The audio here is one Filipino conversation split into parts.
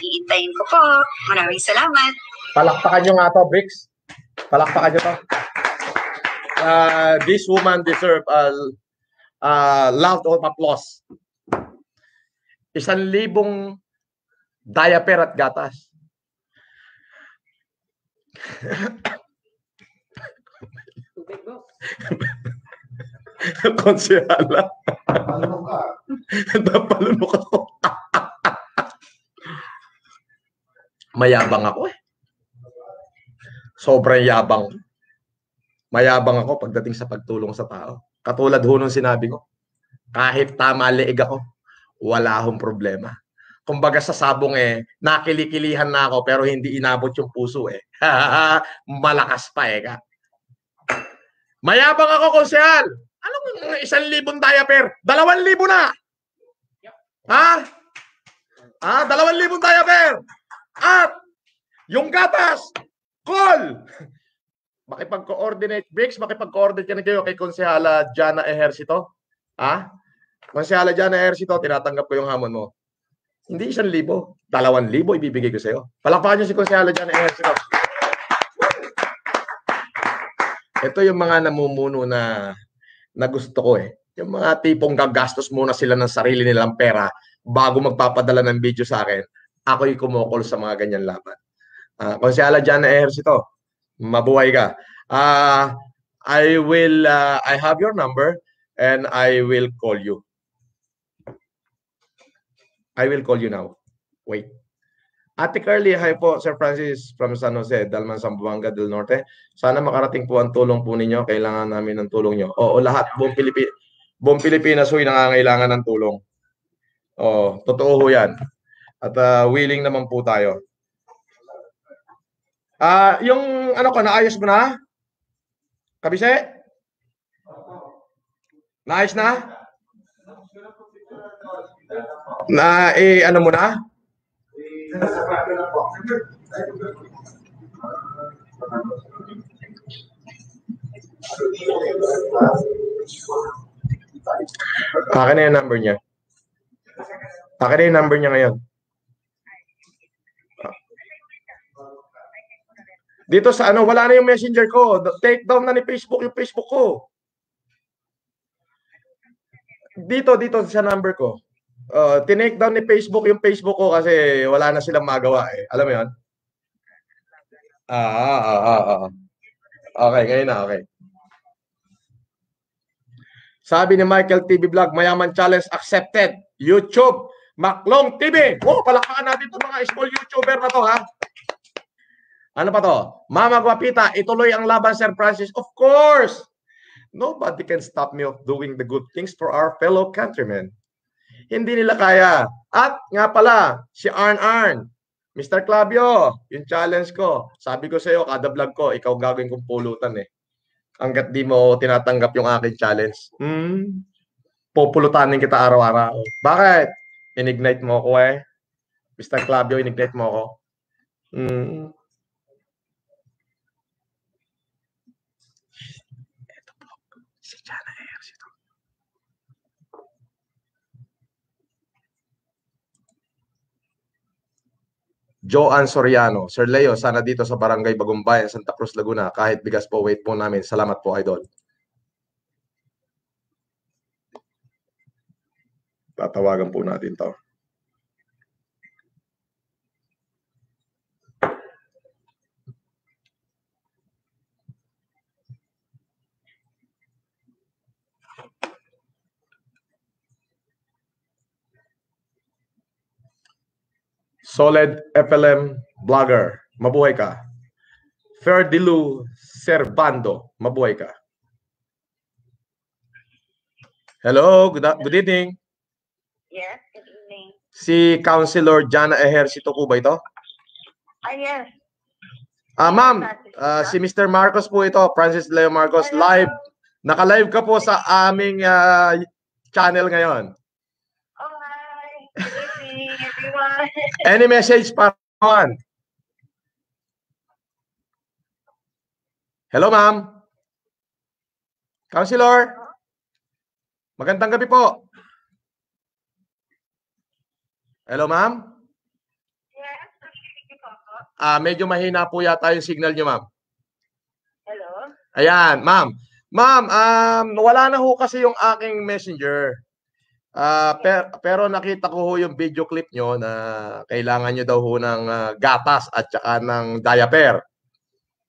iintayin ko po. Maraming salamat. Palakpakan nyo nga to, Bricks. Palakpakan nyo to. Uh, this woman deserve a uh, loud of applause. Isang libong diaper at gatas. Ka. Napalunok ako. Mayabang ako eh. Sobrang yabang. Mayabang ako pagdating sa pagtulong sa tao. Katulad ho nung sinabi ko, kahit tama leeg ako, wala akong problema. Kumbaga sa sabong eh, nakilikilihan na ako pero hindi inabot yung puso eh. Malakas pa eh ka. Mayabang ako, konsehal. Anong isang libong diaper? Dalawang libo na! Ha? Ha? Dalawang libong diaper! At yung gatas, call! Makipag-coordinate, Briggs, makipag-coordinate ka na kayo kay Konsehala Jana Ejercito. Ha? Konsehala Jana Ejercito, tinatanggap ko yung hamon mo. Hindi isang libo, dalawang libo ibibigay ko sa'yo. Palakpakan niyo si Konsehala Jana Ejercito. Ito yung mga namumuno na na gusto ko eh. Yung mga tipong gagastos muna sila ng sarili nilang pera bago magpapadala ng video sa akin. Ako'y kumukol sa mga ganyan laban. Uh, Konsyala Jana Ejercito, mabuhay ka. Uh, I will, uh, I have your number and I will call you. I will call you now. Wait. Ate Carly, hi po, Sir Francis from San Jose, Dalman, Zamboanga del Norte. Sana makarating po ang tulong po ninyo. Kailangan namin ng tulong nyo. Oo, lahat. Buong, Pilipi buong Pilipinas ho'y nangangailangan ng tulong. Oo, totoo ho yan. At uh, willing naman po tayo. Ah, uh, yung ano ka, naayos mo na? Kabise? Naayos na? Na, eh, ano mo na? Akin na yung number niya. Akin na yung number niya ngayon. Dito sa ano, wala na yung messenger ko. Take down na ni Facebook yung Facebook ko. Dito, dito sa number ko uh, tinake down ni Facebook yung Facebook ko kasi wala na silang magawa eh. Alam mo 'yon? Ah, ah, ah, ah, ah. Okay, ngayon na, okay. Sabi ni Michael TV Vlog, Mayaman Challenge accepted. YouTube, Maklong TV. Oh, palakpakan natin itong mga small YouTuber na to, ha? Ano pa to? Mama Guapita, ituloy ang laban, Sir Francis. Of course! Nobody can stop me of doing the good things for our fellow countrymen. Hindi nila kaya. At nga pala, si Arn Arn, Mr. Clavio, yung challenge ko. Sabi ko sa iyo, kada vlog ko, ikaw gagawin kong pulutan eh. Hanggat di mo tinatanggap yung aking challenge. Hmm, populutanin kita araw-araw. Bakit? Inignite mo ako eh. Mr. Clavio, inignite mo ako. Hmm, Joan Soriano. Sir Leo, sana dito sa Barangay Bagumbayan, Santa Cruz, Laguna. Kahit bigas po, wait po namin. Salamat po, Idol. Tatawagan po natin to. Solid FLM Vlogger, mabuhay ka. Ferdilu Servando, mabuhay ka. Hello, good, good evening. Yes, good evening. Si Councilor Jana Ejercito po ba ito? Ah, yes. Ah, ma'am, uh, si Mr. Marcos po ito, Francis Leo Marcos, live. Naka-live ka po sa aming uh, channel ngayon. Oh, hi everyone. Any message para on? Hello, ma'am. Counselor. Magandang gabi po. Hello, ma'am. Yeah, Ah, medyo mahina po yata yung signal niyo, ma'am. Hello? Ayan, ma'am. Ma'am, um, wala na ho kasi yung aking messenger. Ah, per- pero nakita ko ho yung video clip nyo na kailangan nyo daw ho ng ah, gatas at saka ng diaper.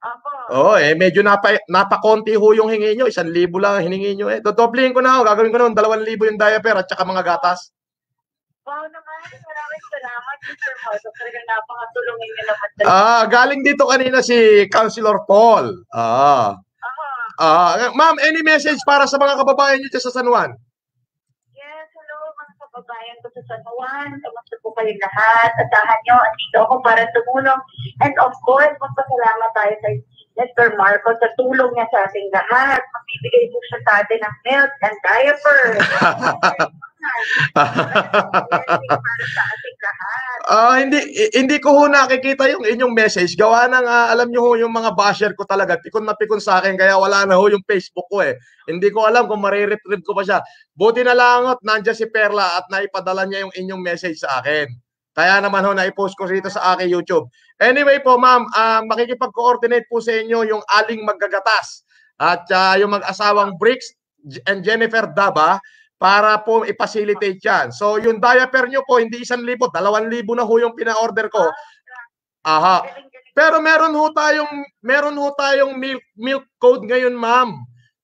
Ako. Oo, eh, medyo napa, napakonti ho yung hingi nyo. Isang libo lang ang hiningi nyo eh. Dodoblihin ko na ho. Gagawin ko na ho, dalawang libo yung diaper at saka mga gatas. Wow naman. Maraming salamat, Mr. Marco. Talagang napakatulungin niyo naman. talaga. Ah, galing dito kanina si Councilor Paul. Ah. Ah, ma'am, any message para sa mga kababayan nyo dyan sa San Juan? Yes, hello mga kababayan ko sa San Juan. Kamusta po kayo lahat? Asahan nyo, andito ako para tumulong. And of course, magpasalamat tayo kay Mr. Marco sa tulong niya sa ating lahat. Magbibigay po siya sa atin ng milk and diaper. Ah, hindi i- hindi ko ho nakikita yung inyong message. Gawa ng ah, alam niyo ho yung mga basher ko talaga pikon na pikon sa akin kaya wala na ho yung Facebook ko eh. Hindi ko alam kung mariretrieve ko pa siya. Buti na lang at nandiyan si Perla at naipadala niya yung inyong message sa akin. Kaya naman ho naipost ko dito sa aking YouTube. Anyway po ma'am, ah, makikipag-coordinate po sa inyo yung aling maggagatas at ah, yung mag-asawang Bricks and Jennifer Daba para po i-facilitate yan. So yung diaper nyo po, hindi isang libo, dalawang libo na ho yung pina-order ko. Aha. Pero meron ho tayong meron ho tayong milk milk code ngayon, ma'am,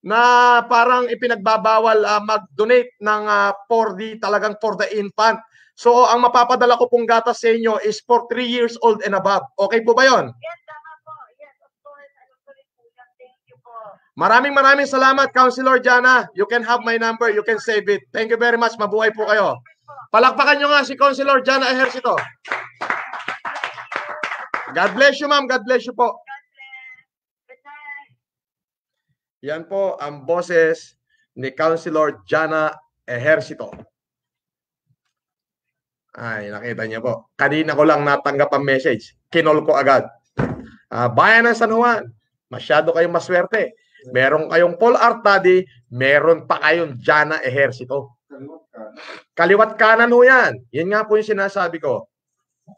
na parang ipinagbabawal ah, mag-donate ng ah, for the talagang for the infant. So ang mapapadala ko pong gatas sa inyo is for 3 years old and above. Okay po ba 'yon? Yes, Maraming maraming salamat, Councilor Jana. You can have my number, you can save it. Thank you very much. Mabuhay po kayo. Palakpakan nyo nga si Councilor Jana Ejercito. God bless you, ma'am. God bless you po. Yan po ang boses ni Councilor Jana Ejercito. Ay, nakita niyo po. Kanina ko lang natanggap ang message. Kinol ko agad. Ah, bayan ng San Juan, masyado kayong maswerte. Meron kayong Paul Artadi, meron pa kayong Jana Ejercito. Kaliwat kanan ho yan. Yan nga po yung sinasabi ko.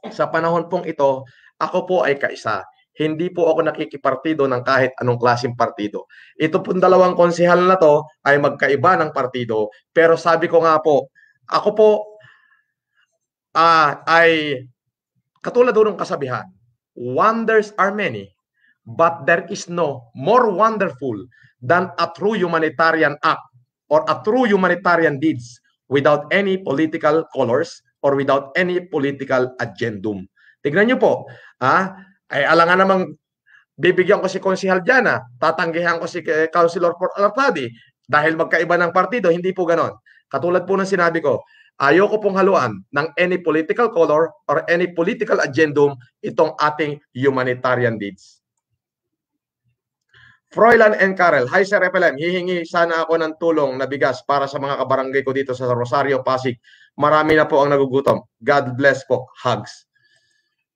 Sa panahon pong ito, ako po ay kaisa. Hindi po ako nakikipartido ng kahit anong klaseng partido. Ito pong dalawang konsehal na to ay magkaiba ng partido. Pero sabi ko nga po, ako po ah, ay katulad doon ng kasabihan, wonders are many, but there is no more wonderful than a true humanitarian act or a true humanitarian deeds without any political colors or without any political agendum. Tignan niyo po, ah, ay alangan namang bibigyan ko si Konsihal Diana, tatanggihan ko si eh, Councilor Port Alartadi dahil magkaiba ng partido, hindi po ganon. Katulad po ng sinabi ko, ayoko pong haluan ng any political color or any political agendum itong ating humanitarian deeds. Froilan and Karel, Hi Sir FLM, hihingi sana ako ng tulong na bigas para sa mga kabarangay ko dito sa Rosario, Pasig. Marami na po ang nagugutom. God bless po. Hugs.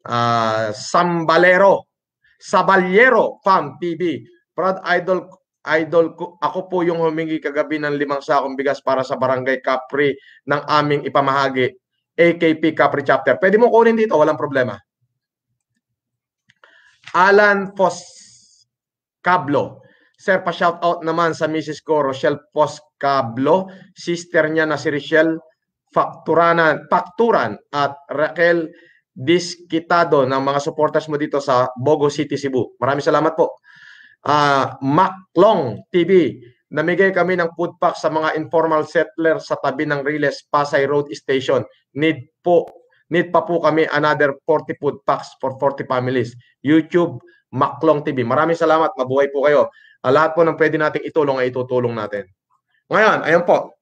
Ah, Sambalero, Saballero Farm TV. Proud idol idol ko, ako po yung humingi kagabi ng limang sakong bigas para sa barangay Capri ng aming ipamahagi. AKP Capri Chapter. Pwede mo kunin dito, walang problema. Alan Fos Cablo. Sir, pa-shout out naman sa Mrs. ko, Rochelle Fos Cablo, sister niya na si Rochelle Facturanan, Facturan at Raquel Disquitado ng mga supporters mo dito sa Bogo City, Cebu. Maraming salamat po. Ah, Maclong TV, namigay kami ng food pack sa mga informal settler sa tabi ng Riles Pasay Road Station. Need po need pa po kami another 40 food packs for 40 families. YouTube Maclong TV. Maraming salamat. Mabuhay po kayo. Ah, lahat po ng pwede nating itulong ay itutulong natin. Ngayon, ayun po.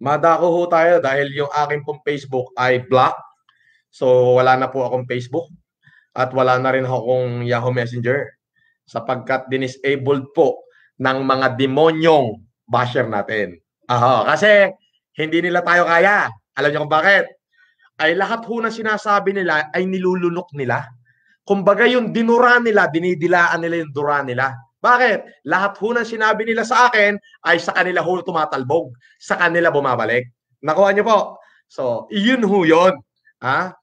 Madako ho tayo dahil yung aking pong Facebook ay block. So wala na po akong Facebook at wala na rin akong Yahoo Messenger sapagkat dinisabled po ng mga demonyong basher natin. Aha, kasi hindi nila tayo kaya. Alam niyo kung bakit? Ay lahat ho na sinasabi nila ay nilulunok nila. Kumbaga yung dinura nila, dinidilaan nila yung dura nila. Bakit? Lahat ho ng sinabi nila sa akin ay sa kanila ho tumatalbog. Sa kanila bumabalik. Nakuha niyo po. So, iyon ho yun. Ha?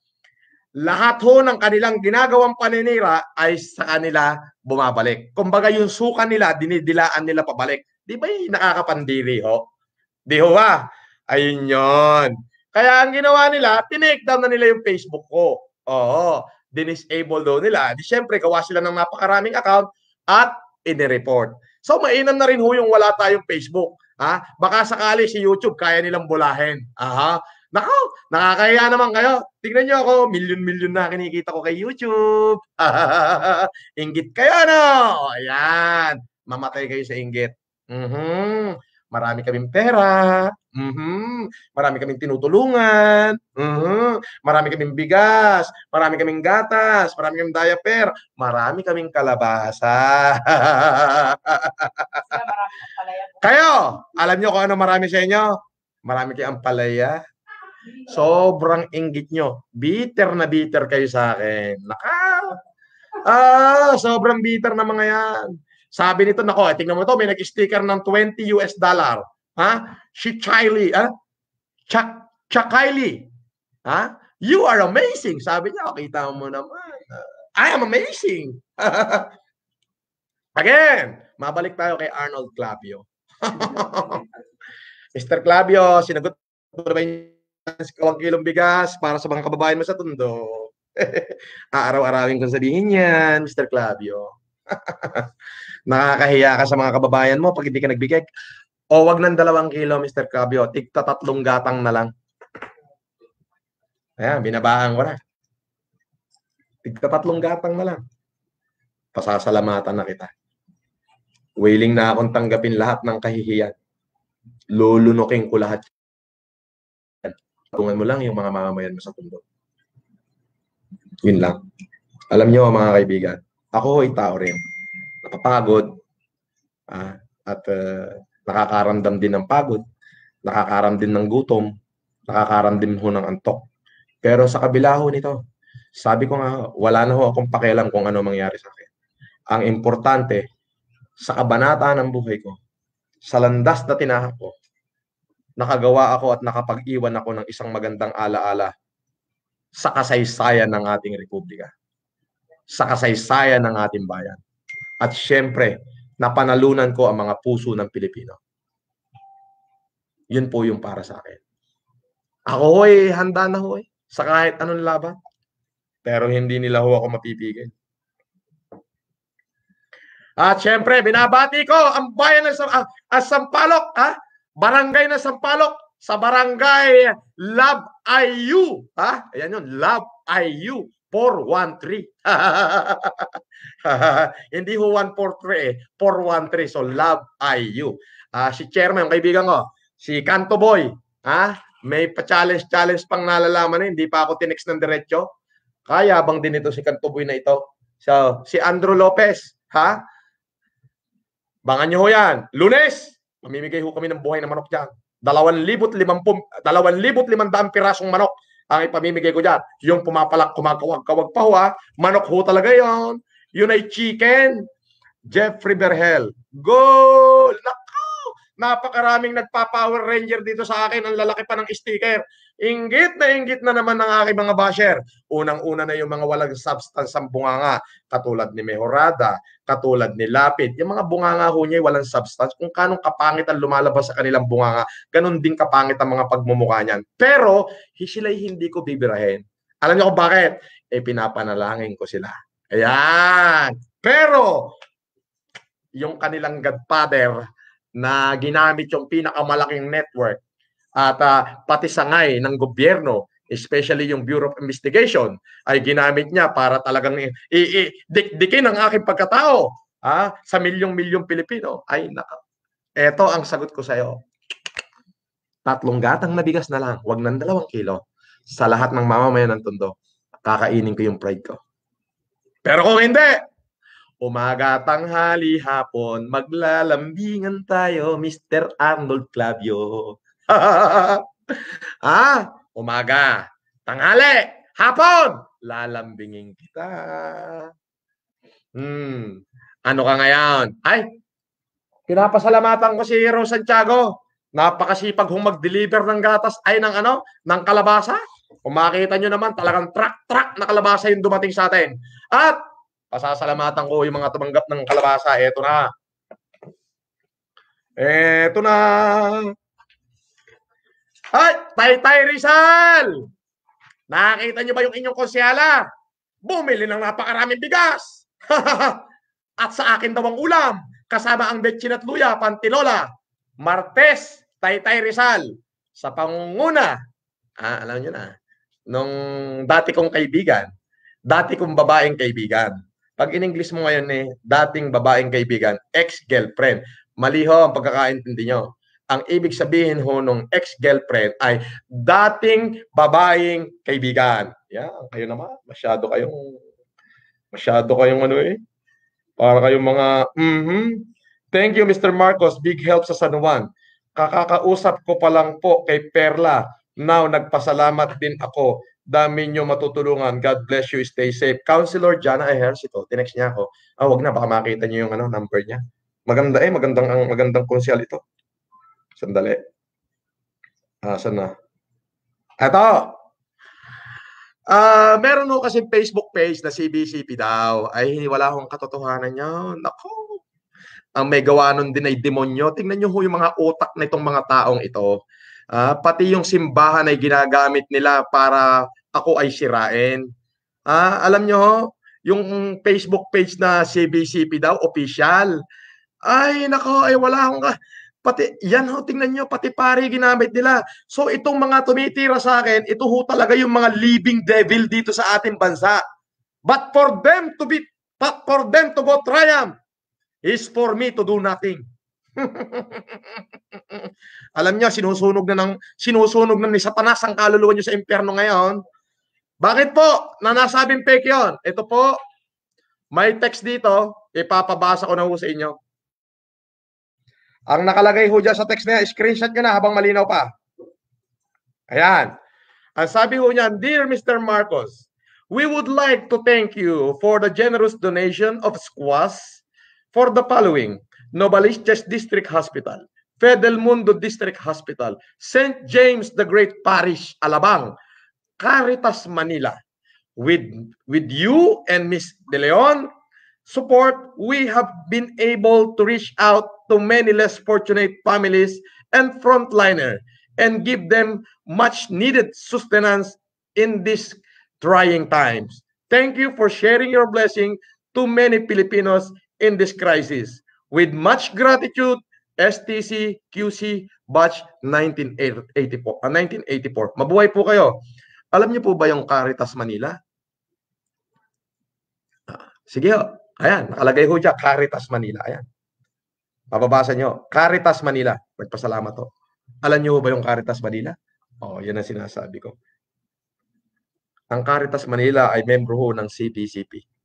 lahat ho ng kanilang ginagawang paninira ay sa kanila bumabalik. Kumbaga yung suka nila, dinidilaan nila pabalik. Di ba yung nakakapandiri ho? Di ho ba? Ayun yon. Kaya ang ginawa nila, tinake down na nila yung Facebook ko. Oo. Dinisable daw nila. Di syempre, gawa sila ng napakaraming account at inireport. So mainam na rin ho yung wala tayong Facebook. Ha? Baka sakali si YouTube kaya nilang bulahin. Aha. Nako, nakakahiya naman kayo. Tingnan niyo ako, milyon-milyon na kinikita ko kay YouTube. inggit kayo, no? Ayan. Mamatay kayo sa inggit. Mhm. Marami kaming pera. Mhm. Marami kaming tinutulungan. Mhm. Marami kaming bigas. Marami kaming gatas. Marami kaming diaper. Marami kaming kalabasa. Kayo, alam niyo kung ano marami sa inyo? Marami kayong ampalaya. Sobrang inggit nyo. Bitter na bitter kayo sa akin. Naka! Ah, sobrang bitter na mga yan. Sabi nito, nako, tingnan mo to, may nag-sticker ng 20 US dollar. Ha? Si Kylie, ha? Chuck Kylie. Ha? You are amazing. Sabi niya, kita mo naman. I am amazing. Again, mabalik tayo kay Arnold Clavio. Mr. Clavio, sinagot mo ba yung kawang kilong bigas para sa mga kababayan mo sa tundo? Aaraw-arawin kong sabihin yan, Mr. Clavio. Nakakahiya ka sa mga kababayan mo pag hindi ka nagbigay. O wag ng dalawang kilo, Mr. Clavio. Tigta tatlong gatang na lang. Ayan, binabaan ko na. Tigta tatlong gatang na lang. Pasasalamatan na kita. Willing na akong tanggapin lahat ng kahihiyan. Lulunukin ko lahat. Tungan mo lang yung mga mamamayan mo sa tundo. Yun lang. Alam niyo mga kaibigan, ako ay tao rin. Napapagod. Ah, at uh, nakakaramdam din ng pagod. Nakakaramdam din ng gutom. Nakakaramdam ho ng antok. Pero sa kabila ho nito, sabi ko nga, wala na ho akong pakialam kung ano mangyari sa akin. Ang importante, sa kabanata ng buhay ko, sa landas na tinahak ko, nakagawa ako at nakapag-iwan ako ng isang magandang alaala sa kasaysayan ng ating republika, sa kasaysayan ng ating bayan. At syempre, napanalunan ko ang mga puso ng Pilipino. Yun po yung para sa akin. Ako ho'y handa na ho'y sa kahit anong laban. Pero hindi nila ho ako mapipigil. At syempre, binabati ko ang bayan ng uh, uh, Sampalok, ha? Barangay ng Sampalok, sa barangay Love IU. Ha? Ayan yun, Love IU 413. Hindi ho 143 eh, 413. So Love IU. Uh, si chairman, kaibigan ko, si Kanto Boy, ha? May pa-challenge-challenge pang nalalaman na, hindi pa ako tinext ng diretso. Kaya bang din ito si Kanto Boy na ito? So, si Andrew Lopez, ha? Bangan nyo ho yan. Lunes, mamimigay ho kami ng buhay na manok dyan. 2,500 pirasong manok ang ipamimigay ko dyan. Yung pumapalak, kumakawag-kawag pa ho ha. Manok ho talaga yon. Yun ay chicken. Jeffrey Berhel. Goal! Nako! Napakaraming nagpa-Power Ranger dito sa akin. Ang lalaki pa ng sticker. Inggit na inggit na naman ng aking mga basher. Unang-una na yung mga walang substance ang bunganga. Katulad ni Mejorada, katulad ni Lapid. Yung mga bunganga ho niya walang substance. Kung kanong kapangit ang lumalabas sa kanilang bunganga, ganun din kapangit ang mga pagmumukha niyan. Pero, sila'y hindi ko bibirahin. Alam niyo kung bakit? Eh, pinapanalangin ko sila. Ayan. Pero, yung kanilang godfather na ginamit yung pinakamalaking network at uh, pati sangay ng gobyerno, especially yung Bureau of Investigation, ay ginamit niya para talagang i-dikdikin ang aking pagkatao ah, sa milyong-milyong Pilipino. Ay, naka. Ito ang sagot ko sa iyo. Tatlong gatang na bigas na lang, wag ng dalawang kilo. Sa lahat ng mamamayan ng Tondo, kakainin ko yung pride ko. Pero kung hindi, umaga, tanghali, hapon, maglalambingan tayo, Mr. Arnold Clavio. ah, umaga, tanghali, hapon, lalambingin kita. Hmm, ano ka ngayon? Ay, pinapasalamatan ko si Hero Santiago. Napakasipag hong mag-deliver ng gatas ay ng ano, ng kalabasa. Kung makita nyo naman, talagang truck-truck na kalabasa yung dumating sa atin. At pasasalamatan ko yung mga tumanggap ng kalabasa. Eto na. Eto na. Ay, Taytay Rizal! Nakita nyo ba yung inyong konsyala? Bumili ng napakaraming bigas. at sa akin daw ang ulam, kasama ang betchin at luya, pantinola, Martes, Taytay Rizal, sa pangunguna, ah, alam nyo na, nung dati kong kaibigan, dati kong babaeng kaibigan. Pag in English mo ngayon eh, dating babaeng kaibigan, ex-girlfriend. Mali ho ang pagkakaintindi nyo. Ang ibig sabihin ho nung ex-girlfriend ay dating babaeng kaibigan. Yan, kayo naman, masyado kayong masyado kayong ano eh. Para kayong mga mhm. Thank you Mr. Marcos, big help sa San Juan. Kakakausap ko pa lang po kay Perla. Now nagpasalamat din ako. Dami nyo matutulungan. God bless you. Stay safe. Counselor Jana Ayers ito. Tinext niya ako. Ah, wag na baka makita niyo yung ano number niya. Maganda eh, magandang ang magandang konsyal ito. Sandali. Ah, saan na? Ito. Ah, meron ho kasi Facebook page na CBCP daw. Ay wala akong katotohanan niyan. Nako. Ang may gawa nun din ay demonyo. Tingnan niyo ho yung mga utak na itong mga taong ito. Ah, pati yung simbahan ay ginagamit nila para ako ay sirain. Ah, alam niyo ho, yung Facebook page na CBCP daw official. Ay nako, ay wala akong ka- pati yan ho tingnan niyo pati pare ginamit nila. So itong mga tumitira sa akin, ito ho talaga yung mga living devil dito sa ating bansa. But for them to be but for them to go triumph is for me to do nothing. Alam niyo, sinusunog na ng sinusunog na ni Satanas ang kaluluwa niyo sa impyerno ngayon. Bakit po? Na nasabing fake 'yon. Ito po, may text dito, ipapabasa ko na ho sa inyo. Ang nakalagay ho dyan sa text na yan, screenshot nyo na habang malinaw pa. Ayan. Ang sabi ho niyan, Dear Mr. Marcos, we would like to thank you for the generous donation of squash for the following. Novaliches District Hospital, Fidel Mundo District Hospital, St. James the Great Parish, Alabang, Caritas Manila. With, with you and Miss De Leon, support, we have been able to reach out to many less fortunate families and frontliner and give them much needed sustenance in these trying times. Thank you for sharing your blessing to many Filipinos in this crisis. With much gratitude, STC QC Batch 1984. ah, 1984. Mabuhay po kayo. Alam niyo po ba yung Caritas Manila? Ah, Sige ho. Ayan, nakalagay ho dyan, Caritas Manila. Ayan. Mababasa nyo, Caritas Manila. Magpasalamat ho. Alam niyo ho ba yung Caritas Manila? Oo, oh, yan ang sinasabi ko. Ang Caritas Manila ay membro ho ng CPCP.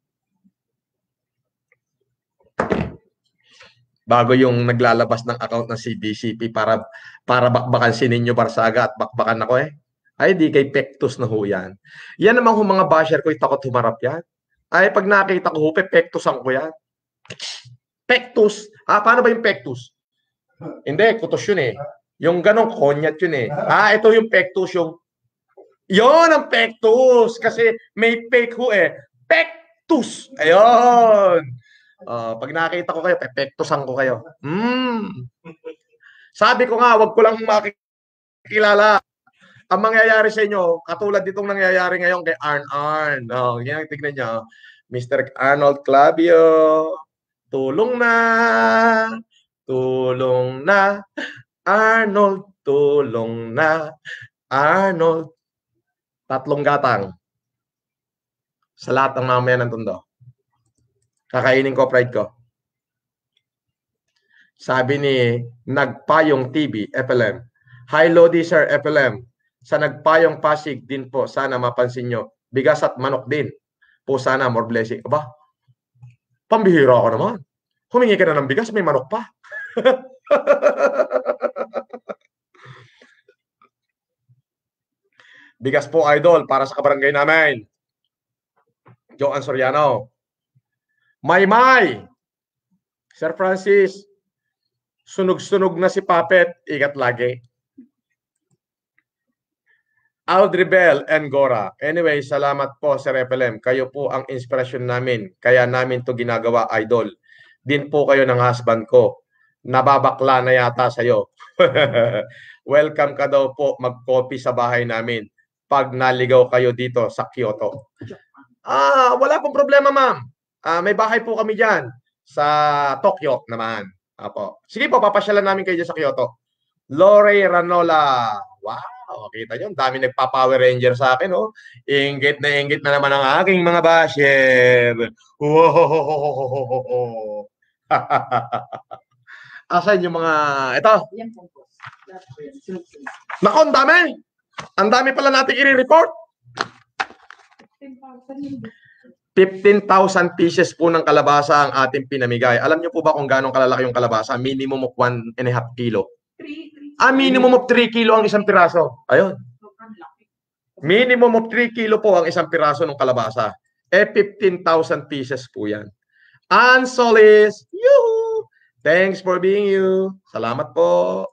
Bago yung naglalabas ng account ng CBCP para para bakbakan si Ninyo Barsaga at bakbakan ako eh. Ay, di kay Pectus na ho yan. Yan naman ho mga basher ko, takot humarap yan. Ay, pag nakita ko ho, pepektusan ko yan. Pectus. Ah, paano ba yung pectus? Hindi, kutos yun eh. Yung ganong konyat yun eh. Ah, ito yung pectus yung Yon ang pectus. Kasi may fake ho eh. Pectus. Ayun. Uh, pag nakita ko kayo, pepektusan ko kayo. Mm. Sabi ko nga, wag ko lang makikilala. Ang mangyayari sa inyo, katulad ditong nangyayari ngayon kay Arn Arn. Oh, yan, tignan niyo. Mr. Arnold Clavio, tulong na, tulong na, Arnold, tulong na, Arnold. Tatlong gatang. Sa lahat ng mamaya ng tondo. Kakainin ko pride ko. Sabi ni Nagpayong TV, FLM. Hi Lodi Sir FLM. Sa Nagpayong Pasig din po, sana mapansin nyo. Bigas at manok din. Po sana more blessing. Aba, pambihira ako naman. Humingi ka na ng bigas, may manok pa. bigas po idol para sa kabarangay namin. Joan Soriano. Maymay. Sir Francis, sunog-sunog na si Puppet, ikat lagi. Audrey Bell and Gora. Anyway, salamat po Sir FLM. Kayo po ang inspirasyon namin. Kaya namin to ginagawa, idol. Din po kayo ng husband ko. Nababakla na yata sa'yo. Welcome ka daw po mag-copy sa bahay namin pag naligaw kayo dito sa Kyoto. Ah, wala pong problema, ma'am. Ah, may bahay po kami diyan sa Tokyo naman. Apo. Sige po, papasyalan namin kayo dyan sa Kyoto. Lore Ranola. Wow, kita nyo, ang dami nagpa-Power Ranger sa akin, oh. Inggit na inggit na naman ang aking mga basher. Wow! Asan yung mga, ito, Yan po, boss. Nako, ang dami. Ang dami pala natin i-report. 10,000 yun. 15,000 pieces po ng kalabasa ang ating pinamigay. Alam niyo po ba kung gaano kalalaki yung kalabasa? Minimum of 1 and a half kilo. Three, three. Ah, minimum of 3 kilo ang isang piraso. Ayun. Minimum of 3 kilo po ang isang piraso ng kalabasa. Eh, 15,000 pieces po yan. Ann Solis, yuhu! Thanks for being you. Salamat po.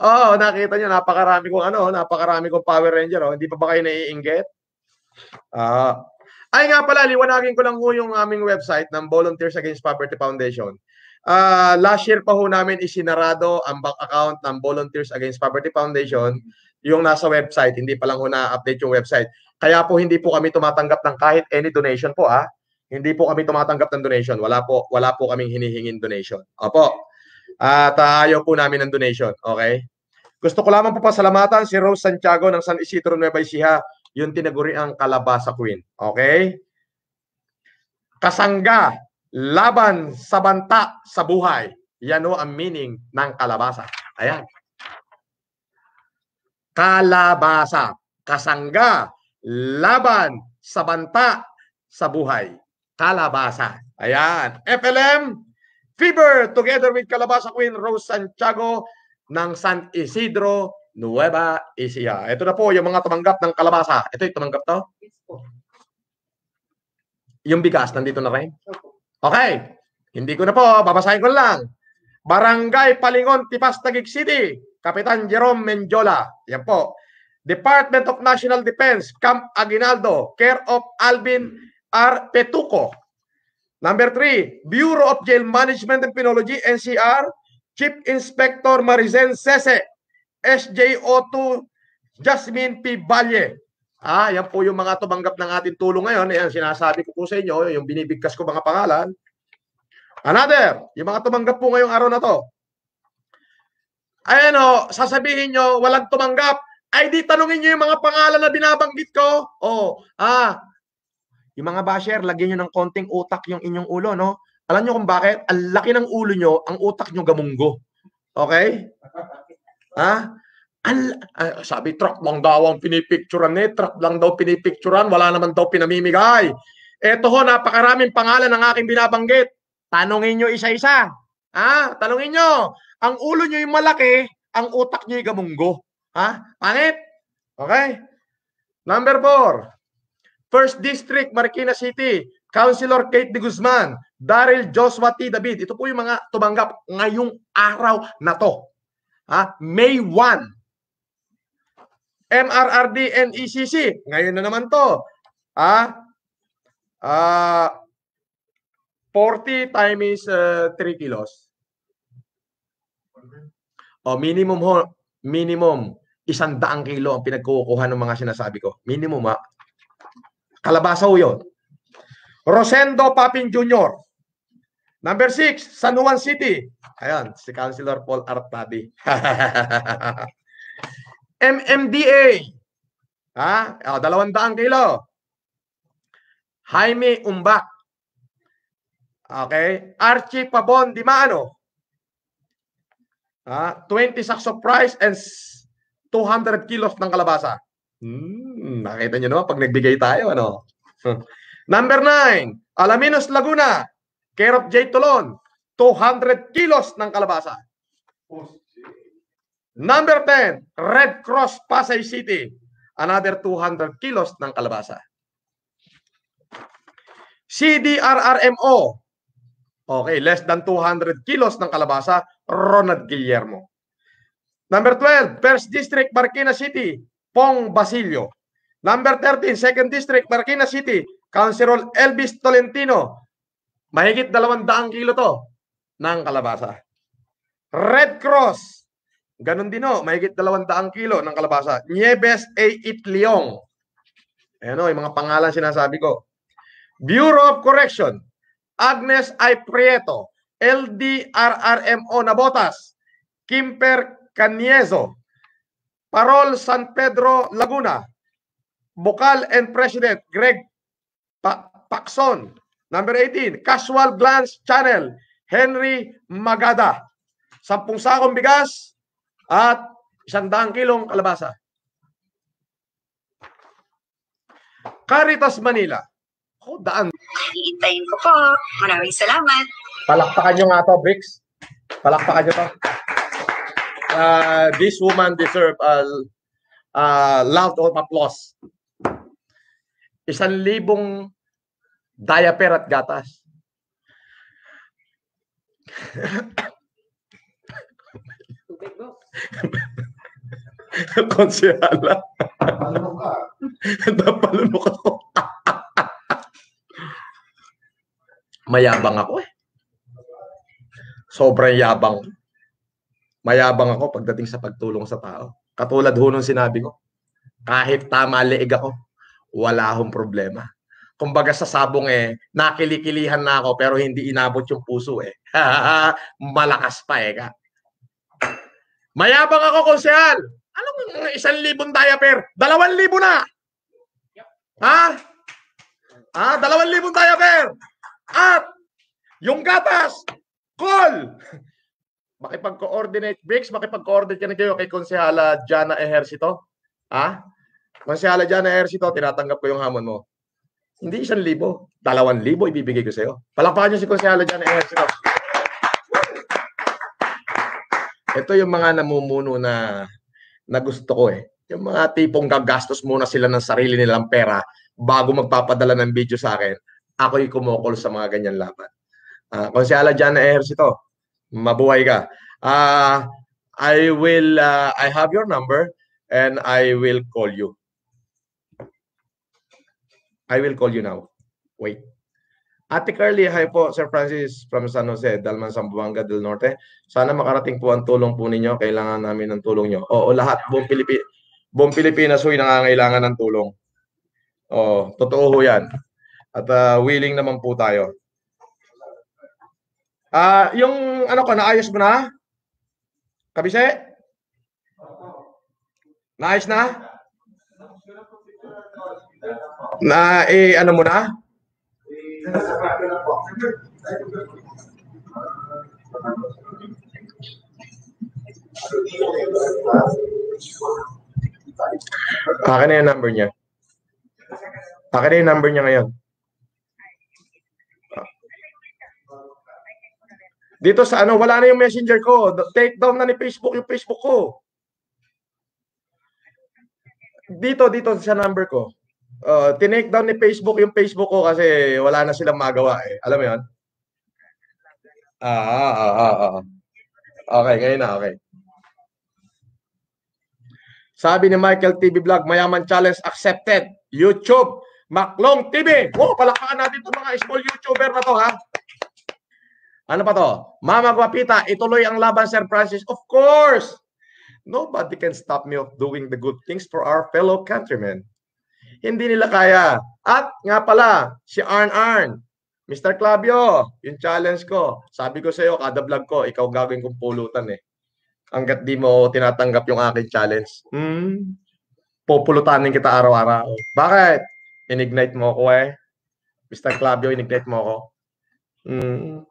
Oh, nakita niyo napakarami kong ano, napakarami kong Power Ranger oh. Hindi pa ba kayo naiinggit? Ah. ay nga pala, liwanagin ko lang ho yung aming website ng Volunteers Against Poverty Foundation. Ah, last year pa ho namin isinarado ang bank account ng Volunteers Against Poverty Foundation yung nasa website, hindi pa lang ho na-update yung website. Kaya po hindi po kami tumatanggap ng kahit any donation po ah. Hindi po kami tumatanggap ng donation. Wala po, wala po kaming hinihingin donation. Opo. At uh, ayaw po namin ng donation. Okay? Gusto ko lamang po pasalamatan si Rose Santiago ng San Isidro Nueva Ecija, yung tinaguri ang Kalabasa Queen. Okay? Kasangga, laban sa banta sa buhay. Yan o ang meaning ng kalabasa. Ayan. Kalabasa. Kasangga, laban sa banta sa buhay. Kalabasa. Ayan. FLM, Fever, together with Kalabasa Queen Rose Santiago ng San Isidro, Nueva Ecija. Ito na po yung mga tumanggap ng kalabasa. Ito yung tumanggap to. Yes po. Yung bigas, nandito na rin. Opo. Okay. Hindi ko na po, babasahin ko lang. Barangay Palingon, Tipas, Taguig City. Kapitan Jerome Menjola. Yan po. Department of National Defense, Camp Aguinaldo, care of Alvin R. Petuco. Number three, Bureau of Jail Management and Penology, NCR, Chief Inspector Marizen Sese, SJO2, Jasmine P. Valle. Ah, yan po yung mga tumanggap ng ating tulong ngayon. Ayan, sinasabi ko po sa inyo, yung binibigkas ko mga pangalan. Another, yung mga tumanggap po ngayong araw na to. Ayan o, sasabihin nyo, walang tumanggap. Ay di tanungin nyo yung mga pangalan na binabanggit ko. Oh, ah, yung mga basher, lagyan nyo ng konting utak yung inyong ulo, no? Alam nyo kung bakit? Ang laki ng ulo nyo, ang utak nyo gamunggo. Okay? Ha? Al, ah, sabi, truck lang daw ang pinipicturan eh. Truck lang daw pinipicturan. Wala naman daw pinamimigay. Eto ho, napakaraming pangalan ng aking binabanggit. Tanungin nyo isa-isa. Ha? Tanungin nyo. Ang ulo nyo malaki, ang utak nyo gamunggo. Ha? Pangit? Okay? Number four. First District, Marikina City. Councilor Kate De Guzman. Daryl Joshua T. David. Ito po yung mga tumanggap ngayong araw na to. Ha? May 1. MRRD NECC. Ngayon na naman to. Ha? Ah 40 times uh, 3 kilos. O minimum ho, minimum isang daang kilo ang pinagkukuha ng mga sinasabi ko. Minimum ha. Kalabasa ho yun. Rosendo Papin Jr. Number 6, San Juan City. Ayan, si Councilor Paul Artadi. MMDA. Ha? O, dalawang daang kilo. Jaime Umbak. Okay? Archie Pabon Di Maano. Ah, 20 sacks of rice and s- 200 kilos ng kalabasa. Hmm, nakita niyo naman pag nagbigay tayo, ano? Number 9, Alaminos Laguna, care of J. Tolon, 200 kilos ng kalabasa. Number 10, Red Cross Pasay City, another 200 kilos ng kalabasa. CDRRMO, okay, less than 200 kilos ng kalabasa, Ronald Guillermo. Number 12, First District, Marikina City, Pong Basilio. Number 13, Second District, Marikina City, Councilor Elvis Tolentino. Mahigit 200 kilo to ng kalabasa. Red Cross, ganun din o, mahigit 200 kilo ng kalabasa. Nieves A. Itliong. Ayan o, yung mga pangalan sinasabi ko. Bureau of Correction, Agnes I. Prieto, LDRRMO Nabotas, Kimper Caniezo, Parol San Pedro Laguna, Bukal and President Greg pa Paxon. Number 18, Casual Glance Channel, Henry Magada. Sampung sakong bigas at isang daang kilong kalabasa. Caritas Manila. Oh, daan. Iintayin ko po. Maraming salamat. Palakpakan nyo nga to, Bricks. Palakpakan nyo to. Uh, this woman deserve a uh, loud of applause. Isang libong diaper at gatas. Tubig, boss. Konsyala. Napalunok ako. Mayabang ako eh. Sobrang yabang. Mayabang ako pagdating sa pagtulong sa tao. Katulad ho nung sinabi ko, kahit tama leeg ako, wala akong problema. Kumbaga sa sabong eh, nakilikilihan na ako pero hindi inabot yung puso eh. Malakas pa eh ka. Mayabang ako, konsehal. Alam mo, mga isang libong diaper, dalawang libo na. Ha? Ha? Dalawang libong diaper. At yung gatas, call. Makipag-coordinate, Briggs, makipag-coordinate ka na kayo kay Konsehala Jana Ejercito. Ha? Konsehala Jana Ejercito, tinatanggap ko yung hamon mo. Hindi isang libo, dalawang libo ibibigay ko sa'yo. Palakpakan niyo si Konsehala Jana Ejercito. Ito yung mga namumuno na na gusto ko eh. Yung mga tipong gagastos muna sila ng sarili nilang pera bago magpapadala ng video sa akin. Ako'y kumukol sa mga ganyan laban. Uh, Konsyala Jana Ejercito, mabuhay ka. Uh, I will, uh, I have your number and I will call you. I will call you now. Wait. Ate Carly, hi po, Sir Francis from San Jose, Dalman, Zamboanga del Norte. Sana makarating po ang tulong po ninyo. Kailangan namin ng tulong nyo. Oo, lahat. Buong, Pilipi buong Pilipinas ho'y nangangailangan ng tulong. Oo, totoo ho yan. At uh, willing naman po tayo. Ah, uh, yung ano ko, naayos mo na? Kabise? Naayos na? Na, eh, ano mo na? Akin na yung number niya. Akin na yung number niya ngayon. Dito sa ano, wala na yung messenger ko. Take down na ni Facebook yung Facebook ko. Dito, dito sa number ko. Uh, tinake down ni Facebook yung Facebook ko kasi wala na silang magawa eh. Alam mo yun? Ah, ah, ah, ah, ah. Okay, ngayon na, okay. Sabi ni Michael TV Vlog, Mayaman Challenge accepted. YouTube, Maklong TV. Oh, palakpakan natin itong mga small YouTuber na to, ha? Ano pa to? Mama Guapita, ituloy ang laban, Sir Francis. Of course! Nobody can stop me of doing the good things for our fellow countrymen. Hindi nila kaya. At nga pala, si Arn Arn, Mr. Clavio, yung challenge ko. Sabi ko sa iyo, kada vlog ko, ikaw gagawin kong pulutan eh. Hanggat di mo tinatanggap yung aking challenge. Hmm, populutanin kita araw-araw. Bakit? Inignite mo ako eh. Mr. Clavio, inignite mo ako. Hmm,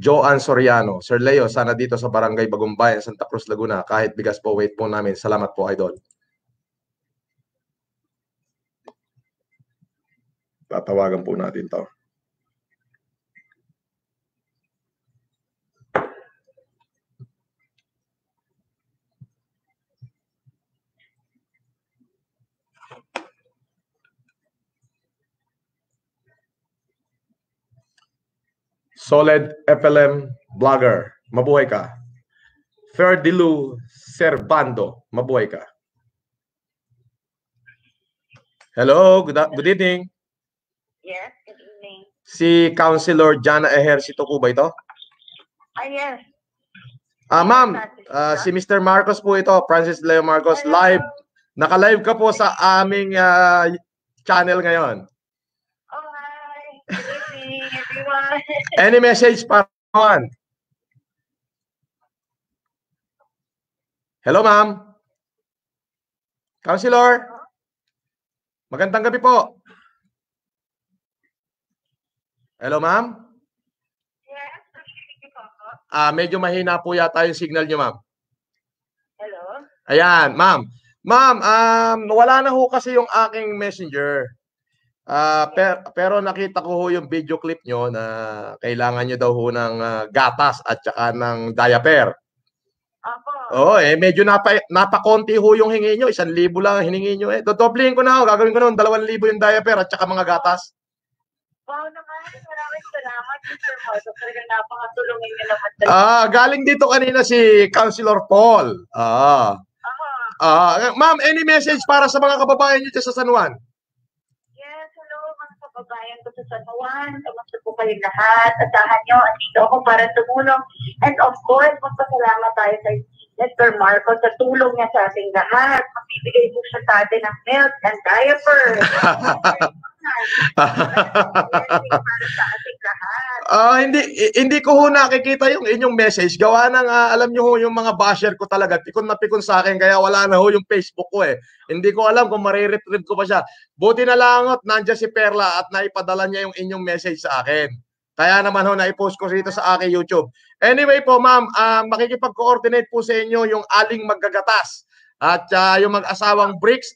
Joan Soriano. Sir Leo, sana dito sa Barangay Bagumbayan, Santa Cruz, Laguna. Kahit bigas po, wait po namin. Salamat po, Idol. Tatawagan po natin to. Solid FLM Vlogger, mabuhay ka. Ferdilu Servando, mabuhay ka. Hello, good, good evening. Yes, good evening. Si Councilor Jana Ejercito po ba ito? Ah, yes. Ah, ma'am, ah, si Mr. Marcos po ito, Francis Leo Marcos, Hello. live. Naka-live ka po sa aming ah, channel ngayon. Oh, hi. Good evening, everyone. Any message para naman? Hello, ma'am. Councilor. Magandang gabi po. Hello, ma'am. yes, po. Ah, medyo mahina po yata yung signal niyo, ma'am. Hello? Ayan, ma'am. Ma'am, um, wala na ho kasi yung aking messenger. Ah, per- pero nakita ko ho yung video clip nyo na kailangan nyo daw ho ng ah, gatas at saka ng diaper. Ako. Oo, eh, medyo napa, napakonti ho yung hingi nyo. Isang libo lang ang hiningi nyo. Eh, dodoblihin ko na ho. Gagawin ko noon, dalawang libo yung diaper at saka mga gatas. Wow naman, maraming salamat, Mr. Marcos. Talagang napakatulungin niyo naman. Ah, galing dito kanina si Councilor Paul. Ah. Ah, ma'am, any message para sa mga kababayan nyo dyan sa San Juan? Kababayan ko sa San Juan. Kamusta po kayo lahat? Asahan nyo, andito ako para tumulong. And of course, magpasalamat tayo sa Mr. Marcos sa tulong niya sa ating lahat. Magbibigay po siya sa atin ng milk and diaper. Ah, hindi i- hindi ko ho nakikita yung inyong message. Gawa ng ah, alam niyo ho yung mga basher ko talaga pikon na pikon sa akin kaya wala na ho yung Facebook ko eh. Hindi ko alam kung mariretrieve ko pa siya. Buti na langot nandiyan si Perla at naipadala niya yung inyong message sa akin. Kaya naman ho naipost ko rito sa aking YouTube. Anyway po ma'am, ah, makikipag-coordinate po sa inyo yung aling magagatas at ah, yung mag-asawang Bricks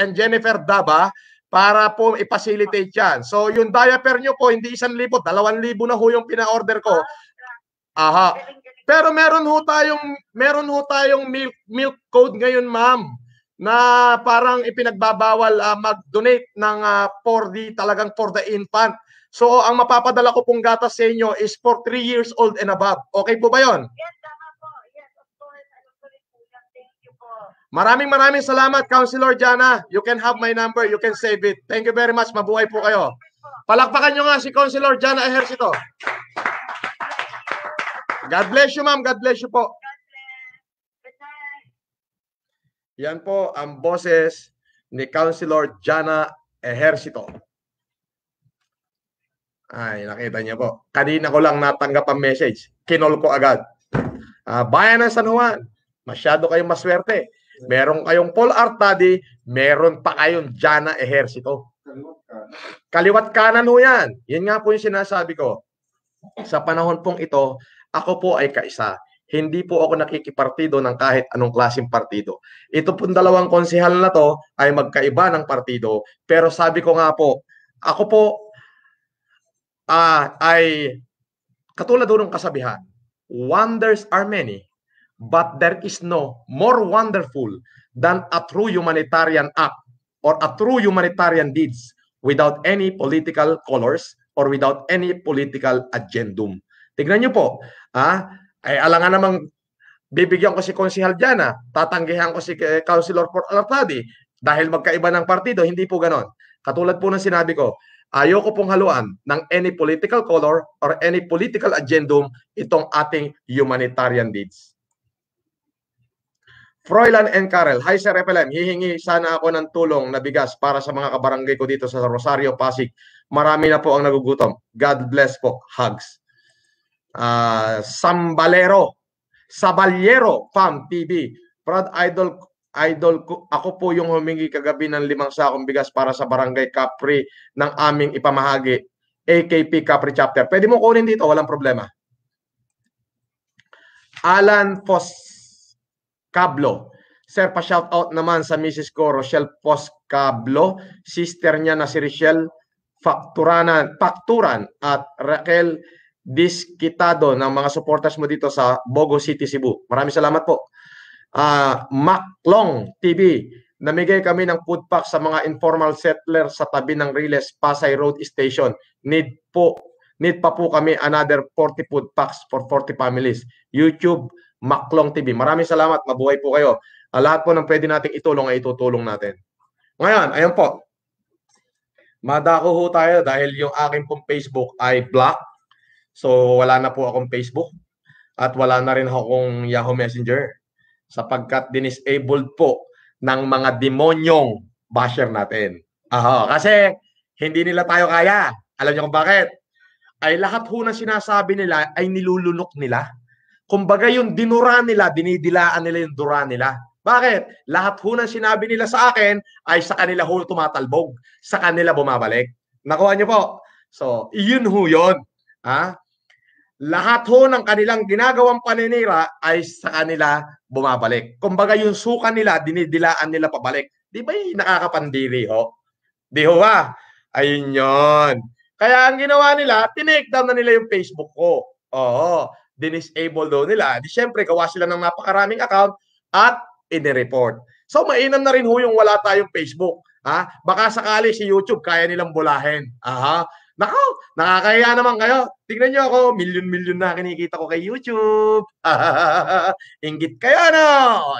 and Jennifer Daba para po i-facilitate yan. So yung diaper nyo po, hindi isang libo, dalawang libo na ho yung pina-order ko. Aha. Pero meron ho tayong meron ho tayong milk milk code ngayon, ma'am, na parang ipinagbabawal ah, mag-donate ng ah, for the talagang for the infant. So ang mapapadala ko pong gatas sa inyo is for 3 years old and above. Okay po ba 'yon? Yes, Maraming maraming salamat, Councilor Jana. You can have my number, you can save it. Thank you very much. Mabuhay po kayo. Palakpakan nyo nga si Councilor Jana Ejercito. God bless you, ma'am. God bless you po. Yan po ang boses ni Councilor Jana Ejercito. Ay, nakita niya po. Kanina ko lang natanggap ang message. Kinol ko agad. Ah, bayan ng San Juan, masyado kayong maswerte. Meron kayong Paul Artadi, meron pa kayong Jana Ejercito. Kaliwat kanan ho yan. Yan nga po yung sinasabi ko. Sa panahon pong ito, ako po ay kaisa. Hindi po ako nakikipartido ng kahit anong klaseng partido. Ito pong dalawang konsehal na to ay magkaiba ng partido. Pero sabi ko nga po, ako po ah, ay katulad doon ng kasabihan, wonders are many, but there is no more wonderful than a true humanitarian act or a true humanitarian deeds without any political colors or without any political agendum. Tignan niyo po, ah, ay alangan namang bibigyan ko si Konsihal Diana, tatanggihan ko si eh, Councilor Por Alartadi dahil magkaiba ng partido, hindi po ganon. Katulad po ng sinabi ko, ayoko pong haluan ng any political color or any political agendum itong ating humanitarian deeds. Froilan and Karel, Hi Sir FLM, hihingi sana ako ng tulong na bigas para sa mga kabarangay ko dito sa Rosario, Pasig. Marami na po ang nagugutom. God bless po. Hugs. Ah, Sambalero, Saballero Farm TV. Proud idol idol ko, ako po yung humingi kagabi ng limang sakong bigas para sa barangay Capri ng aming ipamahagi. AKP Capri Chapter. Pwede mo kunin dito, walang problema. Alan Fos Cablo. Sir, pa-shout out naman sa Mrs. ko, Rochelle Poscablo, sister niya na si Rochelle Facturanan, Facturan at Raquel Disquitado ng mga supporters mo dito sa Bogo City, Cebu. Maraming salamat po. Ah, Maclong TV, namigay kami ng food pack sa mga informal settler sa tabi ng Riles Pasay Road Station. Need po Need pa po kami another 40 food packs for 40 families. YouTube, Maklong TV. Maraming salamat. Mabuhay po kayo. Ah, lahat po ng pwede nating itulong ay itutulong natin. Ngayon, ayun po. Madako ho tayo dahil yung aking pong Facebook ay block. So, wala na po akong Facebook. At wala na rin akong Yahoo Messenger. Sapagkat dinisabled po ng mga demonyong basher natin. Aha, kasi hindi nila tayo kaya. Alam niyo kung bakit? Ay lahat ho na sinasabi nila ay nilulunok nila. Kumbaga yung dinura nila, dinidilaan nila yung dura nila. Bakit? Lahat ho na sinabi nila sa akin ay sa kanila ho tumatalbog. Sa kanila bumabalik. Nakuha niyo po? So, yun ho yun. Ha? Lahat ho ng kanilang ginagawang paninira ay sa kanila bumabalik. Kumbaga yung suka nila, dinidilaan nila pabalik. Di ba yung nakakapandiri ho? Di ho ba? Ayun yun. Kaya ang ginawa nila, tinake down na nila yung Facebook ko. Oo. Dinisable daw nila. Di syempre, gawa sila ng napakaraming account at inireport. So, mainam na rin ho yung wala tayong Facebook. Ha? Baka sakali si YouTube kaya nilang bulahin. Aha. Nako, nakakahiya naman kayo. Tignan nyo ako, milyon-milyon na kinikita ko kay YouTube. inggit kayo, no?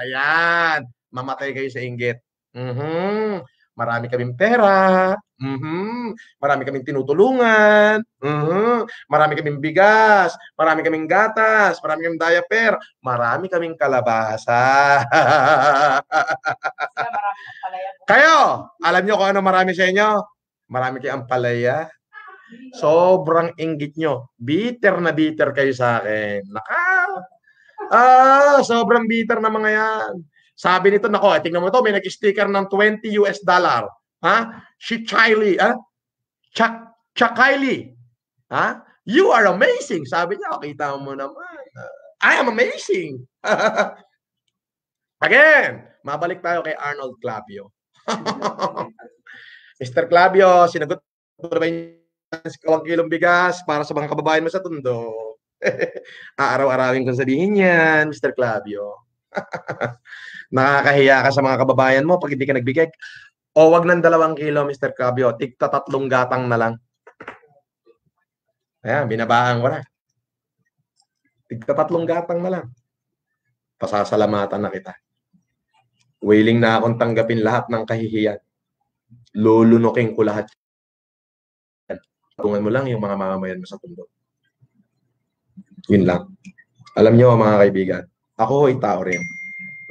Ayan. Mamatay kayo sa inggit. Mhm. Marami kaming pera. Mhm. Marami kaming tinutulungan. Mhm. Marami kaming bigas, marami kaming gatas, marami kaming diaper, marami kaming kalabasa. Kayo, alam nyo kung ano marami sa inyo? Marami kayong ampalaya. Sobrang inggit nyo. Bitter na bitter kayo sa akin. Naka. Ah, sobrang bitter na mga yan. Sabi nito, nako, eh, tingnan mo to, may nag-sticker ng 20 US dollar. Ha? Si Kylie, ha? Chuck, Chuck Kylie. Ha? You are amazing. Sabi niya, kita mo naman. I am amazing. Again, mabalik tayo kay Arnold Clavio. Mr. Clavio, sinagot mo ba yung kawang kilong bigas para sa mga kababayan mo sa tundo? Aaraw-arawin kong sabihin yan, Mr. Clavio. Nakakahiya ka sa mga kababayan mo pag hindi ka nagbigay. O wag ng dalawang kilo, Mr. Cabio. Tigta tatlong gatang na lang. Ayan, binabaan ko na. Tigta tatlong gatang na lang. Pasasalamatan na kita. Willing na akong tanggapin lahat ng kahihiyan. Lulunukin ko lahat. Tungan mo lang yung mga mamamayan mo sa tundo. Yun lang. Alam nyo mga kaibigan, ako ay tao rin.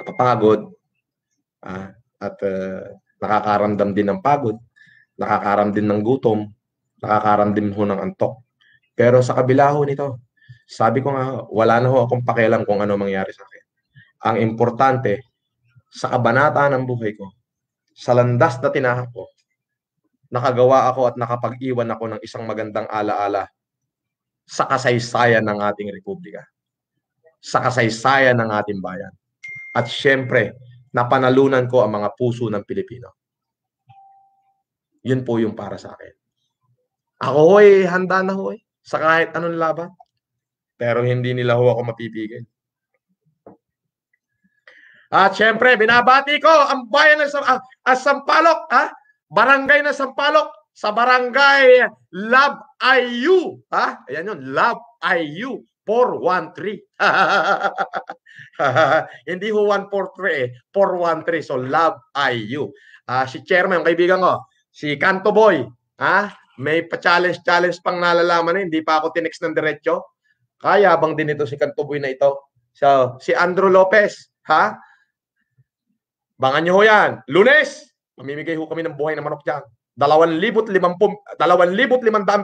Napapagod. Ah, at uh, nakakaramdam din ng pagod. Nakakaramdam din ng gutom. Nakakaramdam ho ng antok. Pero sa kabila ho nito, sabi ko nga, wala na ho akong pakialam kung ano mangyari sa akin. Ang importante, sa kabanata ng buhay ko, sa landas na tinahak ko, nakagawa ako at nakapag-iwan ako ng isang magandang alaala sa kasaysayan ng ating republika. Sa kasaysayan ng ating bayan. At syempre, napanalunan ko ang mga puso ng Pilipino. Yun po yung para sa akin. Ako ho'y handa na ho'y sa kahit anong laban. Pero hindi nila ho ako mapipigil. At syempre, binabati ko ang bayan ng uh, uh, Sampalok, ha? barangay na Sampalok, sa barangay Love IU. Ha? Ayan yun, Love IU 413. Hindi ho 143 eh, 413. So Love IU. Uh, si chairman, yung kaibigan ko, si Kanto Boy, ha? may pa-challenge challenge pang nalalaman eh. Hindi pa ako tinext ng diretso. Kaya bang din ito si Kanto Boy na ito. So, si Andrew Lopez, ha? Bangan nyo ho yan. Lunes, mamimigay ho kami ng buhay na manok dyan. 2,500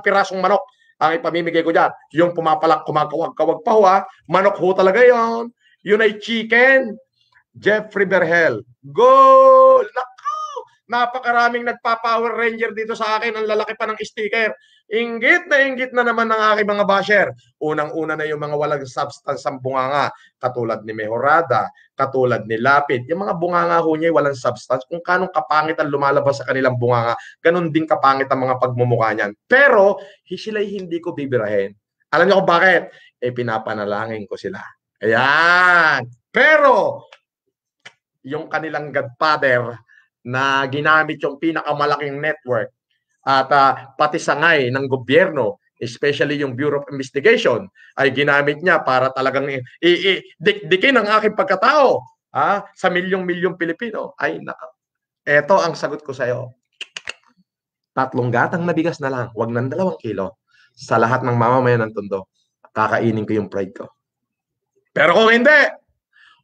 pirasong manok ang ipamimigay ko dyan. Yung pumapalak, kumakawag-kawag pa ho ha. Manok ho talaga yon. Yun ay chicken. Jeffrey Berhel. Goal! Nako! Napakaraming nagpa-Power Ranger dito sa akin. Ang lalaki pa ng sticker. Inggit na inggit na naman ng aking mga basher. Unang-una na yung mga walang substance ang bunganga. Katulad ni Mejorada, katulad ni Lapid. Yung mga bunganga ho niya walang substance. Kung kanong kapangit ang lumalabas sa kanilang bunganga, ganun din kapangit ang mga pagmumukha niyan. Pero, sila'y hindi ko bibirahin. Alam niyo kung bakit? Eh, pinapanalangin ko sila. Ayan. Pero, yung kanilang godfather na ginamit yung pinakamalaking network at uh, pati sangay ng gobyerno, especially yung Bureau of Investigation, ay ginamit niya para talagang i-dikdikin ang aking pagkatao ah, sa milyong-milyong Pilipino. Ay, naka. Ito ang sagot ko sa iyo. Tatlong gatang na bigas na lang, wag ng dalawang kilo. Sa lahat ng mamamayan ng Tondo, kakainin ko yung pride ko. Pero kung hindi,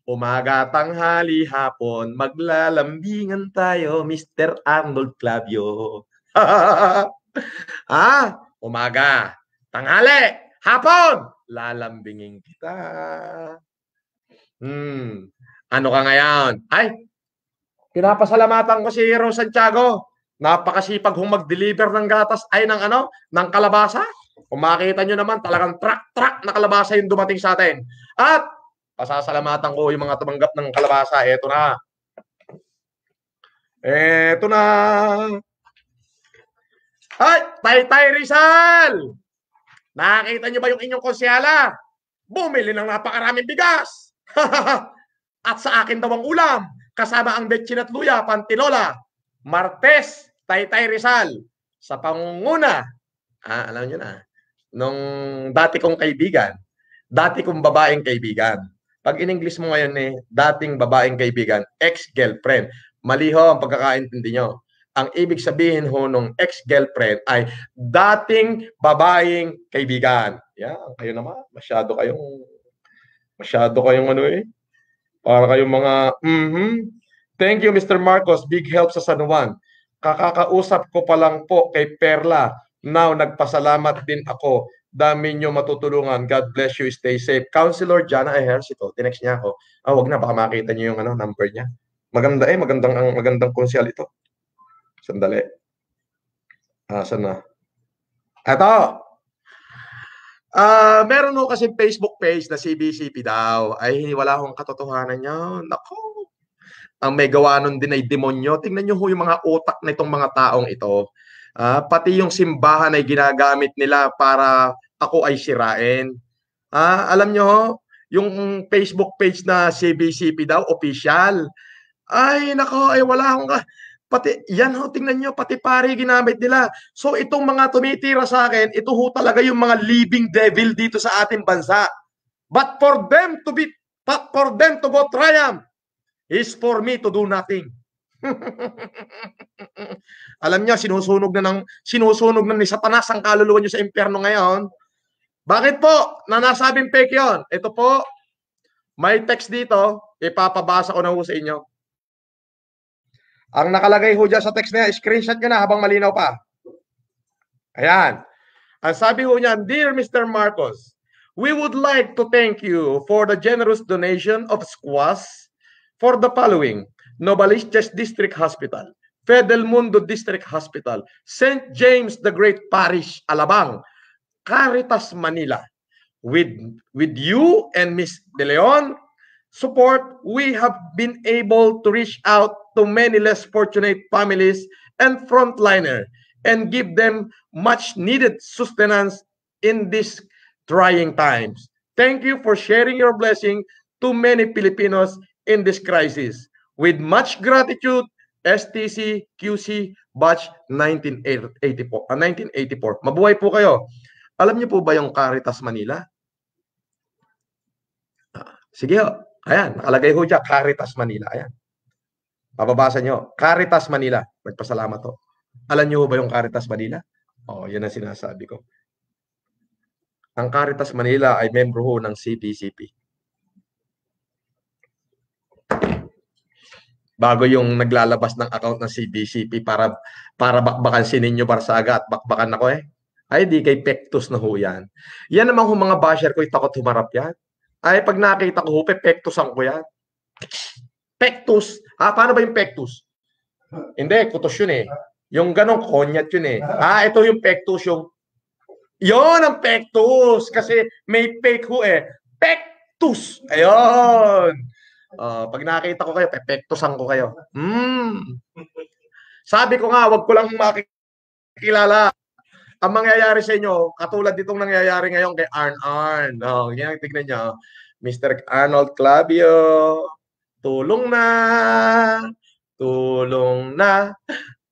umaga, tanghali, hapon, maglalambingan tayo, Mr. Arnold Clavio. ah, umaga, tanghali, hapon, lalambingin kita. Hmm, ano ka ngayon? Ay, pinapasalamatan ko si Hero Santiago. Napakasipag hong mag-deliver ng gatas ay ng ano, ng kalabasa. Kung makita nyo naman, talagang truck-truck na kalabasa yung dumating sa atin. At pasasalamatan ko yung mga tumanggap ng kalabasa. Eto na. Eto na. Ay, Taytay Rizal! Nakita nyo ba yung inyong konsyala? Bumili ng napakaraming bigas. at sa akin daw ang ulam, kasama ang betchin at luya, pantinola, Martes, Taytay Rizal, sa pangunguna, ah, alam nyo na, nung dati kong kaibigan, dati kong babaeng kaibigan. Pag in-English mo ngayon eh, dating babaeng kaibigan, ex-girlfriend. Mali ho ang pagkakaintindi nyo ang ibig sabihin ho nung ex-girlfriend ay dating babaeng kaibigan. Yan, kayo naman, masyado kayong masyado kayong ano eh. Para kayong mga mhm. Thank you Mr. Marcos, big help sa San Juan. Kakakausap ko pa lang po kay Perla. Now nagpasalamat din ako. Dami nyo matutulungan. God bless you. Stay safe. Counselor Jana Ejercito. Tinext niya ako. Ah, wag na baka makita niyo yung ano number niya. Maganda eh, magandang ang magandang konsyal ito. Sandali. Asan na? Eto. Ah, uh, meron ho kasi Facebook page na CBCP daw. Ay, wala akong katotohanan niya. Nako. Ang may gawa nun din ay demonyo. Tingnan niyo ho yung mga utak na itong mga taong ito. Ah, uh, pati yung simbahan ay ginagamit nila para ako ay sirain. Ah, alam niyo ho, yung Facebook page na CBCP daw, official. Ay, nako, ay wala akong Pati, yan ho, tingnan nyo, pati pare ginamit nila. So itong mga tumitira sa akin, ito ho talaga yung mga living devil dito sa ating bansa. But for them to be, but for them to go triumph, is for me to do nothing. Alam niyo, sinusunog na ng sinusunog na ni Satanas ang kaluluwa niyo sa impyerno ngayon. Bakit po? Na nasabing fake 'yon. Ito po, may text dito, ipapabasa ko na ho sa inyo. Ang nakalagay ho dyan sa text niya, screenshot nyo na habang malinaw pa. Ayan. Ang sabi ho niya, Dear Mr. Marcos, we would like to thank you for the generous donation of squash for the following. Novaliches District Hospital, Fidel Mundo District Hospital, St. James the Great Parish, Alabang, Caritas Manila. With, with you and Miss De Leon, support, we have been able to reach out to many less fortunate families and frontliner and give them much needed sustenance in these trying times. Thank you for sharing your blessing to many Filipinos in this crisis. With much gratitude, STC QC Batch 1984. Uh, 1984. Mabuhay po kayo. Alam niyo po ba yung Caritas Manila? Ah, sige ho. Ayan, nakalagay ho dyan, Caritas Manila. Ayan. Mababasa nyo, Caritas Manila. Nagpasalamat to. Alam nyo ba yung Caritas Manila? Oo, oh, yan ang sinasabi ko. Ang Caritas Manila ay membro ho ng CPCP. Bago yung naglalabas ng account ng CBCP para para bakbakan si Ninyo Barsaga at bakbakan ako eh. Ay, di kay Pectus na ho yan. Yan naman ho mga basher ko, takot humarap yan. Ay, pag nakita ko, pepektusan ko yan. Pectus. Ah, paano ba yung pectus? Hindi, kutos yun eh. Yung ganong konyat yun eh. Ah, ito yung pectus, yung Yon ang pectus. Kasi may fake ho eh. Pectus. Ayun. Uh, pag nakita ko kayo, pepektusan ko kayo. Mm. Sabi ko nga, wag ko lang makikilala ang mangyayari sa inyo, katulad ditong nangyayari ngayon kay Arn Arn. Oh, yan, tignan niyo. Mr. Arnold Clavio, tulong na, tulong na,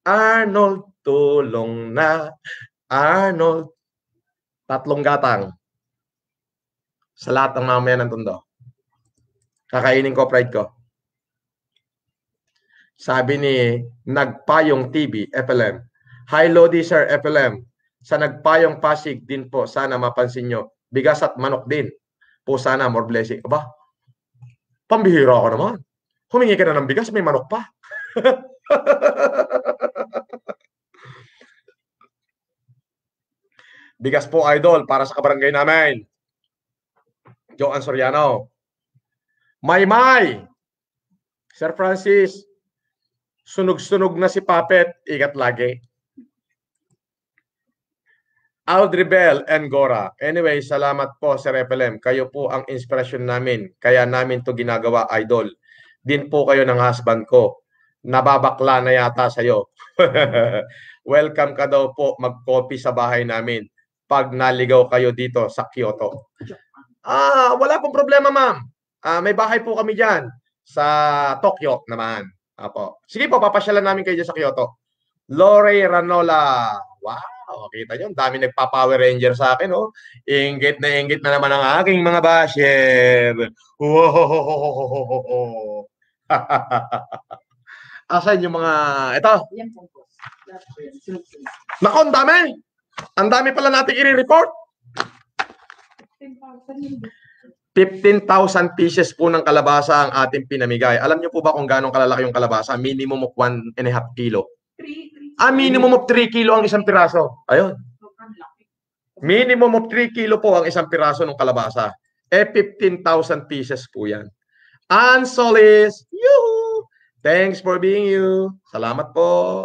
Arnold, tulong na, Arnold, tatlong gatang sa lahat ng mamaya ng tondo. Kakainin ko pride ko. Sabi ni Nagpayong TV, FLM. Hi Lodi Sir FLM. Sa Nagpayong Pasig din po, sana mapansin nyo. Bigas at manok din. Po sana, more blessing. Aba, pambihira ka naman. Humingi ka na ng bigas, may manok pa. bigas po, idol, para sa kabarangay namin. Joan Soriano. Maymay. Sir Francis, sunog-sunog na si Papet, ikat lagi. Audrey Bell and Gora. Anyway, salamat po Sir FLM. Kayo po ang inspirasyon namin. Kaya namin to ginagawa, idol. Din po kayo ng husband ko. Nababakla na yata sa'yo. Welcome ka daw po mag-copy sa bahay namin pag naligaw kayo dito sa Kyoto. Ah, wala pong problema, ma'am. Ah, may bahay po kami diyan sa Tokyo naman. Apo. Sige po, papasyalan namin kayo dyan sa Kyoto. Lore Ranola. Wow, kita nyo, dami nagpa-Power Ranger sa akin, oh. Inggit na inggit na naman ang aking mga basher. Wow. Asan yung mga, ito, Yan po. Nako, ang dami. Ang dami pala natin i-report. 10,000 yun. 15,000 pieces po ng kalabasa ang ating pinamigay. Alam niyo po ba kung gaano kalalaki yung kalabasa? Minimum of 1 and a half kilo. 3, 3. Ah, minimum of 3 kilo ang isang piraso. Ayun. Minimum of 3 kilo po ang isang piraso ng kalabasa. Eh, 15,000 pieces po yan. Ansolis, yuhu! Thanks for being you. Salamat po.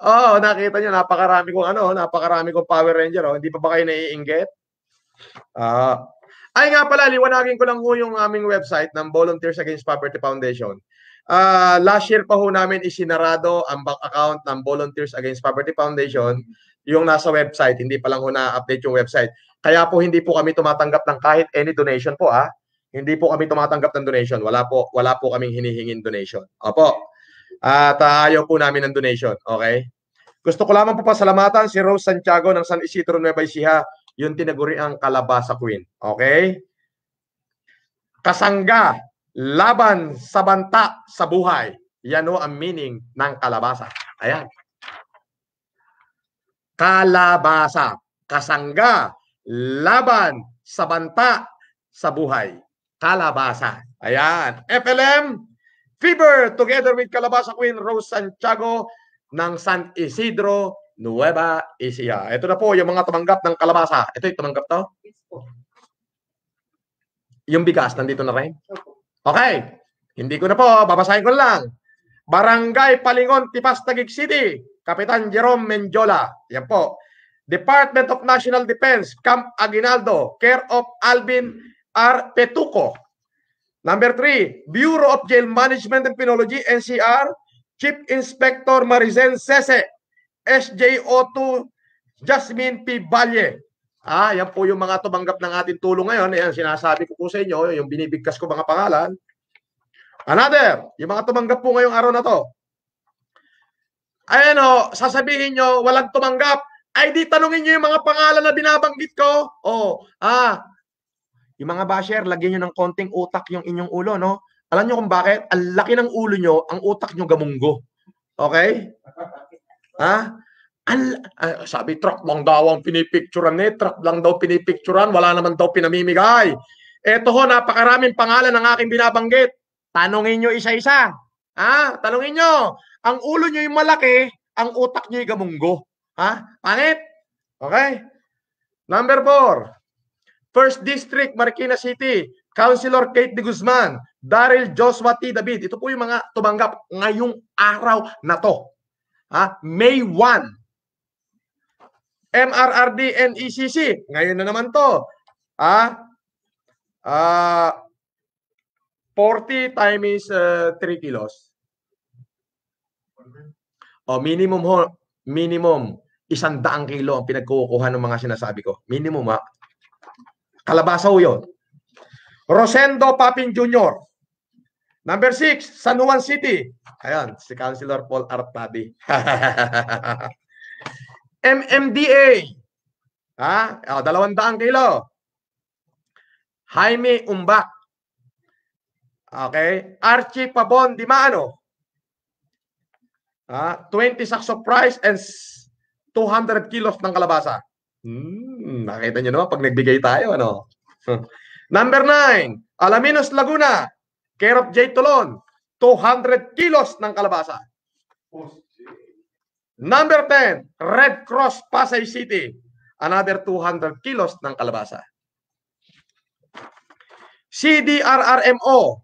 Oh, nakita niyo napakarami kong ano, napakarami kong Power Ranger oh. Hindi pa ba kayo naiinggit? Ah. ay nga pala, liwanagin ko lang ho yung aming website ng Volunteers Against Poverty Foundation. Ah, last year pa ho namin isinarado ang bank account ng Volunteers Against Poverty Foundation yung nasa website, hindi pa lang ho na-update yung website. Kaya po hindi po kami tumatanggap ng kahit any donation po ah. Hindi po kami tumatanggap ng donation. Wala po, wala po kaming hinihingin donation. Opo. At uh, ayaw po namin ng donation. Okay? Gusto ko lamang po pasalamatan si Rose Santiago ng San Isidro Nueva Ecija, yung tinaguriang Kalabasa Queen. Okay? Kasangga, laban sa banta sa buhay. Yan o ang meaning ng kalabasa. Ayan. Kalabasa. Kasangga, laban sa banta sa buhay. Kalabasa. Ayan. FLM, Fever, together with Kalabasa Queen Rose Santiago ng San Isidro, Nueva Ecija. Ito na po yung mga tumanggap ng kalabasa. Ito yung tumanggap to. Yes po. Yung bigas, nandito na rin. Opo. Okay. Hindi ko na po, babasahin ko lang. Barangay Palingon, Tipas, Taguig City. Kapitan Jerome Menjola. Yan po. Department of National Defense, Camp Aguinaldo, care of Alvin R. Petuco. Number three, Bureau of Jail Management and Penology, NCR, Chief Inspector Marizen Sese, SJO2, Jasmine P. Valle. Ah, yan po yung mga tumanggap ng ating tulong ngayon. Ayan, sinasabi ko po sa inyo, yung binibigkas ko mga pangalan. Another, yung mga tumanggap po ngayong araw na to. Ayan o, sasabihin nyo, walang tumanggap. Ay di tanungin nyo yung mga pangalan na binabanggit ko. Oh, ah, yung mga basher, lagyan nyo ng konting utak yung inyong ulo, no? Alam nyo kung bakit? Ang laki ng ulo nyo, ang utak nyo gamunggo. Okay? Ha? Ang, ah, sabi, truck lang daw ang pinipicturan eh. Truck lang daw pinipicturan. Wala naman daw pinamimigay. Eto ho, napakaraming pangalan ng aking binabanggit. Tanungin nyo isa-isa. Ha? Tanungin nyo. Ang ulo nyo malaki, ang utak nyo gamunggo. Ha? Pangit? Okay? Number four. First District, Marikina City. Councilor Kate de Guzman. Daryl Joshua T. David. Ito po yung mga tumanggap ngayong araw na to. Ha? May 1. MRRD NECC. Ngayon na naman to. Ah, ah 40 times uh, 3 kilos. O minimum ho, minimum isang daang kilo ang pinagkukuha ng mga sinasabi ko. Minimum ha. Kalabasa ho yun. Rosendo Papin Jr. Number 6, San Juan City. Ayan, si Councilor Paul Artadi. MMDA. Ha? O, dalawang daang kilo. Jaime Umbak. Okay? Archie Pabon Di Maano. Ha? 20 sacks of rice and s- 200 kilos ng kalabasa. Hmm, nakita nyo no? Pag nagbigay tayo, ano? Number 9, Alaminos Laguna. Care of J. Tolon. 200 kilos ng kalabasa. Number 10, Red Cross Pasay City. Another 200 kilos ng kalabasa. CDRRMO.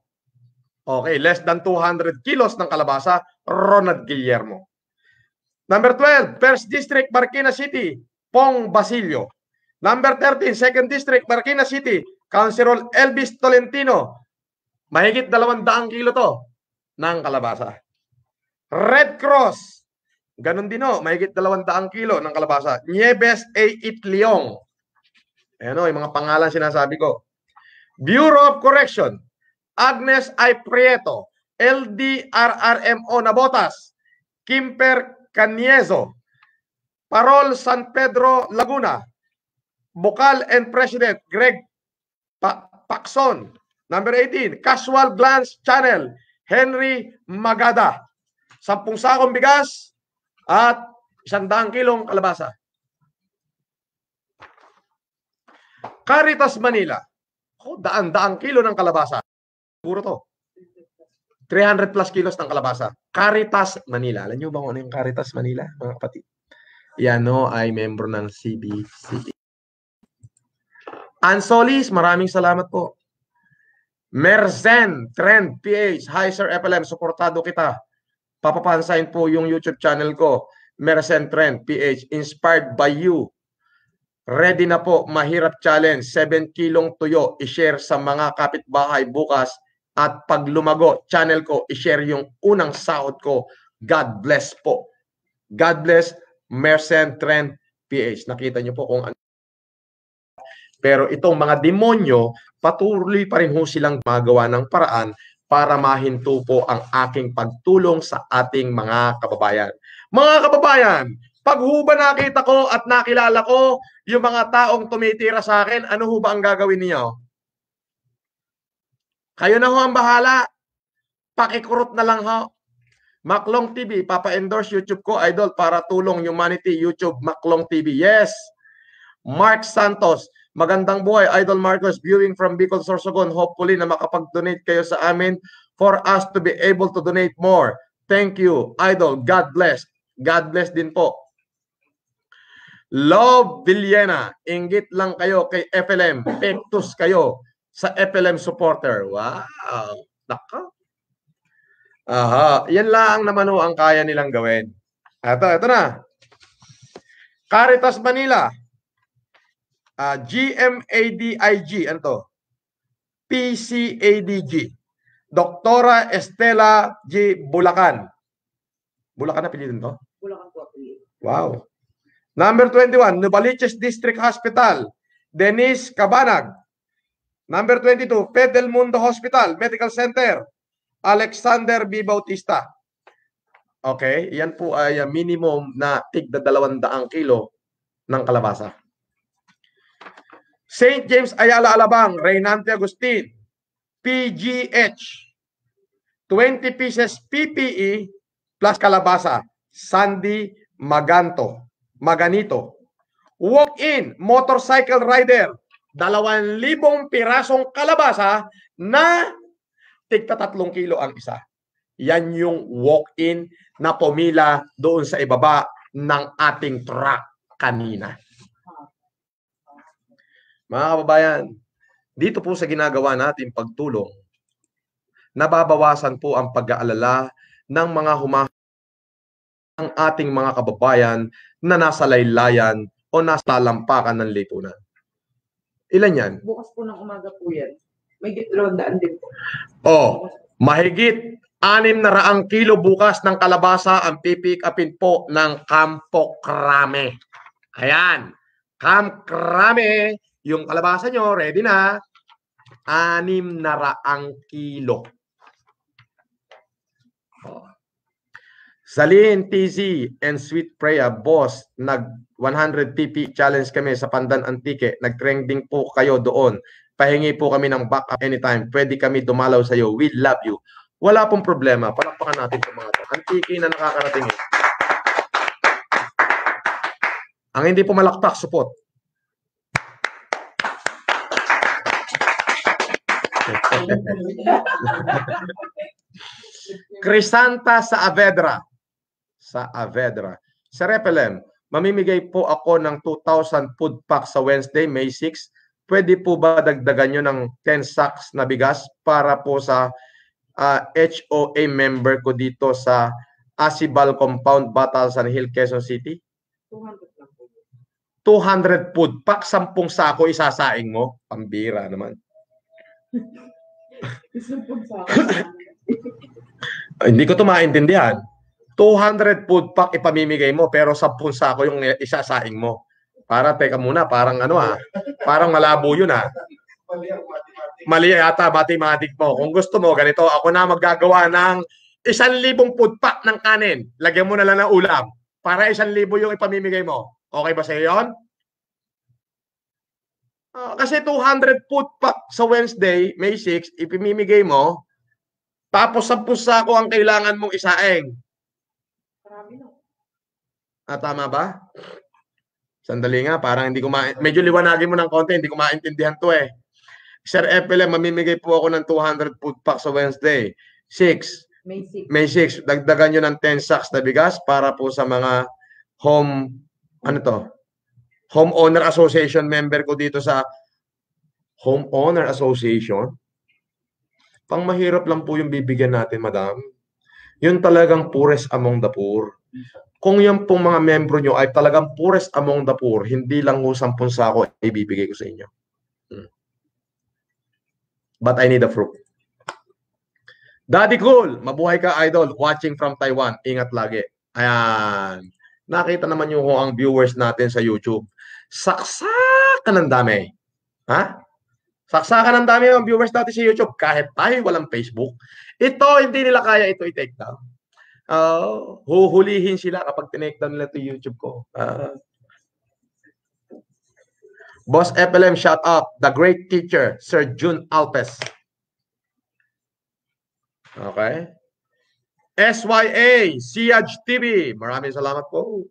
Okay, less than 200 kilos ng kalabasa. Ronald Guillermo. Number 12, First District, Marikina City. Pong Basilio. Number 13, Second District, Marikina City. Councilor Elvis Tolentino. Mahigit 200 kilo to ng kalabasa. Red Cross. Ganon din o, mahigit 200 kilo ng kalabasa. Nieves A. Itliong. Ayan o, yung mga pangalan sinasabi ko. Bureau of Correction. Agnes I. Prieto. LDRRMO Nabotas. Kimper Caniezo. Parol San Pedro Laguna. Bukal and President Greg Pa- Paxon. Number 18, Casual Glance Channel, Henry Magada. Sampung sakong bigas at isang daang kilong kalabasa. Caritas Manila. Oh, daan-daang kilo ng kalabasa. Puro to. 300 plus kilos ng kalabasa. Caritas Manila. Alam niyo ba kung ano yung Caritas Manila, mga kapatid? Yan no, ay membro ng CBCP. Ansolis, maraming salamat po. Merzen, Trend, PH, Hi Sir FLM, suportado kita. Papapansahin po yung YouTube channel ko. Merzen Trend, PH, inspired by you. Ready na po, mahirap challenge. 7 kilong tuyo, i-share sa mga kapitbahay bukas. At pag lumago, channel ko, i-share yung unang sahod ko. God bless po. God bless, Merzen Trend, PH. Nakita niyo po kung ano. Pero itong mga demonyo, patuloy pa rin ho silang magawa ng paraan para mahinto po ang aking pagtulong sa ating mga kababayan. Mga kababayan, pag ho nakita ko at nakilala ko yung mga taong tumitira sa akin, ano ho ba ang gagawin niyo? Kayo na ho ang bahala. Pakikurot na lang ho. Maklong TV, papa-endorse YouTube ko, idol, para tulong humanity, YouTube, Maklong TV. Yes. Mark Santos, magandang buhay, Idol Marcos, viewing from Bicol, Sorsogon. Hopefully na makapag-donate kayo sa amin for us to be able to donate more. Thank you, Idol. God bless. God bless din po. Love Villena, inggit lang kayo kay FLM. Pektus kayo sa FLM supporter. Wow. Naka. Aha. Yan lang naman ho ang kaya nilang gawin. Ito, ito na. Caritas Manila. Uh, GMADIG. Ano to? PCADG. Doktora Estela G. Bulacan. Bulacan na pilitin to? Bulacan po. Wow. Number 21, Novaliches District Hospital, Denise Cabanag. Number 22, Pedel Mundo Hospital, Medical Center, Alexander B. Bautista. Okay, yan po ay minimum na tigda 200 kilo ng kalabasa. St. James Ayala Alabang, Reynante Agustin, PGH, 20 pieces PPE plus kalabasa, Sandy Maganto. Maganito. Walk-in motorcycle rider, 2,000 pirasong kalabasa na tigta 3 kilo ang isa. Yan yung walk-in na pumila doon sa ibaba ng ating truck kanina. Mga kababayan, dito po sa ginagawa natin pagtulong, nababawasan po ang pag-aalala ng mga huma ng ating mga kababayan na nasa laylayan o nasa lampakan ng lipunan. Ilan yan? Bukas po ng umaga po yan. May dalawang din po. O, mahigit anim na raang kilo bukas ng kalabasa ang pipick upin po ng Campo Crame. Ayan. Camp Crame, yung kalabasa nyo, ready na. Anim na raang kilo. Salin TZ and Sweet Preya, boss, nag 100 PP challenge kami sa Pandan Antique. Nag-trending po kayo doon. Pahingi po kami ng backup anytime. Pwede kami dumalaw sa iyo. We love you. Wala pong problema. Palakpakan natin itong mga to. Antique na nakakarating eh. Ang hindi po malakpak, support. Crisanta sa Avedra. Sa Avedra. Sa Repelem, mamimigay po ako ng 2,000 food pack sa Wednesday, May 6. Pwede po ba dagdagan nyo ng 10 sacks na bigas para po sa uh, HOA member ko dito sa Asibal Compound, Batasan Hill, Quezon City? 200 lang po. 200 food pack, 10 sako isasaing mo. Pambira naman. Sa hindi ko to maintindihan. 200 food pack ipamimigay mo pero 10 sako yung isasaing mo. Para teka muna, parang ano ah, parang malabo yun ah. Mali yata mathematic mo. Kung gusto mo, ganito, ako na maggagawa ng isang libong food pack ng kanin. Lagyan mo na lang ng ulam. Para isang libo yung ipamimigay mo. Okay ba sa'yo yun? Ah, kasi 200 food pack sa Wednesday, May 6, ipimimigay mo, tapos 10 sako ang kailangan mong isaing. Marami na. Ah, tama ba? Sandali nga, parang hindi ko ma... Medyo liwanagin mo ng konti, hindi ko maintindihan to eh. Sir FLM, mamimigay po ako ng 200 food pack sa Wednesday. 6. May 6. May 6. Dagdagan nyo ng 10 sacks na bigas para po sa mga home... Ano to? Homeowner Association member ko dito sa Homeowner Association. Pang mahirap lang po yung bibigyan natin, madam. Yun talagang poorest among the poor. Kung yung pong mga membro nyo ay talagang poorest among the poor, hindi lang ho 10 sako ibibigay ko sa inyo. Hmm. But I need a fruit. Daddy Cool, mabuhay ka idol, watching from Taiwan. Ingat lagi. Ayan. Nakita naman yung ang viewers natin sa YouTube. Saksakan ng dami. Ha? Saksakan ng dami ang viewers natin sa YouTube kahit tayo walang Facebook. Ito, hindi nila kaya ito i-take down. Uh, huhulihin sila kapag tinake down nila ito YouTube ko. Uh, Boss FLM, shout out. The great teacher, Sir June Alpes. Okay. SYA, Siaj TV. Maraming salamat po.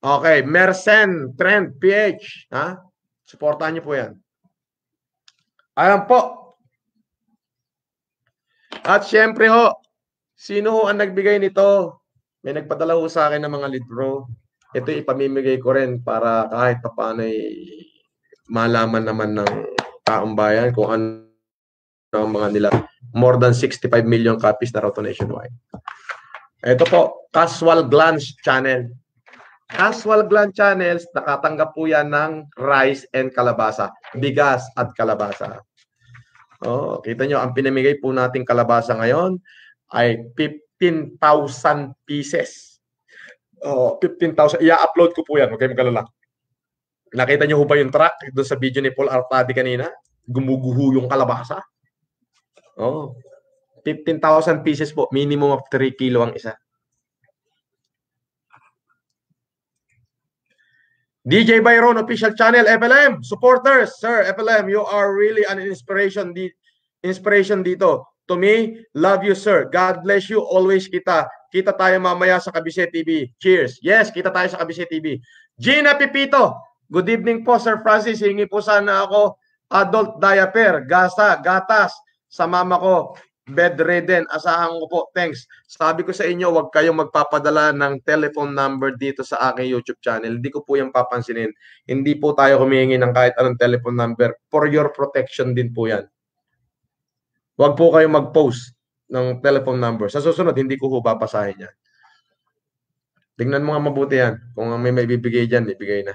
Okay, Mercen Trend PH, ha? Suportahan niyo po 'yan. Ayan po. At syempre ho, sino ho ang nagbigay nito? May nagpadala ho sa akin ng mga libro. Ito ipamimigay ko rin para kahit paano ay malaman naman ng taong bayan kung ano ang mga nila. More than 65 million copies na raw to nationwide. Ito po, Casual Glance Channel. Casual Glance Channels, nakatanggap po yan ng rice and kalabasa. Bigas at kalabasa. Oh, kita nyo, ang pinamigay po nating kalabasa ngayon ay 15,000 pieces. Oh, 15,000. I-upload ko po yan. Okay, magalala. Nakita nyo ho ba yung track doon sa video ni Paul Artadi kanina? Gumuguho yung kalabasa. Oh, 15,000 pieces po. Minimum of 3 kilo ang isa. DJ Byron official channel FLM supporters sir FLM you are really an inspiration di inspiration dito. To me love you sir. God bless you. Always kita. Kita tayo mamaya sa Kabise TV cheers. Yes kita tayo sa Kabise TV Gina Pipito good evening po sir Francis. Hingi po sana ako. Adult diaper gasa gatas sa mama ko bedridden. Asahan ko po. Thanks. Sabi ko sa inyo, huwag kayong magpapadala ng telephone number dito sa aking YouTube channel. Hindi ko po yan papansinin. Hindi po tayo humihingi ng kahit anong telephone number. For your protection din po yan. Huwag po kayong mag-post ng telephone number. Sa susunod, hindi ko po papasahin yan. Tingnan mo nga mabuti yan. Kung may may bibigay dyan, ibigay na.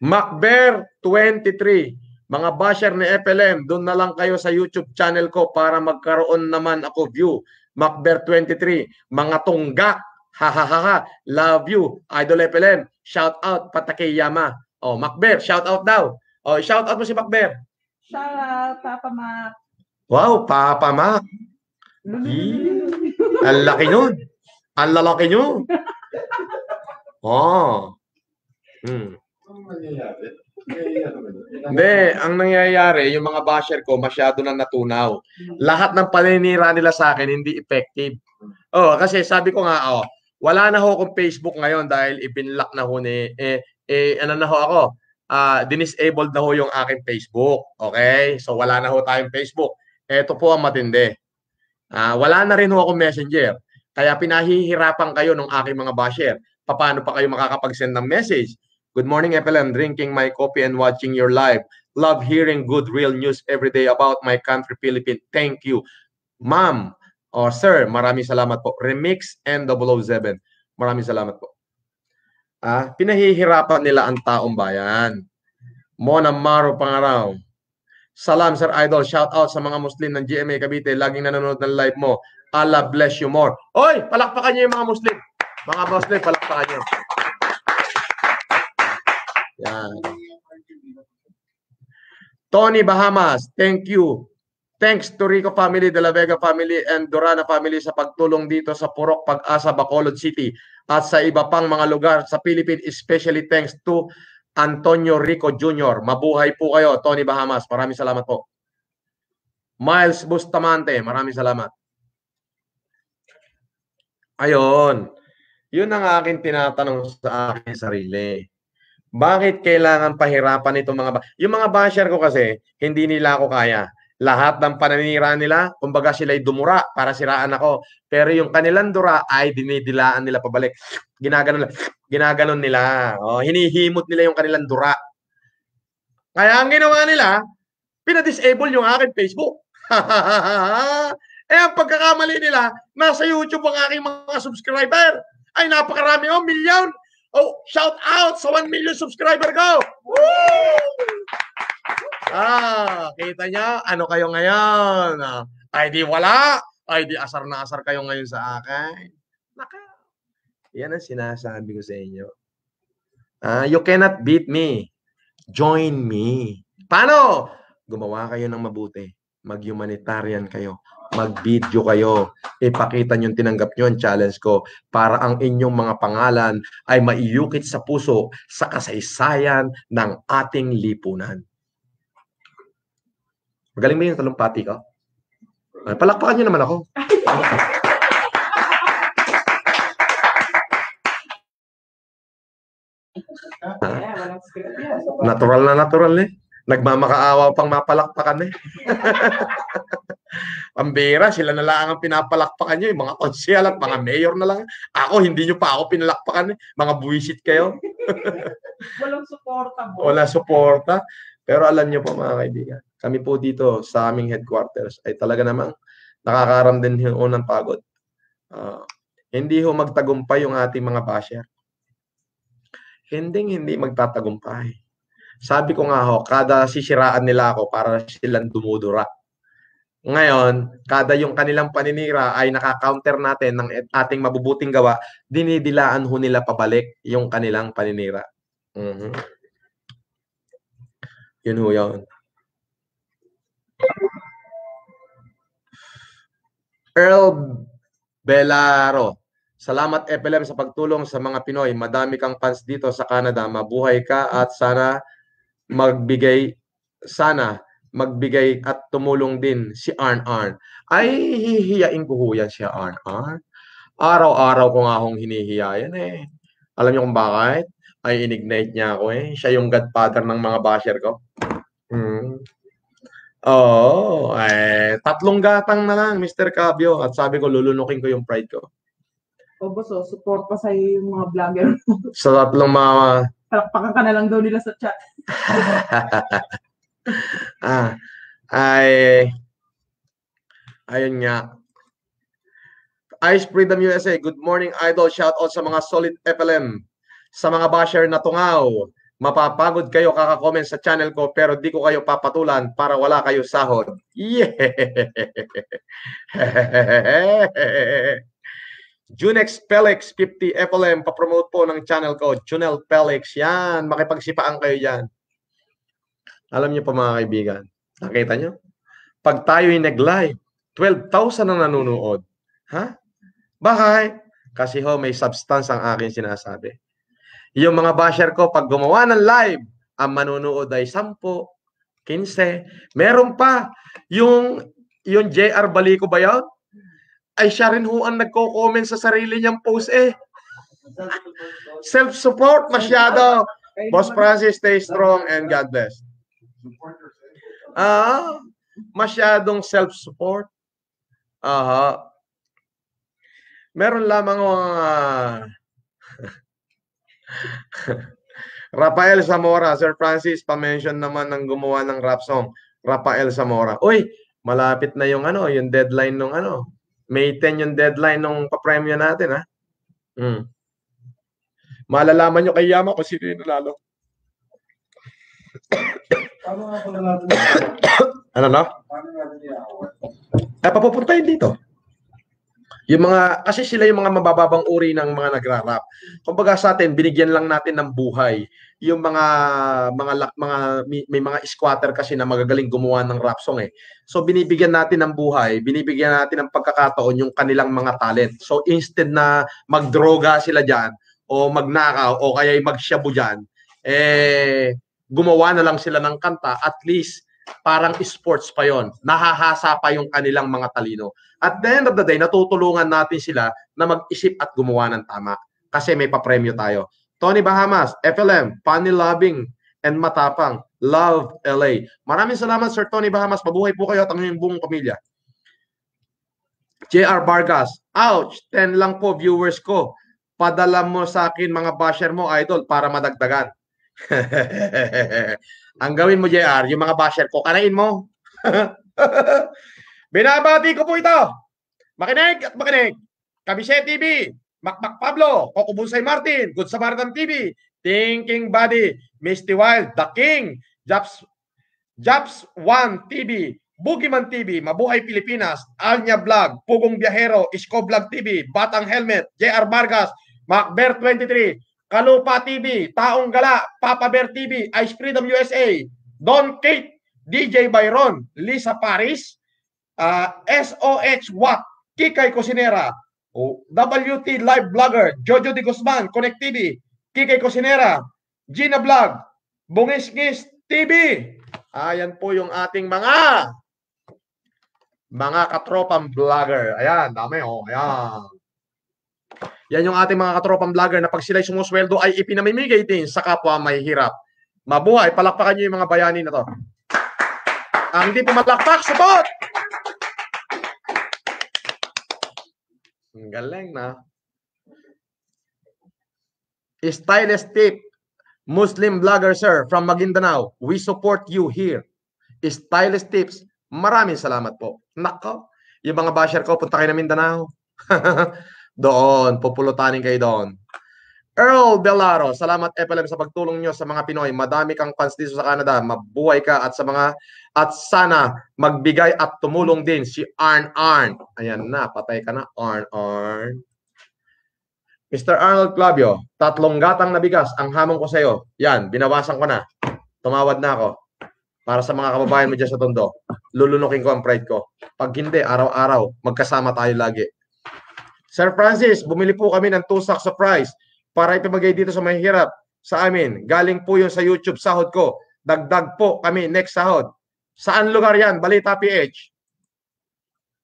Macbear 23. Mga basher ni FLM, doon na lang kayo sa YouTube channel ko para magkaroon naman ako view. Macbear23, mga tungga, ha ha ha ha, love you, Idol FLM, shout out, Patakeyama. Oh, Macbear, shout out daw. Oh, shout out mo si Macbear. Shout out, Papa Mac. Wow, Papa Mac. Ang laki nun. Ang lalaki nyo. Oh. Hmm. Hindi, ang nangyayari, yung mga basher ko, masyado na natunaw. Lahat ng paninira nila sa akin, hindi effective. Oh, kasi sabi ko nga, oh, wala na ho akong Facebook ngayon dahil ibinlock na ho ni, eh, eh, ano na ho ako, ah, dinisable na ho yung aking Facebook. Okay? So, wala na ho tayong Facebook. Ito po ang matindi. Ah, wala na rin ho akong messenger. Kaya pinahihirapan kayo ng aking mga basher. Paano pa kayo makakapag-send ng message? Good morning, FLM. Drinking my coffee and watching your live. Love hearing good real news every day about my country, Philippines. Thank you. Ma'am or sir, maraming salamat po. Remix N007. Maraming salamat po. Ah, pinahihirapan nila ang taong bayan. Mona Maro Pangaraw. Salam Sir Idol, shout out sa mga Muslim ng GMA Cavite, laging nanonood ng live mo. Allah bless you more. Oy, palakpakan niyo yung mga Muslim. Mga Muslim, palakpakan niyo. Yan. Tony Bahamas, thank you. Thanks to Rico family, De La Vega family, and Durana family sa pagtulong dito sa Purok Pag-asa, Bacolod City at sa iba pang mga lugar sa Philippines, especially thanks to Antonio Rico Jr. Mabuhay po kayo, Tony Bahamas. Maraming salamat po. Miles Bustamante, maraming salamat. Ayon. Yun ang akin tinatanong sa akin sarili. Bakit kailangan pahirapan itong mga ba- Yung mga basher ko kasi, hindi nila ako kaya. Lahat ng paninira nila, kumbaga sila'y dumura para siraan ako. Pero yung kanilang dura ay dinidilaan nila pabalik. Ginaganon, ginaganon nila. Oh, hinihimot nila yung kanilang dura. Kaya ang ginawa nila, pinadisable yung aking Facebook. eh, ang pagkakamali nila, nasa YouTube ang aking mga subscriber. Ay, napakarami. Oh, milyon. Oh, shout out sa 1 million subscriber ko. Woo! Ah, kita niya, ano kayo ngayon? Ah, Ay di wala. Ay di asar na asar kayo ngayon sa akin. Naka. Yan ang sinasabi ko sa inyo. Ah, you cannot beat me. Join me. Paano? Gumawa kayo ng mabuti. Mag-humanitarian kayo. Mag-video kayo. Ipakita nyo tinanggap nyo ang challenge ko para ang inyong mga pangalan ay maiyukit sa puso sa kasaysayan ng ating lipunan. Magaling ba yung talumpati ko? Palakpakan nyo naman ako. Natural na natural eh. Nagmamakaawa pang mapalakpakan eh. Pambira, sila na lang ang pinapalakpakan nyo. Yung mga konsyal at mga mayor na lang. Ako, hindi nyo pa ako pinalakpakan eh. Mga buwisit kayo. walang suporta mo. Wala suporta. Pero alam nyo po mga kaibigan, kami po dito sa aming headquarters ay talaga namang nakakaramdam ho ng pagod. Ah, hindi ho magtagumpay yung ating mga basher. Hindi hindi magtatagumpay. Sabi ko nga ho, kada sisiraan nila ako para silang dumudura. Ngayon, kada yung kanilang paninira ay naka-counter natin ng ating mabubuting gawa, dinidilaan ho nila pabalik yung kanilang paninira. Mhm. Yun ho yun. Earl Belaro. Salamat FLM sa pagtulong sa mga Pinoy. Madami kang fans dito sa Canada. Mabuhay ka at sana magbigay sana magbigay at tumulong din si Arn Arn. Ay, hihiyain ko ho yan si Arn Arn. Araw-araw ko nga hong hinihiya yan eh. Alam niyo kung bakit? Ay, inignite niya ako eh. Siya yung godfather ng mga basher ko. Hmm. Oo, eh, tatlong gatang na lang, Mr. Cabio. At sabi ko, lulunukin ko yung pride ko. O boso, support pa sa yung mga vlogger. Sa tatlong mga Palakpakan ka na lang daw nila sa chat. ah, ay, ayun nga. Ice Freedom USA, good morning idol. Shout out sa mga solid FLM. Sa mga basher na tungaw. Mapapagod kayo kaka-comment sa channel ko pero di ko kayo papatulan para wala kayo sahod. Yeah! Junex Pelix 50 FLM, papromote po ng channel ko, Junel Pelix. Yan, makipagsipaan kayo dyan. Alam niyo po mga kaibigan, nakita niyo? pag tayo'y nag-live, 12,000 ang nanonood. Ha? Bakit? Kasi ho, may substance ang aking sinasabi. Yung mga basher ko, pag gumawa ng live, ang manunood ay 10, 15. Meron pa, yung, yung JR Balico ba yun? Ay siya rin ho ang nagko-comment sa sarili niyang post eh. Self-support masyado. Boss Francis, stay strong and God bless. Ah, masyadong self-support. Aha. Meron lamang uh, Rafael Zamora, Sir Francis, pa-mention naman ng gumawa ng rap song. Rafael Zamora. Uy, malapit na yung ano, yung deadline nung ano. May 10 yung deadline nung pa-premyo natin, ha? Hmm. Malalaman nyo kay Yama kung sino yung nalalo. Ano i-award? Eh, papupuntahin dito. Yung mga, kasi sila yung mga mabababang uri ng mga nagra-rap. Kumbaga sa atin, binigyan lang natin ng buhay. Yung mga, mga, mga, may, may mga squatter kasi na magagaling gumawa ng rap song eh. So binibigyan natin ng buhay, binibigyan natin ng pagkakataon yung kanilang mga talent. So instead na magdroga sila dyan, o magnakaw, o kaya magsyabu dyan, eh, gumawa na lang sila ng kanta, at least parang sports pa yon nahahasa pa yung kanilang mga talino. At the end of the day, natutulungan natin sila na mag-isip at gumawa ng tama kasi may papremyo tayo. Tony Bahamas, FLM, Funny Loving, and Matapang, Love LA. Maraming salamat Sir Tony Bahamas. Mabuhay po kayo at ang inyong buong pamilya. JR Vargas, ouch, 10 lang po viewers ko. Padala mo sa akin mga basher mo, idol, para madagdagan. ang gawin mo, JR, yung mga basher ko, kanain mo. Binabati ko po ito. Makinig at makinig. Kabise TV, Makmak Pablo, Kokubusay Martin, Good Samaritan TV, Thinking Body, Misty Wild, The King, Japs, Japs 1 TV, Bugiman TV, Mabuhay Pilipinas, Alnya Vlog, Pugong Biyahero, Isko Vlog TV, Batang Helmet, JR Vargas, Macbear 23, Kalupa TV, Taong Gala, Papa Bear TV, Ice Freedom USA, Don Kate, DJ Byron, Lisa Paris, uh, SOH Watt, Kikay Cosinera, WT Live Vlogger, Jojo de Guzman, Connect TV, Kikay Cosinera, Gina Vlog, Bungis-ngis TV. Ayan po yung ating mga mga katropang vlogger. Ayan, dami oh. Ayan. Yan yung ating mga katropang vlogger na pag sila'y sumusweldo ay ipinamimigay din sa kapwa may hirap. Mabuhay, palakpakan niyo yung mga bayani na to. Ang hindi pumalakpak, support! Ang galing na. Stylist tip. Muslim vlogger sir from Maguindanao. We support you here. Stylist tips. Maraming salamat po. Nako. Yung mga basher ko, punta kayo na Mindanao. doon, pupulutanin kayo doon. Earl Belaro, salamat FLM sa pagtulong nyo sa mga Pinoy. Madami kang fans dito sa Canada. Mabuhay ka at sa mga at sana magbigay at tumulong din si Arn Arn. Ayan na, patay ka na Arn Arn. Mr. Arnold Clavio, tatlong gatang na bigas ang hamon ko sa iyo. Yan, binawasan ko na. Tumawad na ako. Para sa mga kababayan mo dyan sa Tondo. Lulunukin ko ang pride ko. Pag hindi, araw-araw, magkasama tayo lagi. Sir Francis, bumili po kami ng two sacks of rice para ipamagay dito sa mahihirap sa amin. Galing po yun sa YouTube sahod ko. Dagdag po kami next sahod. Saan lugar yan? Balita PH.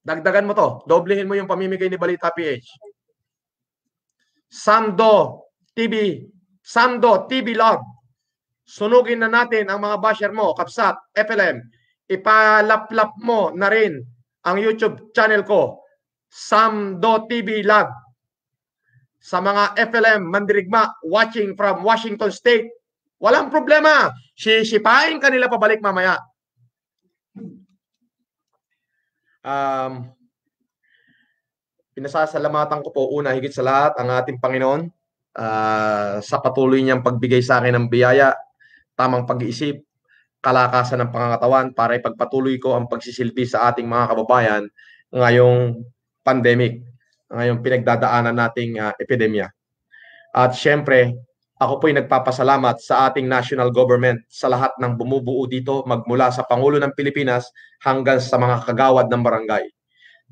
Dagdagan mo to. Doblehin mo yung pamimigay ni Balita PH. Samdo TV. Samdo TV Log. Sunugin na natin ang mga basher mo, Kapsat, FLM. Ipalaplap mo na rin ang YouTube channel ko, Samdo TV Log. Sa mga FLM Mandirigma watching from Washington State, walang problema. Sisipain kanila pabalik mamaya. Um, pinasasalamatan ko po una higit sa lahat ang ating Panginoon uh, sa patuloy niyang pagbigay sa akin ng biyaya, tamang pag-iisip, kalakasan ng pangangatawan para ipagpatuloy ko ang pagsisilbi sa ating mga kababayan ngayong pandemic, ngayong pinagdadaanan nating uh, epidemya. At syempre, Ako po'y nagpapasalamat sa ating national government sa lahat ng bumubuo dito magmula sa Pangulo ng Pilipinas hanggang sa mga kagawad ng barangay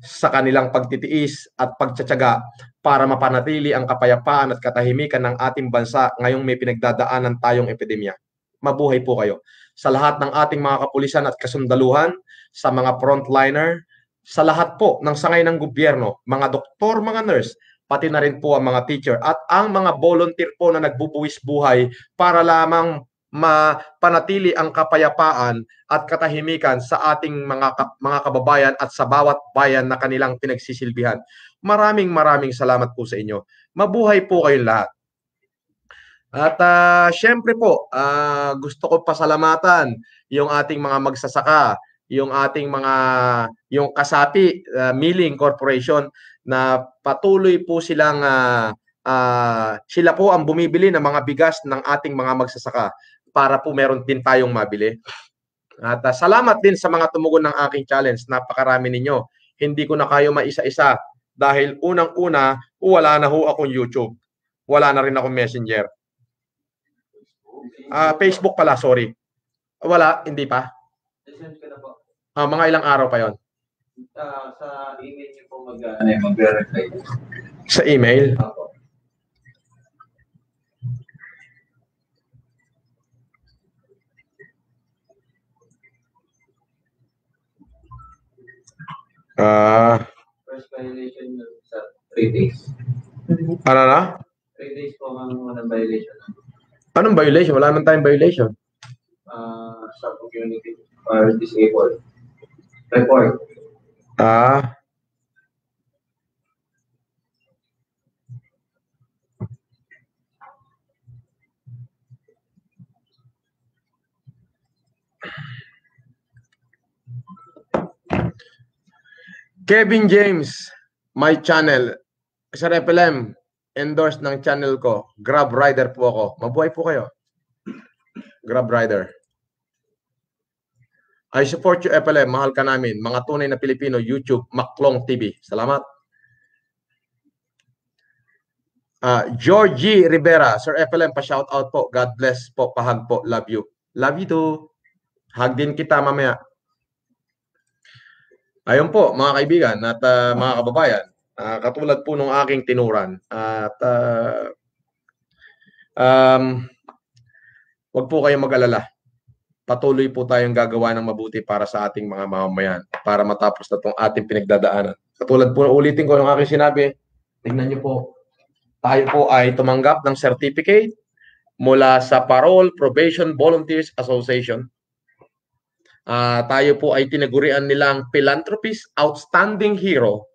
sa kanilang pagtitiis at pagtsatsaga para mapanatili ang kapayapaan at katahimikan ng ating bansa ngayong may pinagdadaanan tayong epidemya. Mabuhay po kayo. Sa lahat ng ating mga kapulisan at kasundaluhan, sa mga frontliner, sa lahat po ng sangay ng gobyerno, mga doktor, mga nurse, pati na rin po ang mga teacher at ang mga volunteer po na nagbubuwis buhay para lamang mapanatili ang kapayapaan at katahimikan sa ating mga ka- mga kababayan at sa bawat bayan na kanilang pinagsisilbihan. Maraming maraming salamat po sa inyo. Mabuhay po kayong lahat. At ah, syempre po, ah, gusto ko pasalamatan yung ating mga magsasaka, yung ating mga yung Kasapi ah, Milling Corporation na patuloy po silang ah, ah, sila po ang bumibili ng mga bigas ng ating mga magsasaka para po meron din tayong mabili. At ah, salamat din sa mga tumugon ng aking challenge. Napakarami ninyo. Hindi ko na kayo maisa-isa dahil unang-una, wala na ho akong YouTube. Wala na rin akong Messenger. Ah, Facebook pala, sorry. Wala, hindi pa. Ko na po. Ah, mga ilang araw pa yon Ah, sa email niyo po mag, ano, mag-verify. Sa email. Ako. Ah, First violation sa 3 days. ano na? 3 days po ang unang violation. Anong violation? Wala naman tayong violation. Ah, sa community or disabled. Report. Ah, Kevin James, my channel. Sa FLM, endorse ng channel ko. Grab rider po ako. Mabuhay po kayo. Grab rider. I support you FLM. Mahal ka namin. Mga tunay na Pilipino, YouTube, Maklong TV. Salamat. Ah, Georgie Rivera, Sir FLM, pa-shout out po. God bless po. Pahag po. Love you. Love you too. Hug din kita mamaya. Ayun po, mga kaibigan at ah, mga kababayan. Ah, katulad po nung aking tinuran. At ah, um, wag po kayong mag-alala. Patuloy po tayong gagawa ng mabuti para sa ating mga mamamayan para matapos na itong ating pinagdadaanan. Katulad po, ulitin ko yung aking sinabi, tingnan niyo po, tayo po ay tumanggap ng certificate mula sa Parole Probation Volunteers Association. Ah, tayo po ay tinagurian nilang philanthropist, outstanding hero,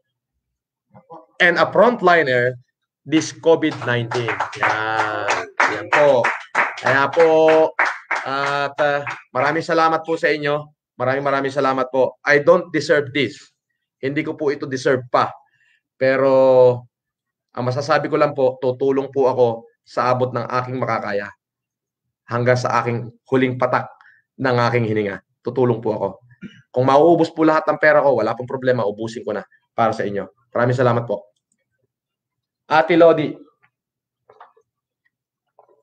and a frontliner this COVID-19. Yan. Yan po. Kaya po, at ah, maraming salamat po sa inyo. Maraming maraming salamat po. I don't deserve this. Hindi ko po ito deserve pa. Pero ang masasabi ko lang po, tutulong po ako sa abot ng aking makakaya hanggang sa aking huling patak ng aking hininga. Tutulong po ako. Kung mauubos po lahat ng pera ko, wala pong problema, ubusin ko na para sa inyo. Maraming salamat po. Ate Lodi.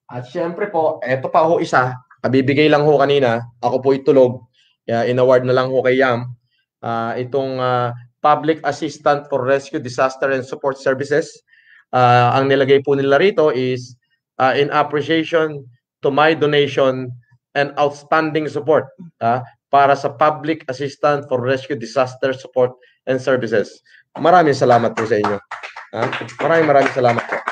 At syempre po, eto pa ho isa, kabibigay lang ho kanina, ako po itulog, kaya in-award na lang ho kay Yam, Ah, itong ah, Public Assistant for Rescue, Disaster and Support Services. Ah, ang nilagay po nila rito is ah, in appreciation to my donation and outstanding support ah, para sa Public Assistant for Rescue, Disaster Support and Services. Maraming salamat po sa inyo. Ah, maraming maraming salamat po.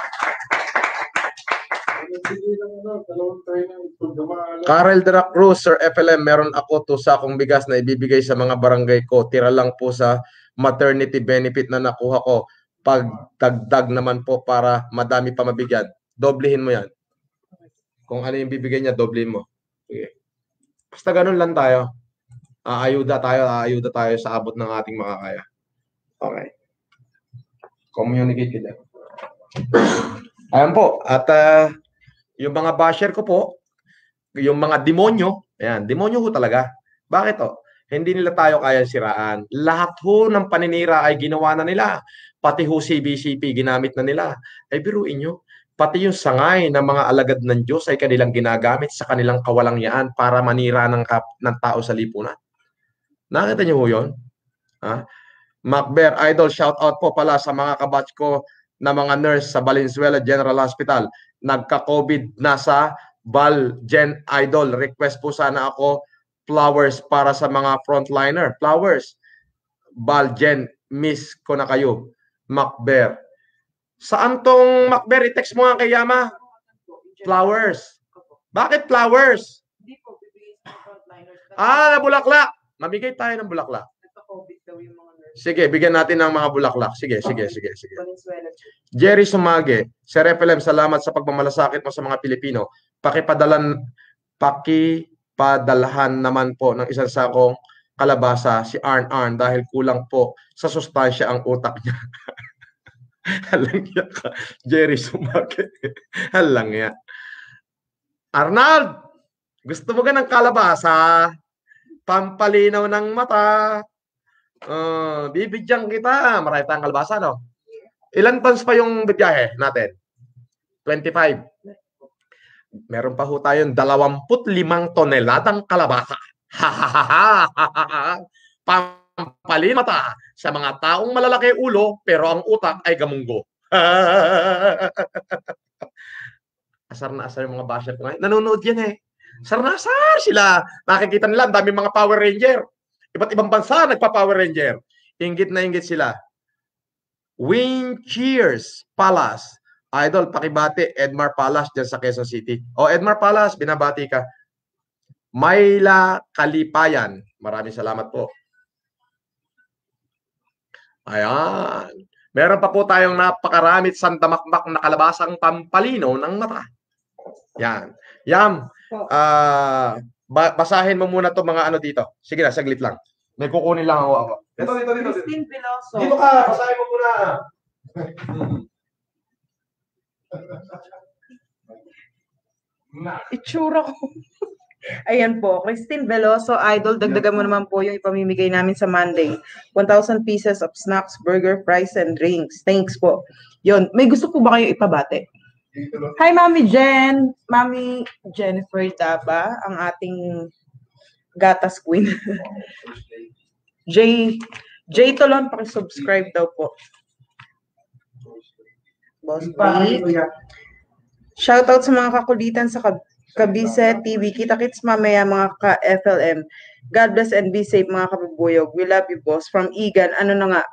Karel de la Cruz, Sir FLM, meron ako to sa akong bigas na ibibigay sa mga barangay ko. Tira lang po sa maternity benefit na nakuha ko. Pagdagdag naman po para madami pa mabigyan. Doblehin mo yan. Kung ano yung bibigay niya, doblehin mo. Sige. Basta ganun lang tayo. Aayuda tayo, aayuda tayo sa abot ng ating makakaya. Okay. Communicate dyan. Ayan po. At ah, yung mga basher ko po, yung mga demonyo, ayan, demonyo ho talaga. Bakit to? Hindi nila tayo kaya siraan. Lahat ho ng paninira ay ginawa na nila. Pati ho CBCP ginamit na nila. Ay biruin nyo, pati yung sangay ng mga alagad ng Diyos ay kanilang ginagamit sa kanilang kawalangyaan para manira ng, kap, ng tao sa lipunan. Nakita niyo ho yun? Ha? Macber, idol, shout out po pala sa mga kabatch ko na mga nurse sa Valenzuela General Hospital. Nagka-COVID na sa Val Gen Idol. Request po sana ako flowers para sa mga frontliner. Flowers. Val Gen, miss ko na kayo. Macber. Saan tong Macber? I-text mo nga kay Yama. Flowers. Bakit flowers? Ah, bulaklak. Mamigay tayo ng bulaklak. Nagka-COVID daw yung mga nurse. Sige, bigyan natin ng mga bulaklak. Sige, sige, sige, sige. Jerry Sumage, Sir FLM, salamat sa pagmamalasakit mo sa mga Pilipino. Pakipadalan, pakipadalhan naman po ng isang sakong kalabasa si Arn Arn dahil kulang po sa sustansya ang utak niya. Halang ya ka. Jerry Sumage. Halang ya. Arnold! Gusto mo ka ng kalabasa? Pampalinaw ng mata. Uh, bibigyan kita. Marami tayong kalabasa, no? Ilan tons pa yung bibiyahe natin? 25. Meron pa ho tayong 25 toneladang kalabasa. Pampalimata sa mga taong malalaki ulo pero ang utak ay gamunggo. asar na asar yung mga basher ko. Nanonood yan eh. Asar na sila. Nakikita nila, ang dami mga Power Ranger. Iba't ibang bansa nagpa-Power Ranger. Inggit na inggit sila. Win Cheers Palace. Idol, pakibati Edmar Palace dyan sa Quezon City. O Edmar Palace, binabati ka. Mayla Kalipayan. Maraming salamat po. Ayan. Meron pa po tayong napakaramit sandamakmak na kalabasang pampalino ng mata. Yan. Yam. Ah, ba- basahin mo muna to mga ano dito. Sige na, saglit lang. May kukunin lang ako. ako. Dito, dito, dito. dito. Christine Veloso. Dito ka, basahin mo muna. Itsura ko. Ayan po, Christine Veloso, idol, dagdagan mo naman po yung ipamimigay namin sa Monday. 1,000 pieces of snacks, burger, fries, and drinks. Thanks po. Yon, may gusto po ba kayo ipabate? Hi, Mami Jen. Mami Jennifer Taba, ang ating gatas queen. J, J Tolon, pakisubscribe daw po. Boss B. Shoutout sa mga kakulitan sa Kab- Kabise TV. Kita-kits mamaya mga ka-FLM. God bless and be safe mga kabubuyog. We love you, boss. From Igan, ano na nga,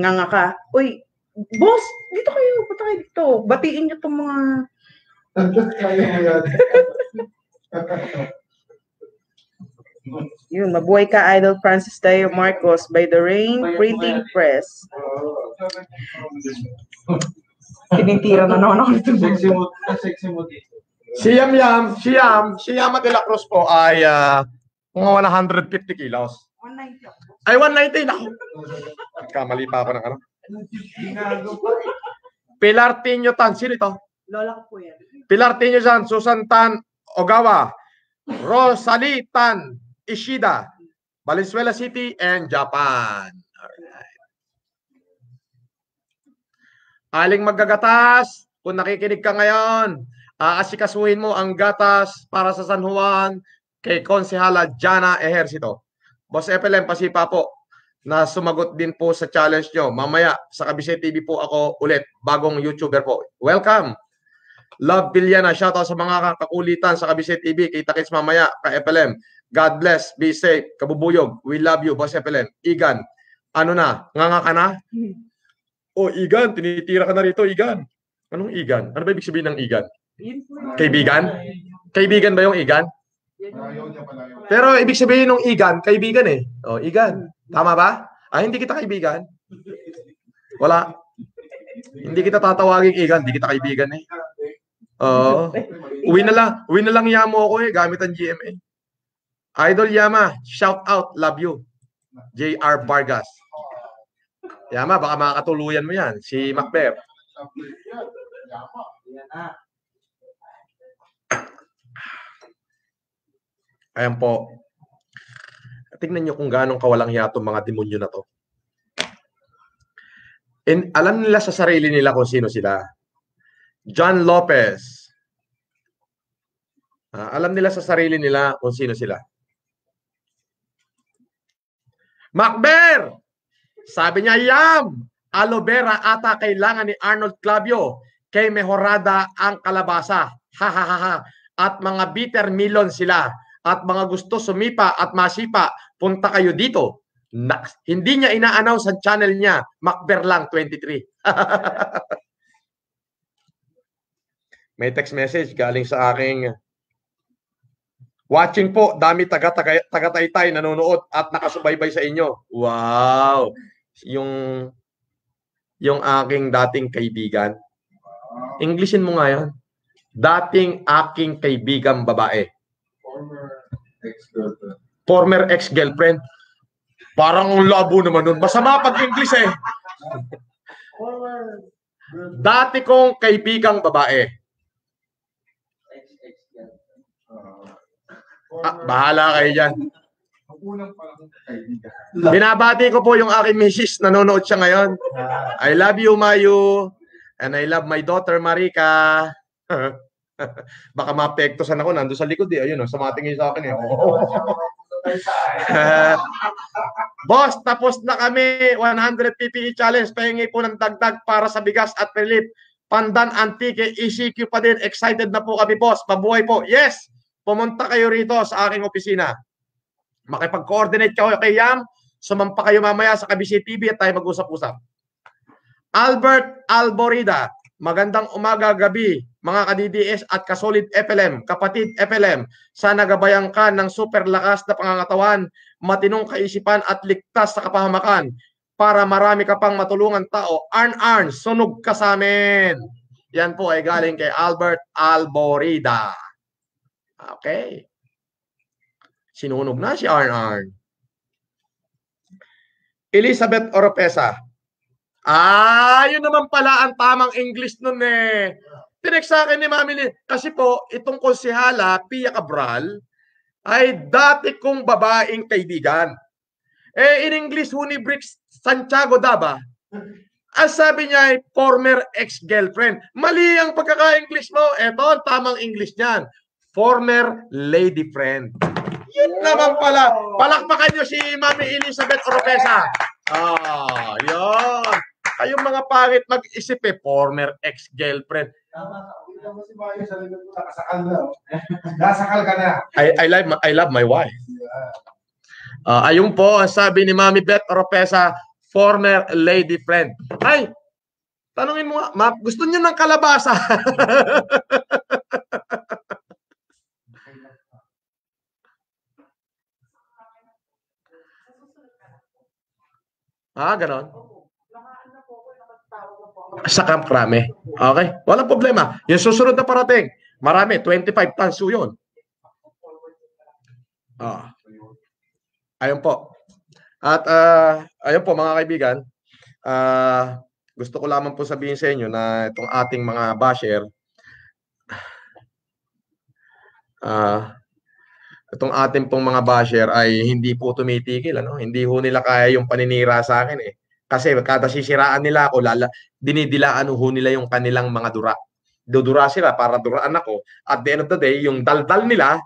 nga nga ka. Uy, boss, dito kayo. Punta kayo dito. Batiin nyo itong mga... Yun, mabuhay ka, Idol Francis Tayo Marcos by the Rain Printing Press. Tinitira na naman ako nito. Sexy mo, sexy mo dito. Si Yam Yam, si Yam, si Yama de la Cruz po ay ah, mga 150 kilos. 190 ako. Ay, 190 na. Kamali pa ako ng ano. Pilar Tinyo Tan, sino ito? Lola ko po yan. Pilar Tinyo Tan, Susan Tan Ogawa, Rosalie Tan Ishida, Valenzuela City and Japan. Alright. Aling magagatas, kung nakikinig ka ngayon, aasikasuhin mo ang gatas para sa San Juan kay Konsehala Jana Ejercito. Boss FLM, pasipa po na sumagot din po sa challenge nyo. Mamaya sa Kabisay TV po ako ulit, bagong YouTuber po. Welcome! Love Villana, shoutout sa mga kakulitan sa Kabisay TV. Kita kits mamaya ka FLM. God bless, be safe, kabubuyog. We love you, Boss FLM. Igan, ano na, nganga ka na? O Igan, tinitira ka na rito, Igan. Anong Igan? Ano ba ibig sabihin ng Igan? Kaibigan? Kaibigan ba yung Igan? Pero ibig sabihin ng Igan, kaibigan eh. O, Igan. Tama ba? Ah, hindi kita kaibigan. Wala. Hindi kita tatawagin Igan, hindi kita kaibigan eh. Oo. Uwi na lang, uwi na lang yamo ako eh, gamit ang GMA. Idol Yama, shout out, love you. JR Vargas. Yama, baka makakatuluyan mo yan. Si Macbeth. Ayan po. Tingnan nyo kung gaano kawalang hiya itong mga demonyo na to. And alam nila sa sarili nila kung sino sila. John Lopez. Ah, alam nila sa sarili nila kung sino sila. Macber! Sabi niya, Yam! Aloe vera ata kailangan ni Arnold Clavio kay mehorada ang kalabasa. Ha ha ha ha. At mga bitter melon sila. At mga gusto sumipa at masipa, punta kayo dito. Na, hindi niya ina-announce sa channel niya, Macber lang 23. May text message galing sa aking Watching po, dami taga taga-taytay nanonood at nakasubaybay sa inyo. Wow. Yung yung aking dating kaibigan. Englishin mo nga yan. Dating aking kaibigang babae. Former ex-girlfriend. Former ex-girlfriend. Parang ang labo naman nun. Masama pag-English eh. Former. Dati kong kaibigang babae. Ah, bahala kayo dyan. Binabati ko po yung aking misis. Nanonood siya ngayon. I love you, Mayu. And I love my daughter, Marika. Baka maapektosan ako. Nando sa likod eh. Ayun, oh, sumatingin sa akin eh. Boss, tapos na kami. 100 PPE challenge. Pahingi po ng dagdag para sa bigas at relief. Pandan Antique, ECQ pa din. Excited na po kami, boss. Pabuhay po. Yes! Pumunta kayo rito sa aking opisina. Makipag-coordinate kayo kay Yam. Sumampa kayo mamaya sa Kabisi TV at tayo mag-usap-usap. Albert Alborida, magandang umaga gabi mga ka-DDS at kasolid FLM, kapatid FLM. Sana gabayan ka ng super lakas na pangangatawan, matinong kaisipan at ligtas sa kapahamakan para marami ka pang matulungan tao. Arn Arn, sunog ka sa amin. Yan po ay galing kay Albert Alborida. Okay. Sinunog na si Arn Arn. Elizabeth Oropesa. Ah, yun naman pala ang tamang English nun eh. Tinext sa akin ni Mami ni, kasi po, itong konsihala, Pia Cabral, ay dati kong babaeng kaibigan. Eh, in English, ho ni Bricks Santiago Daba, ang sabi niya ay former ex-girlfriend. Mali ang pagkaka-English mo. Eto, ang tamang English niyan. Former lady friend. Yun naman pala. Palakpakan niyo si Mami Elizabeth Oropesa. Ah, yun. Kayong mga pangit mag-isip eh, former ex-girlfriend. Tama ka. Si Mayo sa likod mo, nakasakal na. oh. Nasakal ka na. I, I, love, my, I love my wife. Ah, ayun po, sabi ni Mami Beth Oropesa, former lady friend. Ay, tanungin mo nga, ma, gusto niyo ng kalabasa? ah, ganon. Sa Camp Crame. Okay? Walang problema. Yung susunod na parating, marami, 25 tons po yun. Ah. Ayun po. At ah, ayun po mga kaibigan, ah, gusto ko lamang po sabihin sa inyo na itong ating mga basher, ah, itong ating pong mga basher ay hindi po tumitigil. Ano? Hindi ho nila kaya yung paninira sa akin eh. Kasi kada sisiraan nila ako, lala, dinidilaan ho nila yung kanilang mga dura. Dudura sila para duraan ako. At the end of the day, yung daldal nila,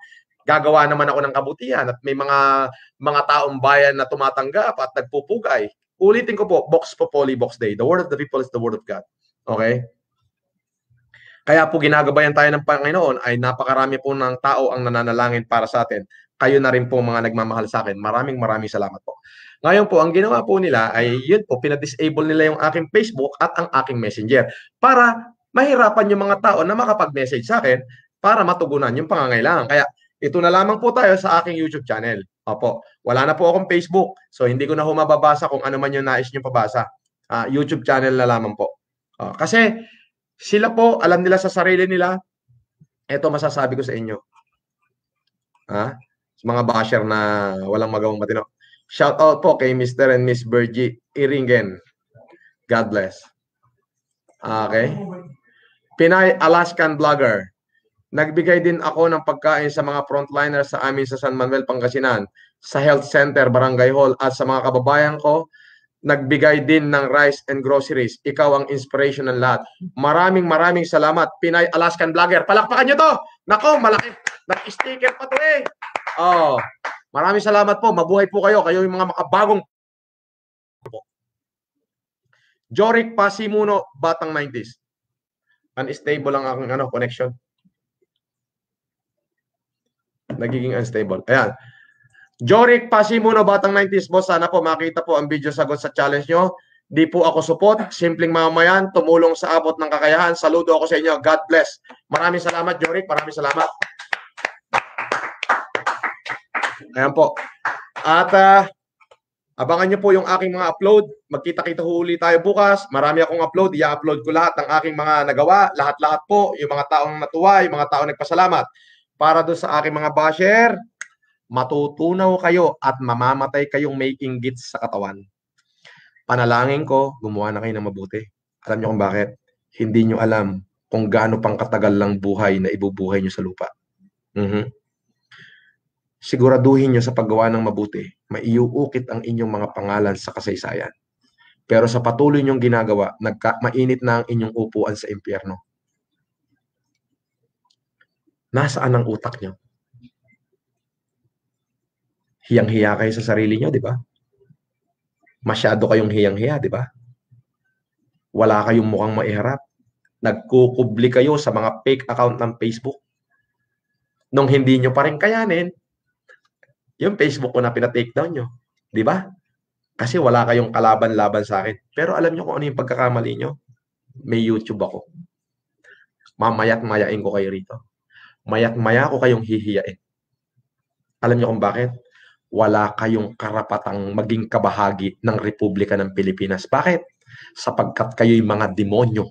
gagawa naman ako ng kabutihan at may mga mga taong bayan na tumatanggap at nagpupugay. Ulitin ko po, Box Popoli Box Day. The word of the people is the word of God. Okay? Kaya po ginagabayan tayo ng Panginoon ay napakarami po ng tao ang nananalangin para sa atin. Kayo na rin po mga nagmamahal sa akin. Maraming maraming salamat po. Ngayon po, ang ginawa po nila ay yun po, pinadisable nila yung aking Facebook at ang aking Messenger para mahirapan yung mga tao na makapag-message sa akin para matugunan yung pangangailangan. Kaya ito na lamang po tayo sa aking YouTube channel. Opo, wala na po akong Facebook. So hindi ko na ho mababasa kung ano man yung nais nyo pabasa. Ah, YouTube channel na lamang po. Ah, kasi sila po, alam nila sa sarili nila, ito masasabi ko sa inyo. Ha? Mga basher na walang magawang matino. Shout out po kay Mr. and Miss Bergie Iringen. God bless. Okay. Pinay Alaskan Vlogger. Nagbigay din ako ng pagkain sa mga frontliners sa amin sa San Manuel, Pangasinan, sa Health Center, Barangay Hall at sa mga kababayan ko nagbigay din ng rice and groceries. Ikaw ang inspiration ng lahat. Maraming maraming salamat, Pinay Alaskan Vlogger. Palakpakan nyo to! Nako, malaki. Nag-sticker pa to eh. Oh, maraming salamat po. Mabuhay po kayo. Kayo yung mga makabagong Jorik Pasimuno, Batang 90s. Unstable ang ano, connection. Nagiging unstable. Ayan. Jorik Pasimuno, Batang 90s. Boss, sana po makita po ang video sagot sa challenge nyo. Di po ako support. Simpleng mamamayan. Tumulong sa abot ng kakayahan. Saludo ako sa inyo. God bless. Maraming salamat, Jorik. Maraming salamat. Ayan po. At uh, Abangan niyo po yung aking mga upload. Magkita-kita huli tayo bukas. Marami akong upload. I-upload ko lahat ng aking mga nagawa. Lahat-lahat po. Yung mga taong natuwa, yung mga taong nagpasalamat. Para doon sa aking mga basher, matutunaw kayo at mamamatay kayong may inggit sa katawan. Panalangin ko, gumawa na kayo ng mabuti. Alam niyo kung bakit? Hindi niyo alam kung gaano pang katagal lang buhay na ibubuhay niyo sa lupa. Mm-hmm siguraduhin nyo sa paggawa ng mabuti, maiuukit ang inyong mga pangalan sa kasaysayan. Pero sa patuloy nyong ginagawa, nagka, mainit na ang inyong upuan sa impyerno. Nasaan ang utak nyo? Hiyang-hiya kayo sa sarili nyo, di ba? Masyado kayong hiyang-hiya, di ba? Wala kayong mukhang maiharap. Nagkukubli kayo sa mga fake account ng Facebook. Nung hindi nyo pa rin kayanin, yung Facebook ko na pina-take down nyo. Di ba? Kasi wala kayong kalaban-laban sa akin. Pero alam nyo kung ano yung pagkakamali nyo? May YouTube ako. Mamayat mayain ko kayo rito. Mayat maya ko kayong hihiyain. Alam nyo kung bakit? Wala kayong karapatang maging kabahagi ng Republika ng Pilipinas. Bakit? Sapagkat kayo'y mga demonyo.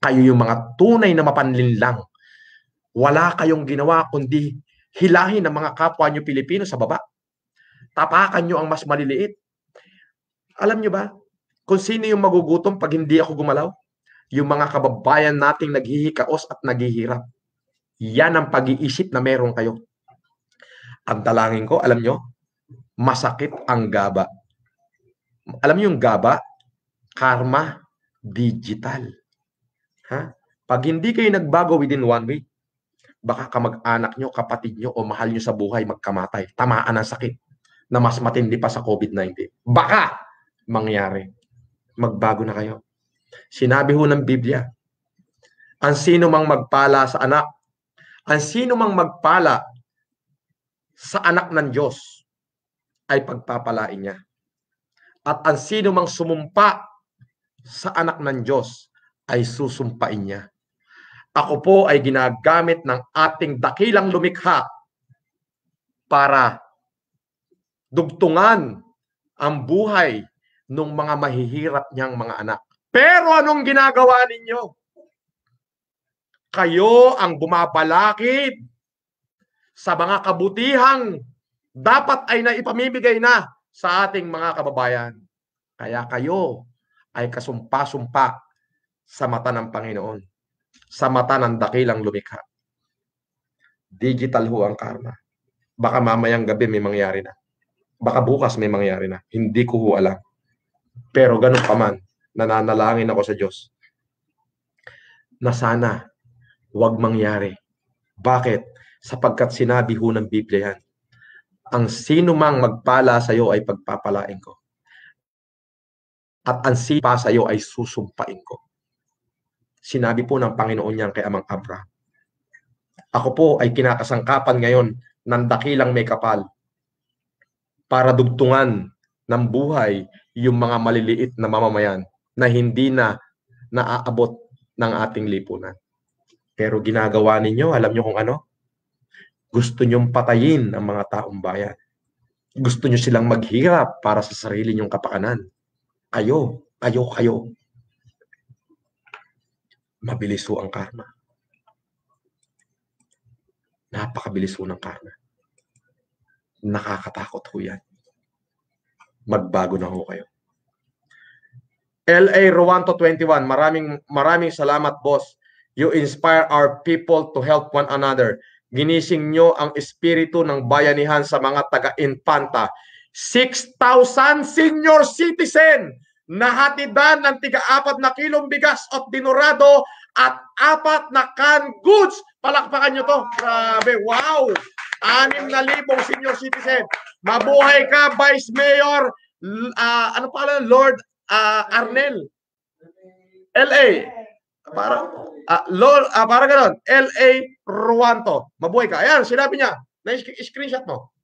Kayo yung mga tunay na mapanlinlang. Wala kayong ginawa kundi hilahin ang mga kapwa nyo Pilipino sa baba. Tapakan nyo ang mas maliliit. Alam nyo ba, kung sino yung magugutom pag hindi ako gumalaw? Yung mga kababayan nating naghihikaos at naghihirap. Yan ang pag-iisip na meron kayo. Ang talangin ko, alam nyo, masakit ang gaba. Alam nyo yung gaba? Karma digital. Ha? Pag hindi kayo nagbago within one week, baka kamag-anak nyo, kapatid nyo o mahal nyo sa buhay magkamatay. Tamaan ng sakit na mas matindi pa sa COVID-19. Baka mangyari. Magbago na kayo. Sinabi ho ng Biblia, ang sino mang magpala sa anak, ang sino mang magpala sa anak ng Diyos ay pagpapalain niya. At ang sino mang sumumpa sa anak ng Diyos ay susumpain niya. Ako po ay ginagamit ng ating dakilang lumikha para dugtungan ang buhay ng mga mahihirap niyang mga anak. Pero anong ginagawa ninyo? Kayo ang bumabalakid sa mga kabutihang dapat ay naipamimigay na sa ating mga kababayan. Kaya kayo ay kasumpa-sumpa sa mata ng Panginoon sa mata ng dakilang lumikha. Digital ho ang karma. Baka mamayang gabi may mangyari na. Baka bukas may mangyari na. Hindi ko ho alam. Pero ganun pa man, nananalangin ako sa Diyos na sana huwag mangyari. Bakit? Sapagkat sinabi ho ng Biblia yan. Ang sino mang magpala sa iyo ay pagpapalain ko. At ang sipa sa iyo ay susumpain ko. Sinabi po ng Panginoon niyan kay Amang Abra. Ako po ay kinakasangkapan ngayon ng dakilang may kapal para dugtungan ng buhay yung mga maliliit na mamamayan na hindi na naaabot ng ating lipunan. Pero ginagawa ninyo, alam nyo kung ano? Gusto nyong patayin ang mga taong bayan. Gusto nyo silang maghirap para sa sarili nyong kapakanan. Kayo, kayo, kayo mabilis ho ang karma. Napakabilis ho ng karma. Nakakatakot ho yan. Magbago na ho kayo. LA Rowanto 21, maraming maraming salamat boss. You inspire our people to help one another. Ginising nyo ang espiritu ng bayanihan sa mga taga-infanta. 6,000 senior citizen na hatidan ng tiga-apat na kilong bigas of dinurado at apat na canned goods. Palakpakan nyo to. Grabe, wow! Anim na libong senior citizen. Mabuhay ka, Vice Mayor, ah, ano pa Lord ah, Arnel. LA. Para, ah, Lord, ah, para ganon. LA Ruanto. Mabuhay ka. Ayan, sinabi niya. Na-screenshot mo.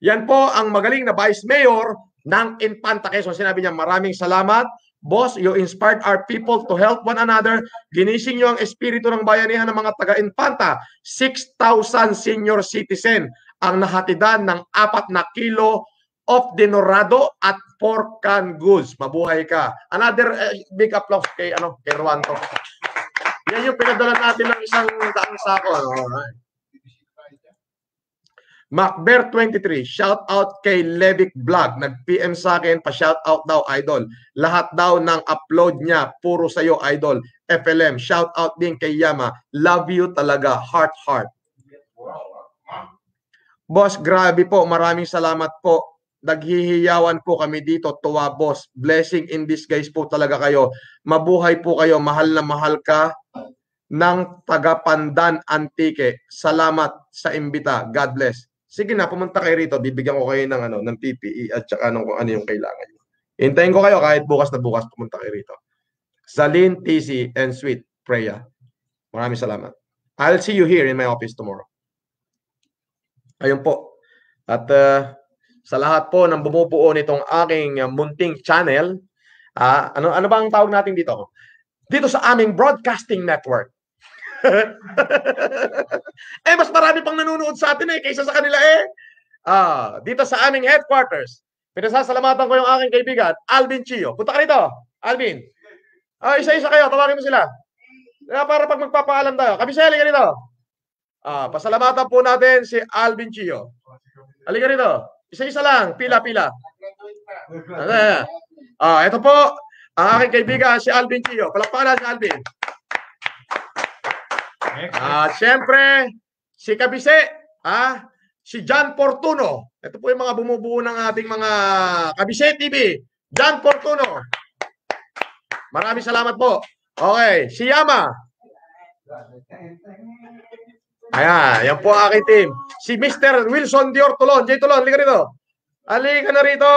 Yan po ang magaling na Vice Mayor ng Infanta Quezon. Sinabi niya, maraming salamat. Boss, you inspired our people to help one another. Ginising niyo ang espiritu ng bayanihan ng mga taga-Infanta. 6,000 senior citizen ang nahatidan ng apat na kilo of dinorado at pork canned goods. Mabuhay ka. Another eh, big applause kay ano, kay Ruanto. Yan yung pinadala natin ng isang daang sako. Ano? Alright. Macber 23, shout out kay Levic Vlog. Nag-PM sa akin, pa-shout out daw, idol. Lahat daw ng upload niya, puro sa'yo, idol. FLM, shout out din kay Yama. Love you talaga, heart, heart. Boss, grabe po. Maraming salamat po. Naghihiyawan po kami dito. Tuwa, boss. Blessing in disguise po talaga kayo. Mabuhay po kayo. Mahal na mahal ka ng tagapandan Antique. Salamat sa imbita. God bless. Sige na, pumunta kayo rito. Bibigyan ko kayo ng ano, ng PPE at saka ng kung ano yung kailangan niyo. Hintayin ko kayo kahit bukas na bukas pumunta kayo rito. Zalin, TC, and Sweet Freya. Maraming salamat. I'll see you here in my office tomorrow. Ayun po. At uh, sa lahat po ng bumubuo nitong aking uh, munting channel, ah, ano ano ba ang tawag natin dito? Dito sa aming broadcasting network. eh mas marami pang nanonood sa atin eh kaysa sa kanila eh. Ah, dito sa aming headquarters. Pinasasalamatan ko yung aking kaibigan, Alvin Chio. Punta ka rito, Alvin. Ah, isa-isa kayo, tawagin mo sila. Kaya para pag magpapaalam tayo. Kabiseli ka rito. Ah, pasalamatan po natin si Alvin Chio. Halika rito. Isa-isa lang, pila-pila. Ano yan? Ah, ito po ang aking kaibigan si Alvin Chio. Palakpakan si Alvin. At syempre, si Kabise, ah, si John Portuno. Ito po yung mga bumubuo ng ating mga Kabise TV. John Portuno. Maraming salamat po. Okay, si Yama. Ayan, yan po aking team. Si Mr. Wilson Dior Tulon. Jay Tulon, halika rito. Halika na rito.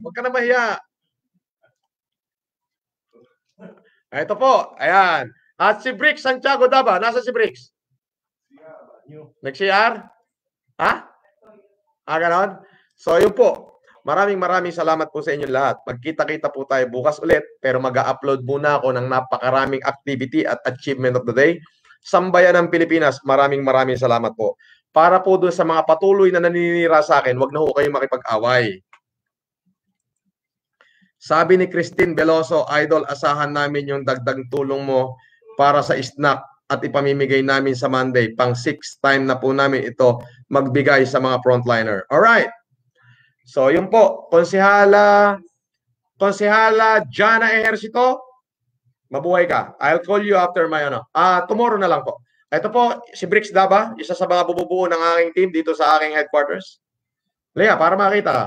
Huwag ka na mahiya. Ito po, ayan. At si Bricks Santiago Daba. Nasa si Bricks? Nag-CR? Ha? Ah, ganon? So, yun po. Maraming maraming salamat po sa inyo lahat. Magkita-kita po tayo bukas ulit. Pero mag-upload muna ako ng napakaraming activity at achievement of the day. Sambayan ng Pilipinas, maraming maraming salamat po. Para po doon sa mga patuloy na naninira sa akin, wag na ho kayong makipag-away. Sabi ni Christine Veloso, Idol, asahan namin yung dagdag tulong mo para sa snack at ipamimigay namin sa Monday. Pang sixth time na po namin ito magbigay sa mga frontliner. Alright. So, yun po. Konsehala, Konsehala Jana Ejercito, mabuhay ka. I'll call you after my ano. Ah, tomorrow na lang po. Ito po, si Bricks Daba, isa sa mga bumubuo ng aking team dito sa aking headquarters. Lea, para makita ka.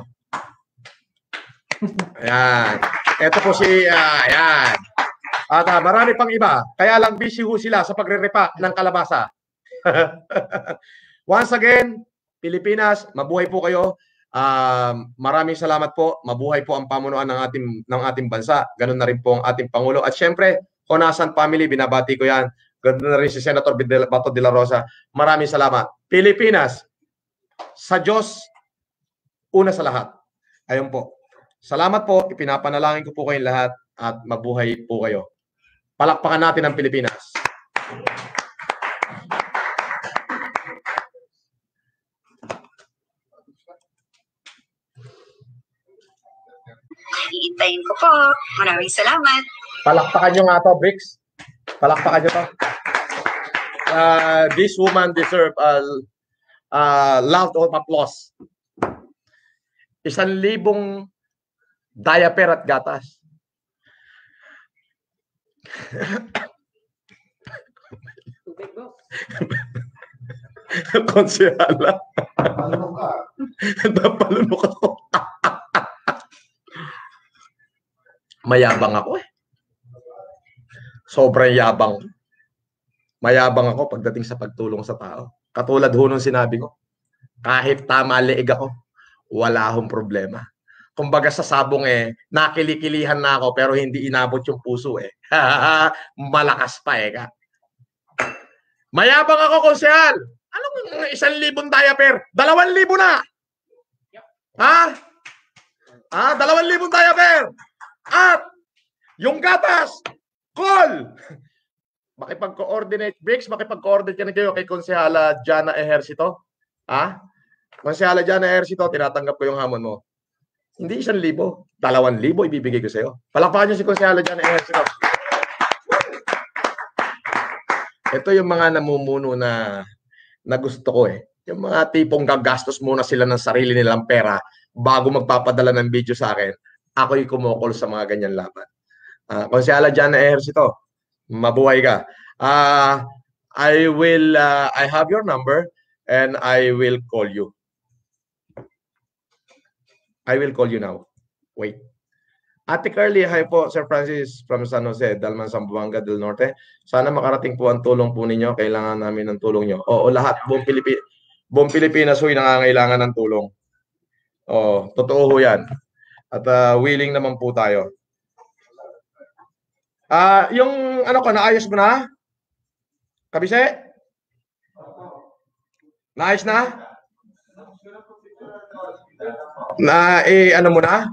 Ayan. Ito po si, ah, ayan. At ah, marami pang iba. Kaya lang busy ho sila sa pagre-repack ng kalabasa. Once again, Pilipinas, mabuhay po kayo. Um, maraming salamat po. Mabuhay po ang pamunuan ng ating ng ating bansa. Ganun na rin po ang ating pangulo. At syempre, Honasan family, binabati ko 'yan. Ganun na rin si Senator Bato de la Rosa. Maraming salamat. Pilipinas, sa Diyos, una sa lahat. Ayun po. Salamat po. Ipinapanalangin ko po kayong lahat at mabuhay po kayo. Palakpakan natin ang Pilipinas. Iintayin ko po. Maraming salamat. Palakpakan nyo nga to, Bricks. Palakpakan nyo to. Uh, this woman deserve a uh, loud of applause. Isang libong diaper at gatas. Tubig, boss. Konsehala. Ano ka? Napalunok ako. Mayabang ako eh. Sobrang yabang. Mayabang ako pagdating sa pagtulong sa tao. Katulad ho nung sinabi ko, kahit tama leeg ako, wala akong problema. Kumbaga sa sabong eh, nakilikilihan na ako pero hindi inabot yung puso eh. Malakas pa eh ka. Mayabang ako, konsehal. Anong isang libong diaper? Dalawang libo na. Ha? Ah, dalawang libong diaper. At yung gatas, call. Makipag-coordinate, Briggs, makipag-coordinate ka kayo kay Konsehala Jana Ejercito. Ha? Konsehala Jana Ejercito, tinatanggap ko yung hamon mo. Hindi isang libo, dalawang libo ibibigay ko sa'yo. Palakpakan niyo si Konsehala Jana Ejercito. Ito yung mga namumuno na na gusto ko eh. Yung mga tipong gagastos muna sila ng sarili nilang pera bago magpapadala ng video sa akin. Ako'y kumukol sa mga ganyan laban. Uh, Konsehala Jana Ejercito, mabuhay ka. Uh, I will, uh, I have your number and I will call you. I will call you now. Wait. Ate Carly, hi po, Sir Francis from San Jose, Dalman, Zamboanga del Norte. Sana makarating po ang tulong po ninyo. Kailangan namin ng tulong nyo. Oo, lahat. Buong, Pilipi buong Pilipinas ho'y nangangailangan ng tulong. Oo, totoo ho yan. At uh, willing naman po tayo. Ah, uh, yung ano ko, naayos mo na? Kabise? Naayos na? Na, eh, ano mo na?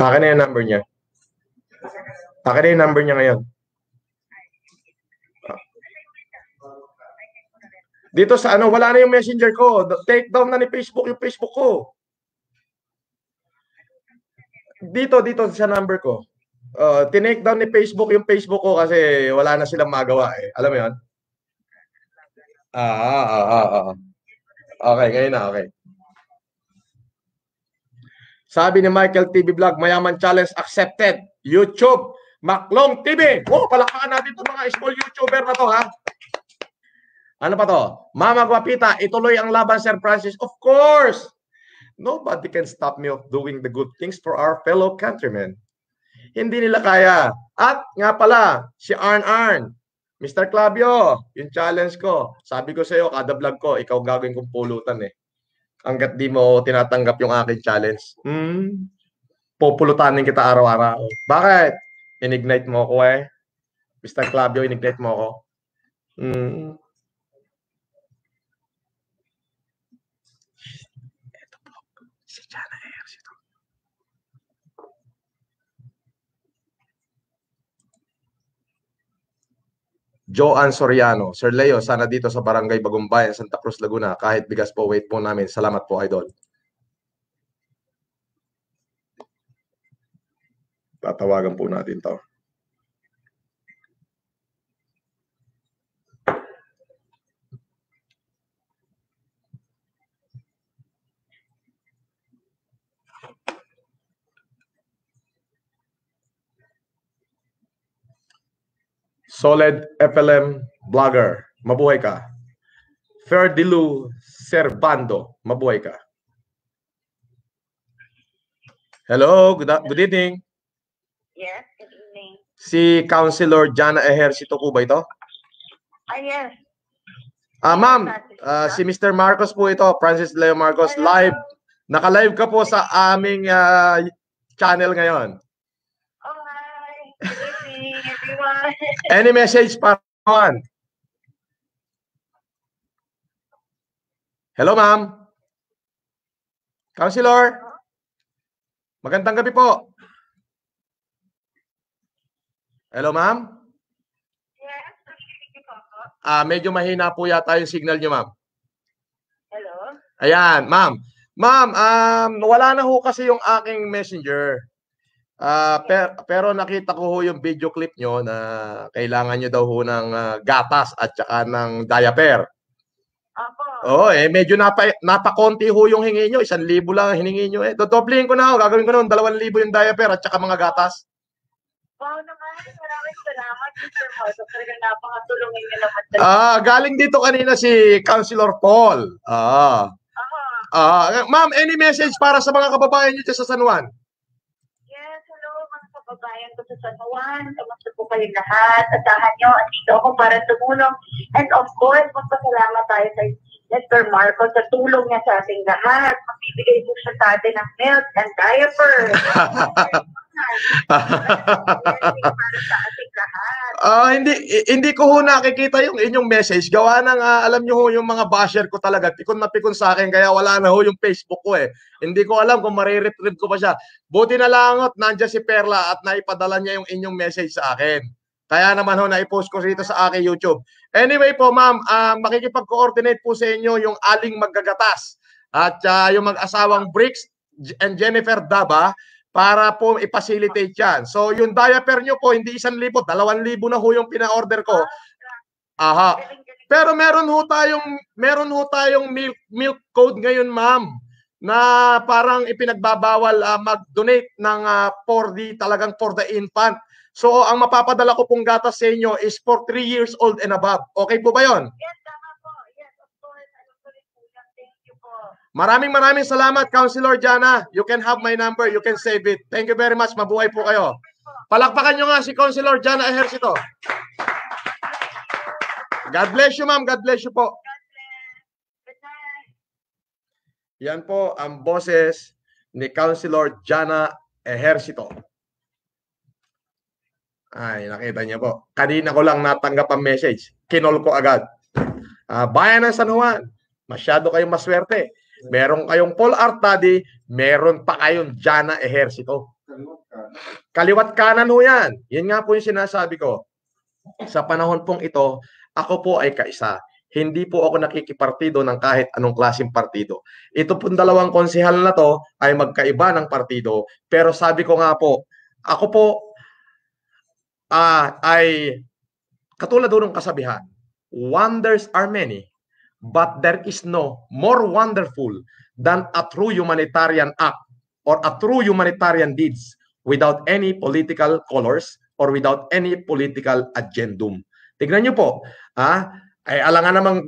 Akin na yung number niya. Akin na yung number niya ngayon. Dito sa ano, wala na yung messenger ko. Take down na ni Facebook yung Facebook ko. Dito, dito sa number ko. Uh, tinake down ni Facebook yung Facebook ko kasi wala na silang magawa eh. Alam mo yun? Ah, ah, ah, ah. ah. Okay, ngayon na, okay. Sabi ni Michael TV Vlog, Mayaman Challenge accepted. YouTube, Maklong TV. Oh, palakpakan natin itong mga small YouTuber na to, ha? Ano pa to? Mama Guapita, ituloy ang laban, Sir Francis. Of course! Nobody can stop me of doing the good things for our fellow countrymen. Hindi nila kaya. At nga pala, si Arn Arn, Mr. Clavio, yung challenge ko. Sabi ko sa iyo, kada vlog ko, ikaw gagawin kong pulutan eh. Hanggat di mo tinatanggap yung aking challenge. Hmm, populutanin kita araw-araw. Bakit? Inignite mo ako eh. Mr. Clavio, inignite mo ako. Hmm. Joan Soriano. Sir Leo, sana dito sa Barangay Bagumbayan, Santa Cruz, Laguna. Kahit bigas po, wait po namin. Salamat po, Idol. Tatawagan po natin to. Solid FLM Vlogger, mabuhay ka. Ferdilu Servando, mabuhay ka. Hello, good, good evening. Yes, good evening. Si Councilor Jana Ejercito po ba ito? Ah, yes. Ah, ma'am, uh, si Mr. Marcos po ito, Francis Leo Marcos, Hello. live. Naka-live ka po sa aming uh, channel ngayon. Oh, hi. Good evening, everyone. Any message para one? Hello, ma'am. Councilor. Magandang gabi po. Hello, ma'am. Yes, Ah, medyo mahina po yata yung signal niyo, ma'am. Hello. Ayan, ma'am. Ma'am, um, wala na ho kasi yung aking messenger. Uh, per, pero nakita ko ho yung video clip nyo na kailangan nyo daw ho ng uh, gatas at saka ng diaper. Opo. Oo, eh, medyo napa, napakonti ho yung hingi nyo. Isang libo lang ang hiningi nyo. Eh, dodoblihin ko na ho. Gagawin ko na dalawang libo yung diaper at saka mga gatas. Wow naman, maraming salamat, Mr. Marcos. Talagang napakatulungin niyo naman talaga. Ah, galing dito kanina si Councilor Paul. Ah. Ah, ma'am, any message para sa mga kababayan niyo dyan sa San Juan? Kababayan ko sa San Juan. Kamusta po kayong lahat? Asahan nyo, andito ako para tumulong. And of course, magpasalamat tayo sa Mr. Marcos sa tulong niya sa ating lahat. Magbibigay po siya sa atin ng milk and diapers. para sa. Ah, hindi hindi ko ho nakikita yung inyong message. Gawa ng ah, alam niyo ho yung mga basher ko talaga pikon na pikon sa akin kaya wala na ho yung Facebook ko eh. Hindi ko alam kung mariretrieve ko pa siya. Buti na lang at nandiyan si Perla at naipadala niya yung inyong message sa akin. Kaya naman ho naipost ko rito sa aking YouTube. Anyway po ma'am, ah, makikipag-coordinate po sa inyo yung aling maggagatas at ah, yung mag-asawang Bricks and Jennifer Daba para po i-facilitate yan. So yung diaper nyo po, hindi isang libo, dalawang libo na ho yung pina-order ko. Aha. Pero meron ho tayong meron ho tayong milk milk code ngayon, ma'am, na parang ipinagbabawal ah, mag-donate ng ah, for the talagang for the infant. So ang mapapadala ko pong gatas sa inyo is for 3 years old and above. Okay po ba 'yon? Yes, Maraming maraming salamat, Councilor Jana. You can have my number, you can save it. Thank you very much. Mabuhay po kayo. Palakpakan nyo nga si Councilor Jana Ejercito. God bless you, ma'am. God bless you po. Yan po ang boses ni Councilor Jana Ejercito. Ay, nakita niyo po. Kanina ko lang natanggap ang message. Kinol ko agad. Ah, bayan ng San Juan, masyado kayong maswerte. Meron kayong Paul Artadi, meron pa kayong Jana Ejercito. Kaliwat ka. Kaliwat kanan ho yan. Yan nga po yung sinasabi ko. Sa panahon pong ito, ako po ay kaisa. Hindi po ako nakikipartido ng kahit anong klaseng partido. Ito pong dalawang konsehal na to ay magkaiba ng partido. Pero sabi ko nga po, ako po ah, ay katulad ng kasabihan, wonders are many, but there is no more wonderful than a true humanitarian act or a true humanitarian deeds without any political colors or without any political agendum. Tignan niyo po, ah, ay alangan namang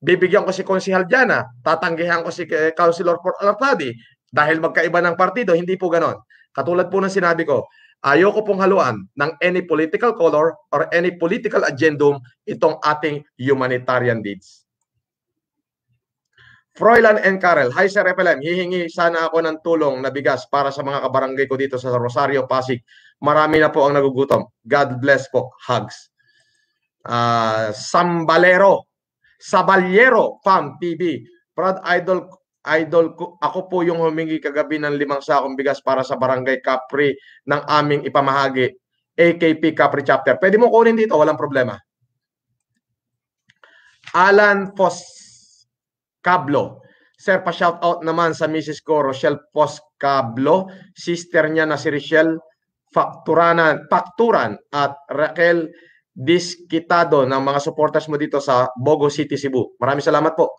bibigyan ko si Konsihal Diana, tatanggihan ko si Councilor Por Alartadi dahil magkaiba ng partido, hindi po ganon. Katulad po ng sinabi ko, ayoko pong haluan ng any political color or any political agendum itong ating humanitarian deeds. Froilan and Karel, Hi Sir FLM, hihingi sana ako ng tulong na bigas para sa mga kabarangay ko dito sa Rosario, Pasig. Marami na po ang nagugutom. God bless po. Hugs. Ah, Sambalero, Saballero Farm TV. Proud idol idol ko, ako po yung humingi kagabi ng limang sakong bigas para sa barangay Capri ng aming ipamahagi. AKP Capri Chapter. Pwede mo kunin dito, walang problema. Alan Fos Cablo. Sir, pa-shout out naman sa Mrs. ko, Rochelle Fos Cablo, sister niya na si Rochelle Facturanan, Facturan at Raquel Disquitado ng mga supporters mo dito sa Bogo City, Cebu. Maraming salamat po.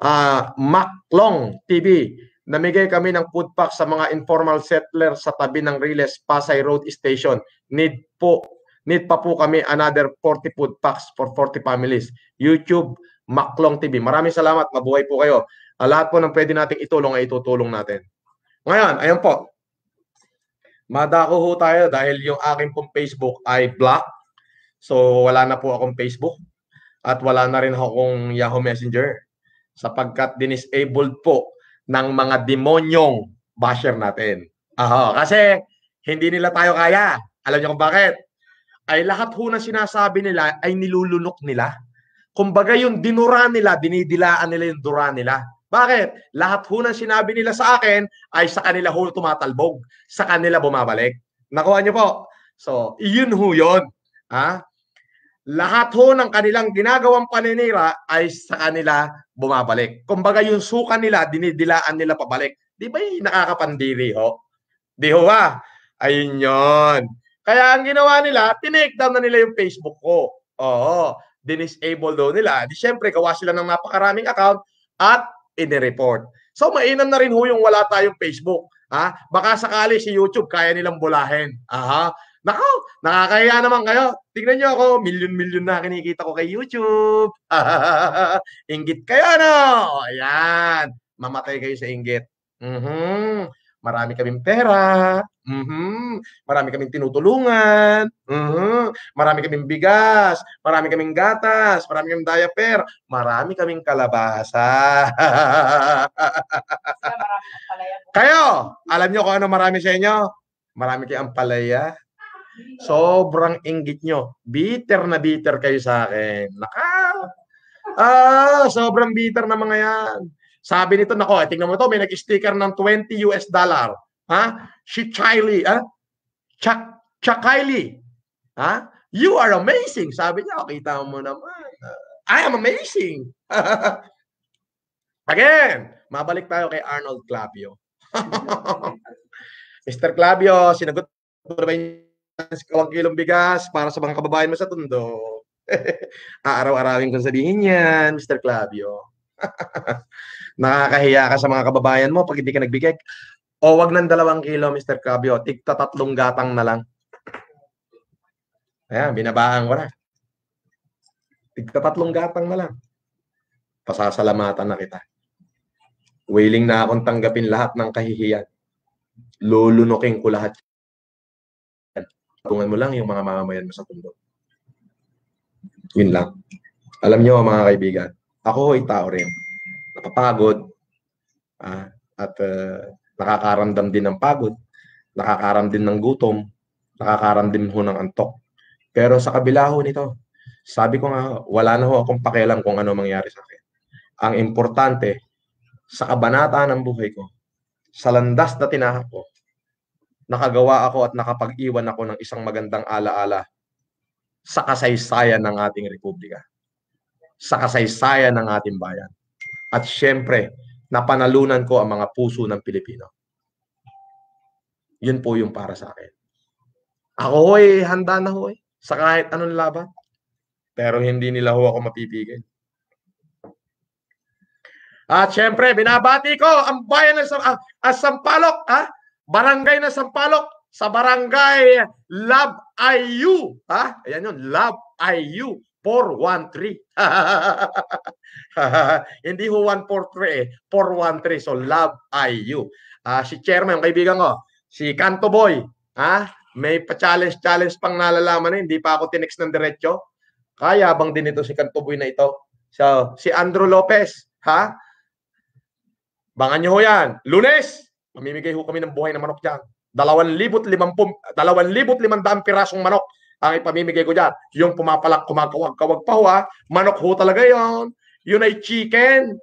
Ah, Maclong TV, namigay kami ng food pack sa mga informal settler sa tabi ng Riles Pasay Road Station. Need po need pa po kami another 40 food packs for 40 families. YouTube Maclong TV. Maraming salamat. Mabuhay po kayo. Ah, lahat po ng pwede nating itulong ay itutulong natin. Ngayon, ayun po. Madako ho tayo dahil yung aking pong Facebook ay block. So wala na po akong Facebook at wala na rin akong Yahoo Messenger sapagkat disabled po ng mga demonyong basher natin. Aha, kasi hindi nila tayo kaya. Alam niyo kung bakit? Ay lahat ho na sinasabi nila ay nilulunok nila. Kumbaga yung dinura nila, dinidilaan nila yung dura nila. Bakit? Lahat ho ng sinabi nila sa akin ay sa kanila ho tumatalbog. Sa kanila bumabalik. Nakuha niyo po? So, iyon ho yun. Ha? Lahat ho ng kanilang ginagawang paninira ay sa kanila bumabalik. Kumbaga yung suka nila, dinidilaan nila pabalik. Di ba yung nakakapandiri ho? Di ho ba? Ayun yon. Kaya ang ginawa nila, tinake down na nila yung Facebook ko. Oo. Dinisable daw nila. Di syempre, gawa sila ng napakaraming account at inireport. So, mainam na rin ho yung wala tayong Facebook. Ha? Baka sakali si YouTube, kaya nilang bulahin. Aha. Nako, nakakahiya naman kayo. Tingnan nyo ako, milyon-milyon na kinikita ko kay YouTube. inggit kayo, no? Ayan. Mamatay kayo sa inggit. Mhm. Marami kaming pera. Mhm. Marami kaming tinutulungan. Mhm. Marami kaming bigas. Marami kaming gatas. Marami kaming diaper. Marami kaming kalabasa. Kayo, alam nyo kung ano marami sa inyo? Marami kayong ampalaya. Sobrang inggit nyo. Bitter na bitter kayo sa akin. Naka. Ah, sobrang bitter na mga yan. Sabi nito, nako, eh, tingnan mo to, may nag-sticker ng 20 US dollar. Ha? Si Kylie, ha? Chuck, Chuck Kylie. Ha? You are amazing. Sabi niya, oh, kita mo naman. I am amazing. Again, mabalik tayo kay Arnold Clavio. Mr. Clavio, sinagot mo na ba yung kilong bigas para sa mga kababayan mo sa tundo? Aaraw-arawin kong sabihin yan, Mr. Clavio. Nakakahiya ka sa mga kababayan mo pag hindi ka nagbigay. O wag ng dalawang kilo, Mr. Clavio. Tigta tatlong gatang na lang. Ayan, binabaan ko na. Tigta tatlong gatang na lang. Pasasalamatan na kita. Willing na akong tanggapin lahat ng kahihiyan. Lulunukin ko lahat. Tungan mo lang yung mga mamamayan mo sa tundo. Yun lang. Alam niyo mga kaibigan, ako ay tao rin. Napapagod. Ah, at uh, nakakaramdam din ng pagod. Nakakaramdam din ng gutom. Nakakaramdam ho ng antok. Pero sa kabila ho nito, sabi ko nga, wala na ho akong pakialam kung ano mangyari sa akin. Ang importante, sa kabanata ng buhay ko, sa landas na tinahak ko, nakagawa ako at nakapag-iwan ako ng isang magandang alaala sa kasaysayan ng ating republika. Sa kasaysayan ng ating bayan. At syempre, napanalunan ko ang mga puso ng Pilipino. Yun po yung para sa akin. Ako ho'y handa na ho'y sa kahit anong laban. Pero hindi nila ho ako mapipigil. At syempre, binabati ko ang bayan ng uh, uh, Sampalok, ha? Barangay ng Sampalok, sa barangay Love IU, ha? Ayan yun, Love IU 413. Hindi ho 143 eh, 413. So Love IU. Uh, si chairman, yung kaibigan ko, si Kanto Boy, ha? May pa-challenge challenge pang nalalaman na hindi pa ako tinex ng diretso. Kaya bang din ito si Kanto Boy na ito? So, si Andrew Lopez, ha? Bangan nyo ho yan. Lunes, mamimigay ho kami ng buhay na manok dyan. 2,500 pirasong manok ang ipamimigay ko dyan. Yung pumapalak, kumakawag-kawag pa ho ha. Manok ho talaga yon. Yun ay chicken.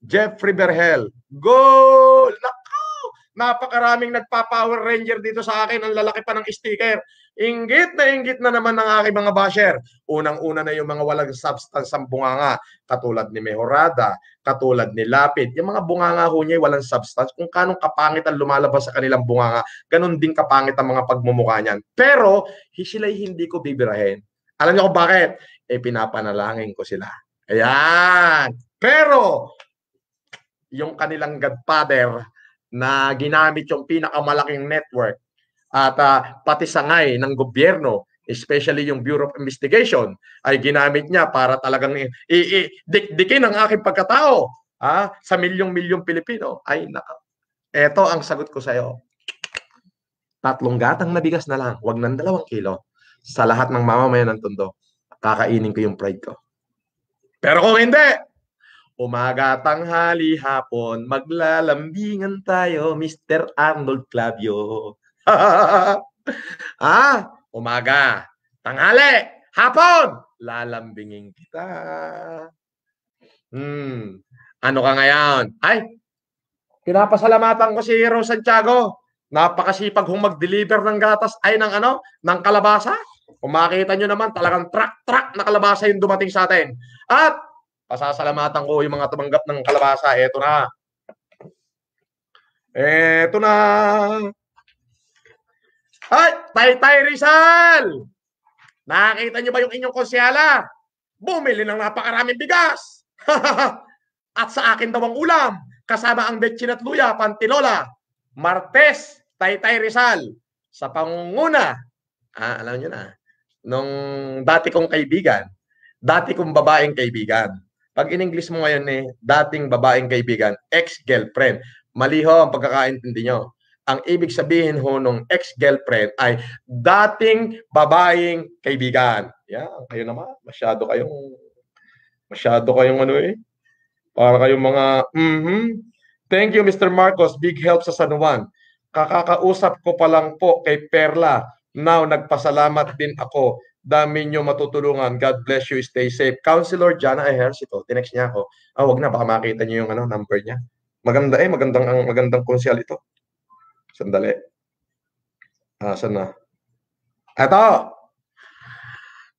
Jeffrey Berhel. Goal! Nako! Napakaraming nagpa-power ranger dito sa akin. Ang lalaki pa ng sticker. Inggit na inggit na naman ng aking mga basher. Unang-una na yung mga walang substance ang bunganga. Katulad ni Mejorada, katulad ni Lapid. Yung mga bunganga ho niya walang substance. Kung kanong kapangit ang lumalabas sa kanilang bunganga, ganun din kapangit ang mga pagmumukha niyan. Pero, sila'y hindi ko bibirahin. Alam niyo kung bakit? Eh, pinapanalangin ko sila. Ayan. Pero, yung kanilang godfather na ginamit yung pinakamalaking network at uh, pati sangay ng gobyerno, especially yung Bureau of Investigation, ay ginamit niya para talagang i-dikdikin ang aking pagkatao ah, sa milyong-milyong Pilipino. Ay, naka. Ito ang sagot ko sa iyo. Tatlong gatang na bigas na lang, wag ng dalawang kilo, sa lahat ng mamamayan ng Tondo. Kakainin ko yung pride ko. Pero kung hindi, umaga, tanghali, hapon, maglalambingan tayo, Mr. Arnold Clavio. ah, umaga, tanghali, hapon, lalambingin kita. Hmm, ano ka ngayon? Ay, pinapasalamatan ko si Hero Santiago. Napakasipag hong mag-deliver ng gatas ay ng ano, ng kalabasa. Kung makita nyo naman, talagang truck-truck na kalabasa yung dumating sa atin. At pasasalamatan ko yung mga tumanggap ng kalabasa. Eto na. Eto na. Ay, Tay Tay Rizal! Nakakita niyo ba yung inyong konsyala? bumili ng napakaraming bigas. at sa akin daw ang ulam, kasama ang betchin at luya, pantilola, Martes, Taytay Rizal, sa pangunguna, ah, alam niyo na, nung dati kong kaibigan, dati kong babaeng kaibigan. Pag in English mo ngayon eh, dating babaeng kaibigan, ex-girlfriend. Mali ho ang pagkakaintindi nyo. Ang ibig sabihin ho nung ex-girlfriend ay dating babaeng kaibigan. Yan, kayo naman, masyado kayong, masyado kayong ano eh, para kayong mga, mm-hmm. Thank you, Mr. Marcos. Big help sa San Juan. Kakakausap ko pa lang po kay Perla. Now, nagpasalamat din ako. Dami nyo matutulungan. God bless you. Stay safe. Counselor Jana Ayers. Tinext niya ako. Ah, wag na. Baka makita niyo yung ano, number niya. Maganda eh. Magandang, ang magandang konsyal ito. Sandali. Ah, saan na? Ito.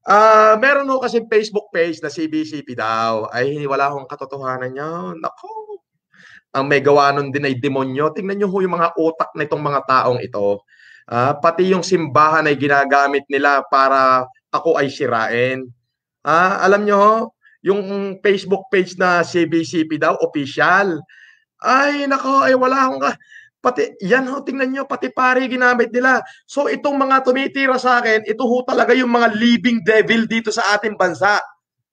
Ah, meron ho kasi Facebook page na CBCP daw. Ay, wala akong katotohanan niyan. Nako. Ang may gawa nun din ay demonyo. Tingnan niyo ho yung mga utak na itong mga taong ito. Ah, pati yung simbahan ay ginagamit nila para ako ay sirain. Ah, alam niyo ho, yung Facebook page na CBCP daw, official. Ay, nako, ay wala akong ka. Pati, yan ho, tingnan nyo, pati pari ginamit nila. So, itong mga tumitira sa akin, ito ho talaga yung mga living devil dito sa ating bansa.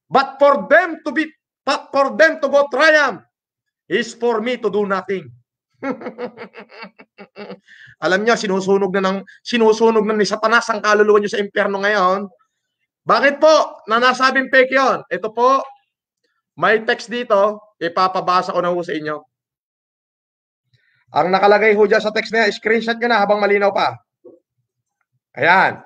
But for them to be, but for them to go triumph, is for me to do nothing. Alam niyo, sinusunog na ng, sinusunog na ni Satanas ang kaluluwa niyo sa impyerno ngayon. Bakit po? Na nasabing fake yon? Ito po, may text dito, ipapabasa ko na ho sa inyo. Ang nakalagay ho dyan sa text niya, screenshot nyo na habang malinaw pa. Ayan.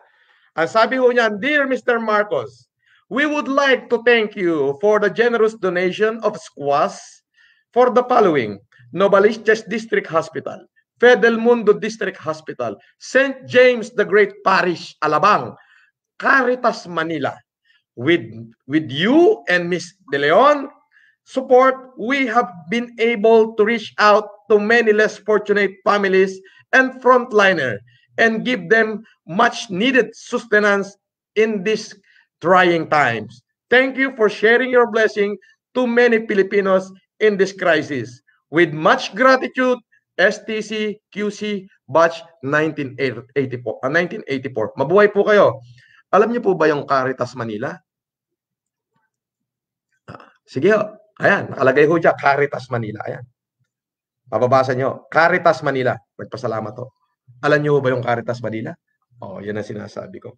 Ang sabi ho niyan, Dear Mr. Marcos, we would like to thank you for the generous donation of squash for the following. Novaliches District Hospital, Fidel Mundo District Hospital, St. James the Great Parish, Alabang, Caritas Manila. With, with you and Miss De Leon, support, we have been able to reach out to many less fortunate families and frontliner and give them much needed sustenance in these trying times. Thank you for sharing your blessing to many Filipinos in this crisis. With much gratitude, STC QC Batch 1984. Uh, 1984. Mabuhay po kayo. Alam niyo po ba yung Caritas Manila? Ah, sige ho. Ayan, nakalagay ho dyan, Caritas Manila. Ayan. Mababasa nyo, Caritas Manila. Nagpasalamat to. Alam nyo ba yung Caritas Manila? Oo, oh, yan ang sinasabi ko.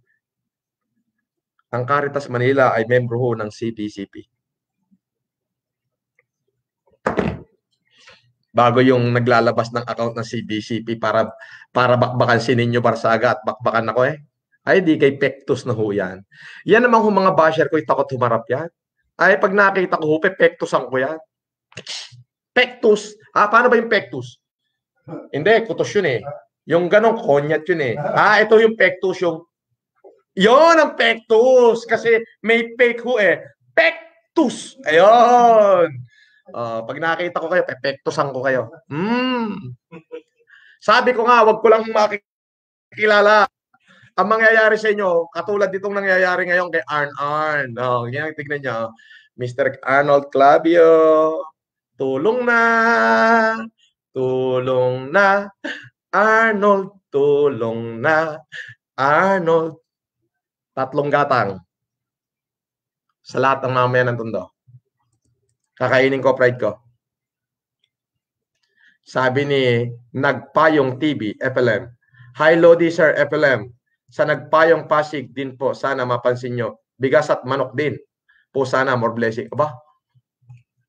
Ang Caritas Manila ay membro ho ng CPCP. Bago yung naglalabas ng account ng CBCP para para bakbakan si Ninyo Barsaga at bakbakan ako eh. Ay, di kay Pectus na ho yan. Yan naman ho mga basher ko, takot humarap yan. Ay, pag nakita ko ho, Pectusan ko yan. Pectus. Ah, paano ba yung pectus? Hindi, kutos yun eh. Yung ganong konyat yun eh. Ah, ito yung pectus yung Yon ang pectus. Kasi may fake ho eh. Pectus. Ayun. Uh, pag nakita ko kayo, pepektusan ko kayo. Mm. Sabi ko nga, wag ko lang makikilala. Ang mangyayari sa inyo, katulad ditong nangyayari ngayon kay Arn Arn. Oh, yan, tignan nyo. Mr. Arnold Clavio, Tulong na, tulong na, Arnold, tulong na, Arnold. Tatlong gatang sa lahat ng mamaya ng tundo. Kakainin ko pride ko. Sabi ni Nagpayong TV, FLM. Hi Lodi Sir, FLM. Sa Nagpayong Pasig din po, sana mapansin nyo. Bigas at manok din. Po sana, more blessing. Aba,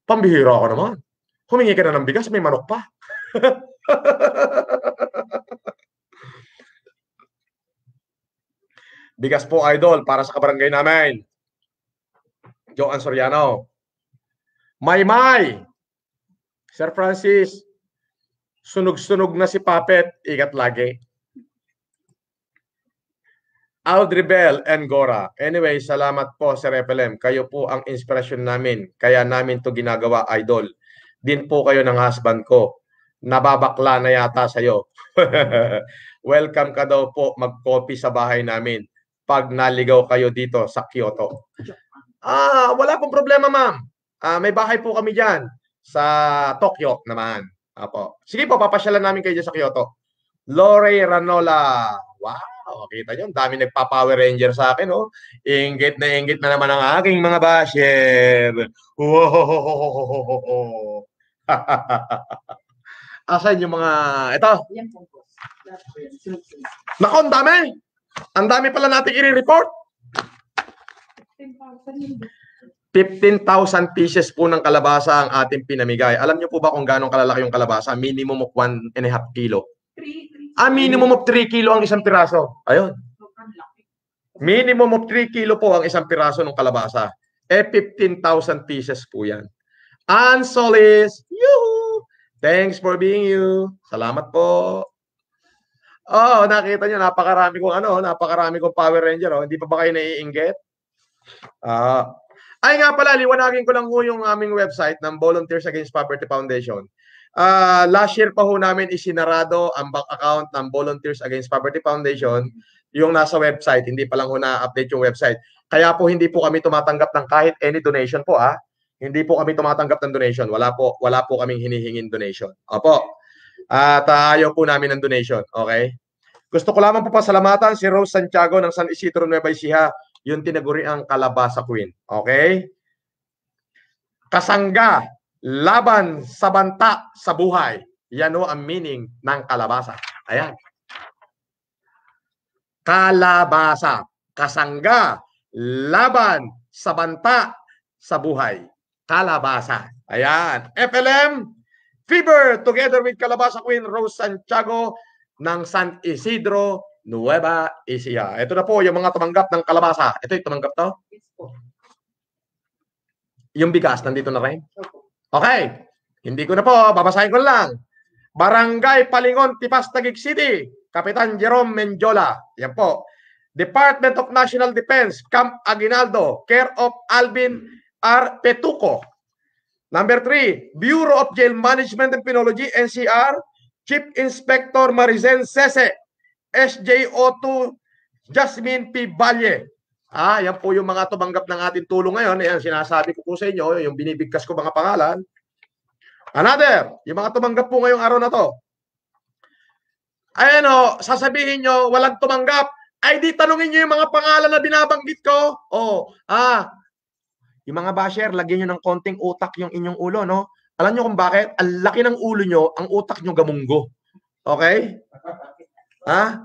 Pambihira ako naman. Humingi ka na ng bigas, may manok pa. bigas po, idol, para sa kabarangay namin. Joan Soriano. May-may. Sir Francis, sunog-sunog na si Papet, ikat lagi. Audrey Bell and Gora. Anyway, salamat po Sir FLM. Kayo po ang inspirasyon namin. Kaya namin to ginagawa, idol. Din po kayo ng husband ko. Nababakla na yata sa'yo. Welcome ka daw po mag-copy sa bahay namin pag naligaw kayo dito sa Kyoto. Ah, wala pong problema, ma'am. Ah, may bahay po kami diyan sa Tokyo naman. Apo. Sige po, papasyalan namin kayo dyan sa Kyoto. Lore Ranola. Wow, kita nyo, ang dami nagpa-Power Ranger sa akin, oh. Inggit na inggit na naman ang aking mga basher. Wow. Asan yung mga, ito, Yan po, boss. Nako, ang dami. Ang dami pala natin i-report. 10,000 yun. 15,000 pieces po ng kalabasa ang ating pinamigay. Alam niyo po ba kung gaano kalalaki yung kalabasa? Minimum of 1 and a half kilo. 3, 3. Ah, minimum of 3 kilo ang isang piraso. Ayun. Minimum of 3 kilo po ang isang piraso ng kalabasa. Eh, 15,000 pieces po yan. Ansolis, yuhu! Thanks for being you. Salamat po. Oh, nakita niyo napakarami kong ano, napakarami kong Power Ranger oh. Hindi pa ba kayo naiinggit? Ah. ay nga pala, liwanagin ko lang po yung aming website ng Volunteers Against Poverty Foundation. Ah, last year pa ho namin isinarado ang bank account ng Volunteers Against Poverty Foundation yung nasa website, hindi pa lang ho na-update yung website. Kaya po hindi po kami tumatanggap ng kahit any donation po ah. Hindi po kami tumatanggap ng donation. Wala po wala po kaming hinihingin donation. Opo. At uh, ayaw po namin ng donation, okay? Gusto ko lamang po pasalamatan si Rose Santiago ng San Isidro Nueva Ecija, yung tinaguri ang Kalabasa Queen, okay? Kasangga, laban sa banta sa buhay. Yan o ang meaning ng kalabasa. Ayan. Kalabasa, kasangga, laban sa banta sa buhay. Kalabasa. Ayan. FLM, Fever, together with Kalabasa Queen Rose Santiago ng San Isidro, Nueva Ecija. Ito na po yung mga tumanggap ng kalabasa. Ito yung tumanggap to. Yes po. Yung bigas, nandito na rin. Opo. Okay. Hindi ko na po, babasahin ko lang. Barangay Palingon, Tipas, Taguig City. Kapitan Jerome Menjola. Yan po. Department of National Defense, Camp Aguinaldo, care of Alvin R. Petuco. Number three, Bureau of Jail Management and Penology, NCR, Chief Inspector Maricen Sese, SJO2, Jasmine P. Valle. Ah, yan po yung mga tumanggap ng ating tulong ngayon. Ayan, sinasabi ko po sa inyo, yung binibigkas ko mga pangalan. Another, yung mga tumanggap po ngayong araw na to. Ayan o, sasabihin nyo, walang tumanggap. Ay di tanungin nyo yung mga pangalan na binabanggit ko. Oh, ah, yung mga basher, lagyan nyo ng konting utak yung inyong ulo, no? Alam nyo kung bakit? Ang laki ng ulo nyo, ang utak nyo gamunggo. Okay? Ha?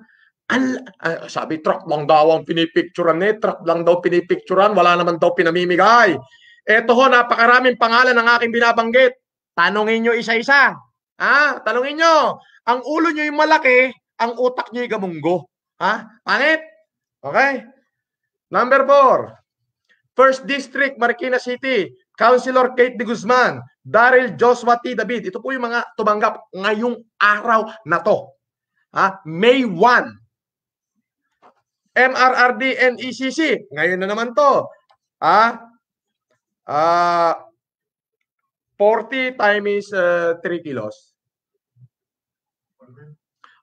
Al, ah, sabi, truck lang daw ang pinipicturan eh. Truck lang daw pinipicturan. Wala naman daw pinamimigay. Eto ho, napakaraming pangalan ng aking binabanggit. Tanungin nyo isa-isa. Ha? Tanungin nyo. Ang ulo nyo malaki, ang utak nyo gamunggo. Ha? Pangit? Okay? Number four. First District, Marikina City. Councilor Kate De Guzman. Daryl Joshua T. David. Ito po yung mga tumanggap ngayong araw na to. Ha? May 1. MRRD and ECC. Ngayon na naman to. Ah, ah 40 times uh, 3 kilos.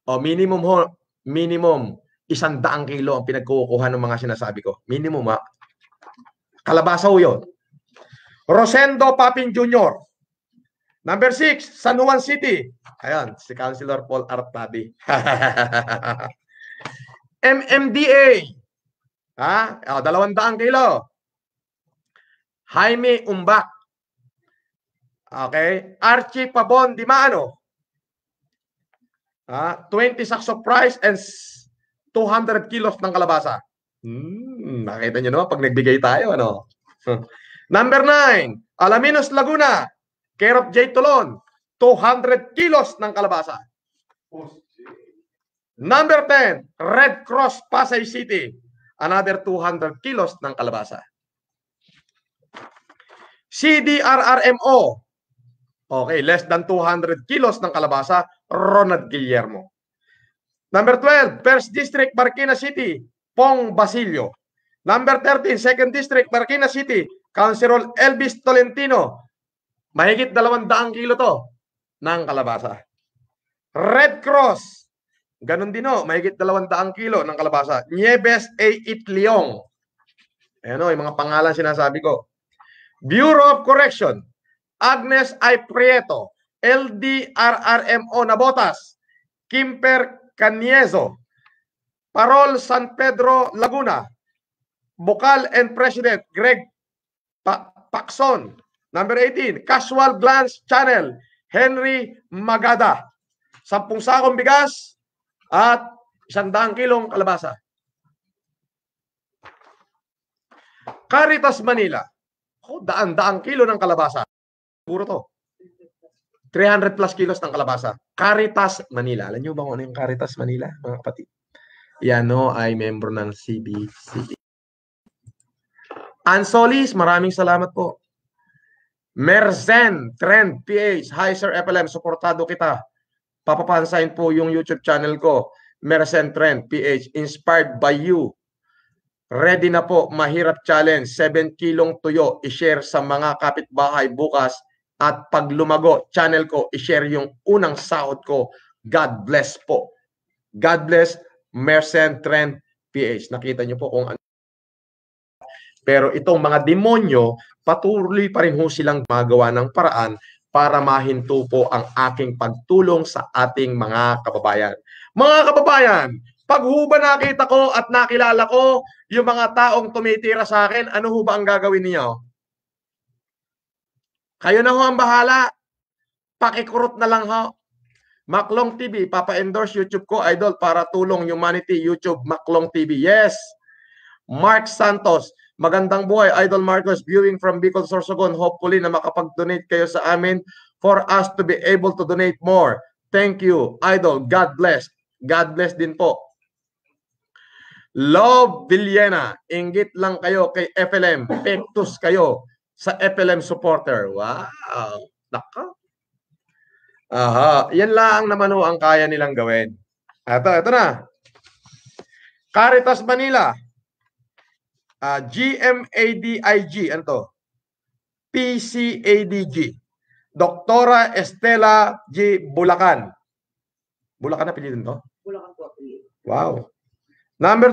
O minimum ho, minimum isang daang kilo ang pinagkukuha ng mga sinasabi ko. Minimum ha. Kalabasa ho yun. Rosendo Papin Jr. Number 6, San Juan City. Ayan, si Councilor Paul Artadi. MMDA. Ha? O, dalawang daang kilo. Jaime Umbak. Okay. Archie Pabon Di Maano. Ha? 20 sacks of rice and 200 kilos ng kalabasa. Hmm, nakita nyo naman pag nagbigay tayo, ano? Number 9, Alaminos Laguna, care of J. Tolon, 200 kilos ng kalabasa. Number 10, Red Cross Pasay City, another 200 kilos ng kalabasa. CDRRMO, okay, less than 200 kilos ng kalabasa, Ronald Guillermo. Number 12, First District, Marikina City, Pong Basilio. Number 13, Second District, Marikina City, Councilor Elvis Tolentino. Mahigit 200 kilo to ng kalabasa. Red Cross, ganun din o, mahigit 200 kilo ng kalabasa. Nieves A. Itliong. Ayan o, yung mga pangalan sinasabi ko. Bureau of Correction, Agnes I. Prieto, LDRRMO Nabotas, Kimper Caniezo, Parol San Pedro Laguna, Bukal and President Greg Pa- Paxon. Number 18, Casual Glance Channel, Henry Magada. Sampung sakong bigas at isang daang kilong kalabasa. Caritas Manila. Oh, daan-daang kilo ng kalabasa. Puro to. 300 plus kilos ng kalabasa. Caritas Manila. Alam niyo ba kung ano yung Caritas Manila, mga kapatid? Yan no, ay membro ng CBCD. Ansolis, maraming salamat po. Merzen, Trend, PH, Hi Sir FLM, suportado kita. Papapansahin po yung YouTube channel ko, Merzen Trend, PH, inspired by you. Ready na po, mahirap challenge, 7 kilong tuyo, i-share sa mga kapitbahay bukas at pag lumago, channel ko, i-share yung unang sahod ko. God bless po. God bless, Mercen Trend PH. Nakita niyo po kung ano. Pero itong mga demonyo, patuloy pa rin ho silang magawa ng paraan para mahinto po ang aking pagtulong sa ating mga kababayan. Mga kababayan, pag ho nakita ko at nakilala ko yung mga taong tumitira sa akin, ano ho ba ang gagawin niyo? Kayo na ho ang bahala. Pakikurot na lang ho. Maklong TV, papa-endorse YouTube ko, idol, para tulong humanity, YouTube, Maklong TV. Yes. Mark Santos, magandang buhay, Idol Marcos, viewing from Bicol, Sorsogon. Hopefully na makapag-donate kayo sa amin for us to be able to donate more. Thank you, Idol. God bless. God bless din po. Love Villena, inggit lang kayo kay FLM. Pektus kayo sa FLM supporter. Wow. Naka. Aha. Yan lang naman ho ang kaya nilang gawin. Ito, ito na. Caritas Manila. Uh, GMADIG. Ano to? PCADG. Doktora Estela G. Bulacan. Bulacan na pinili to? Bulacan po. Wow. Number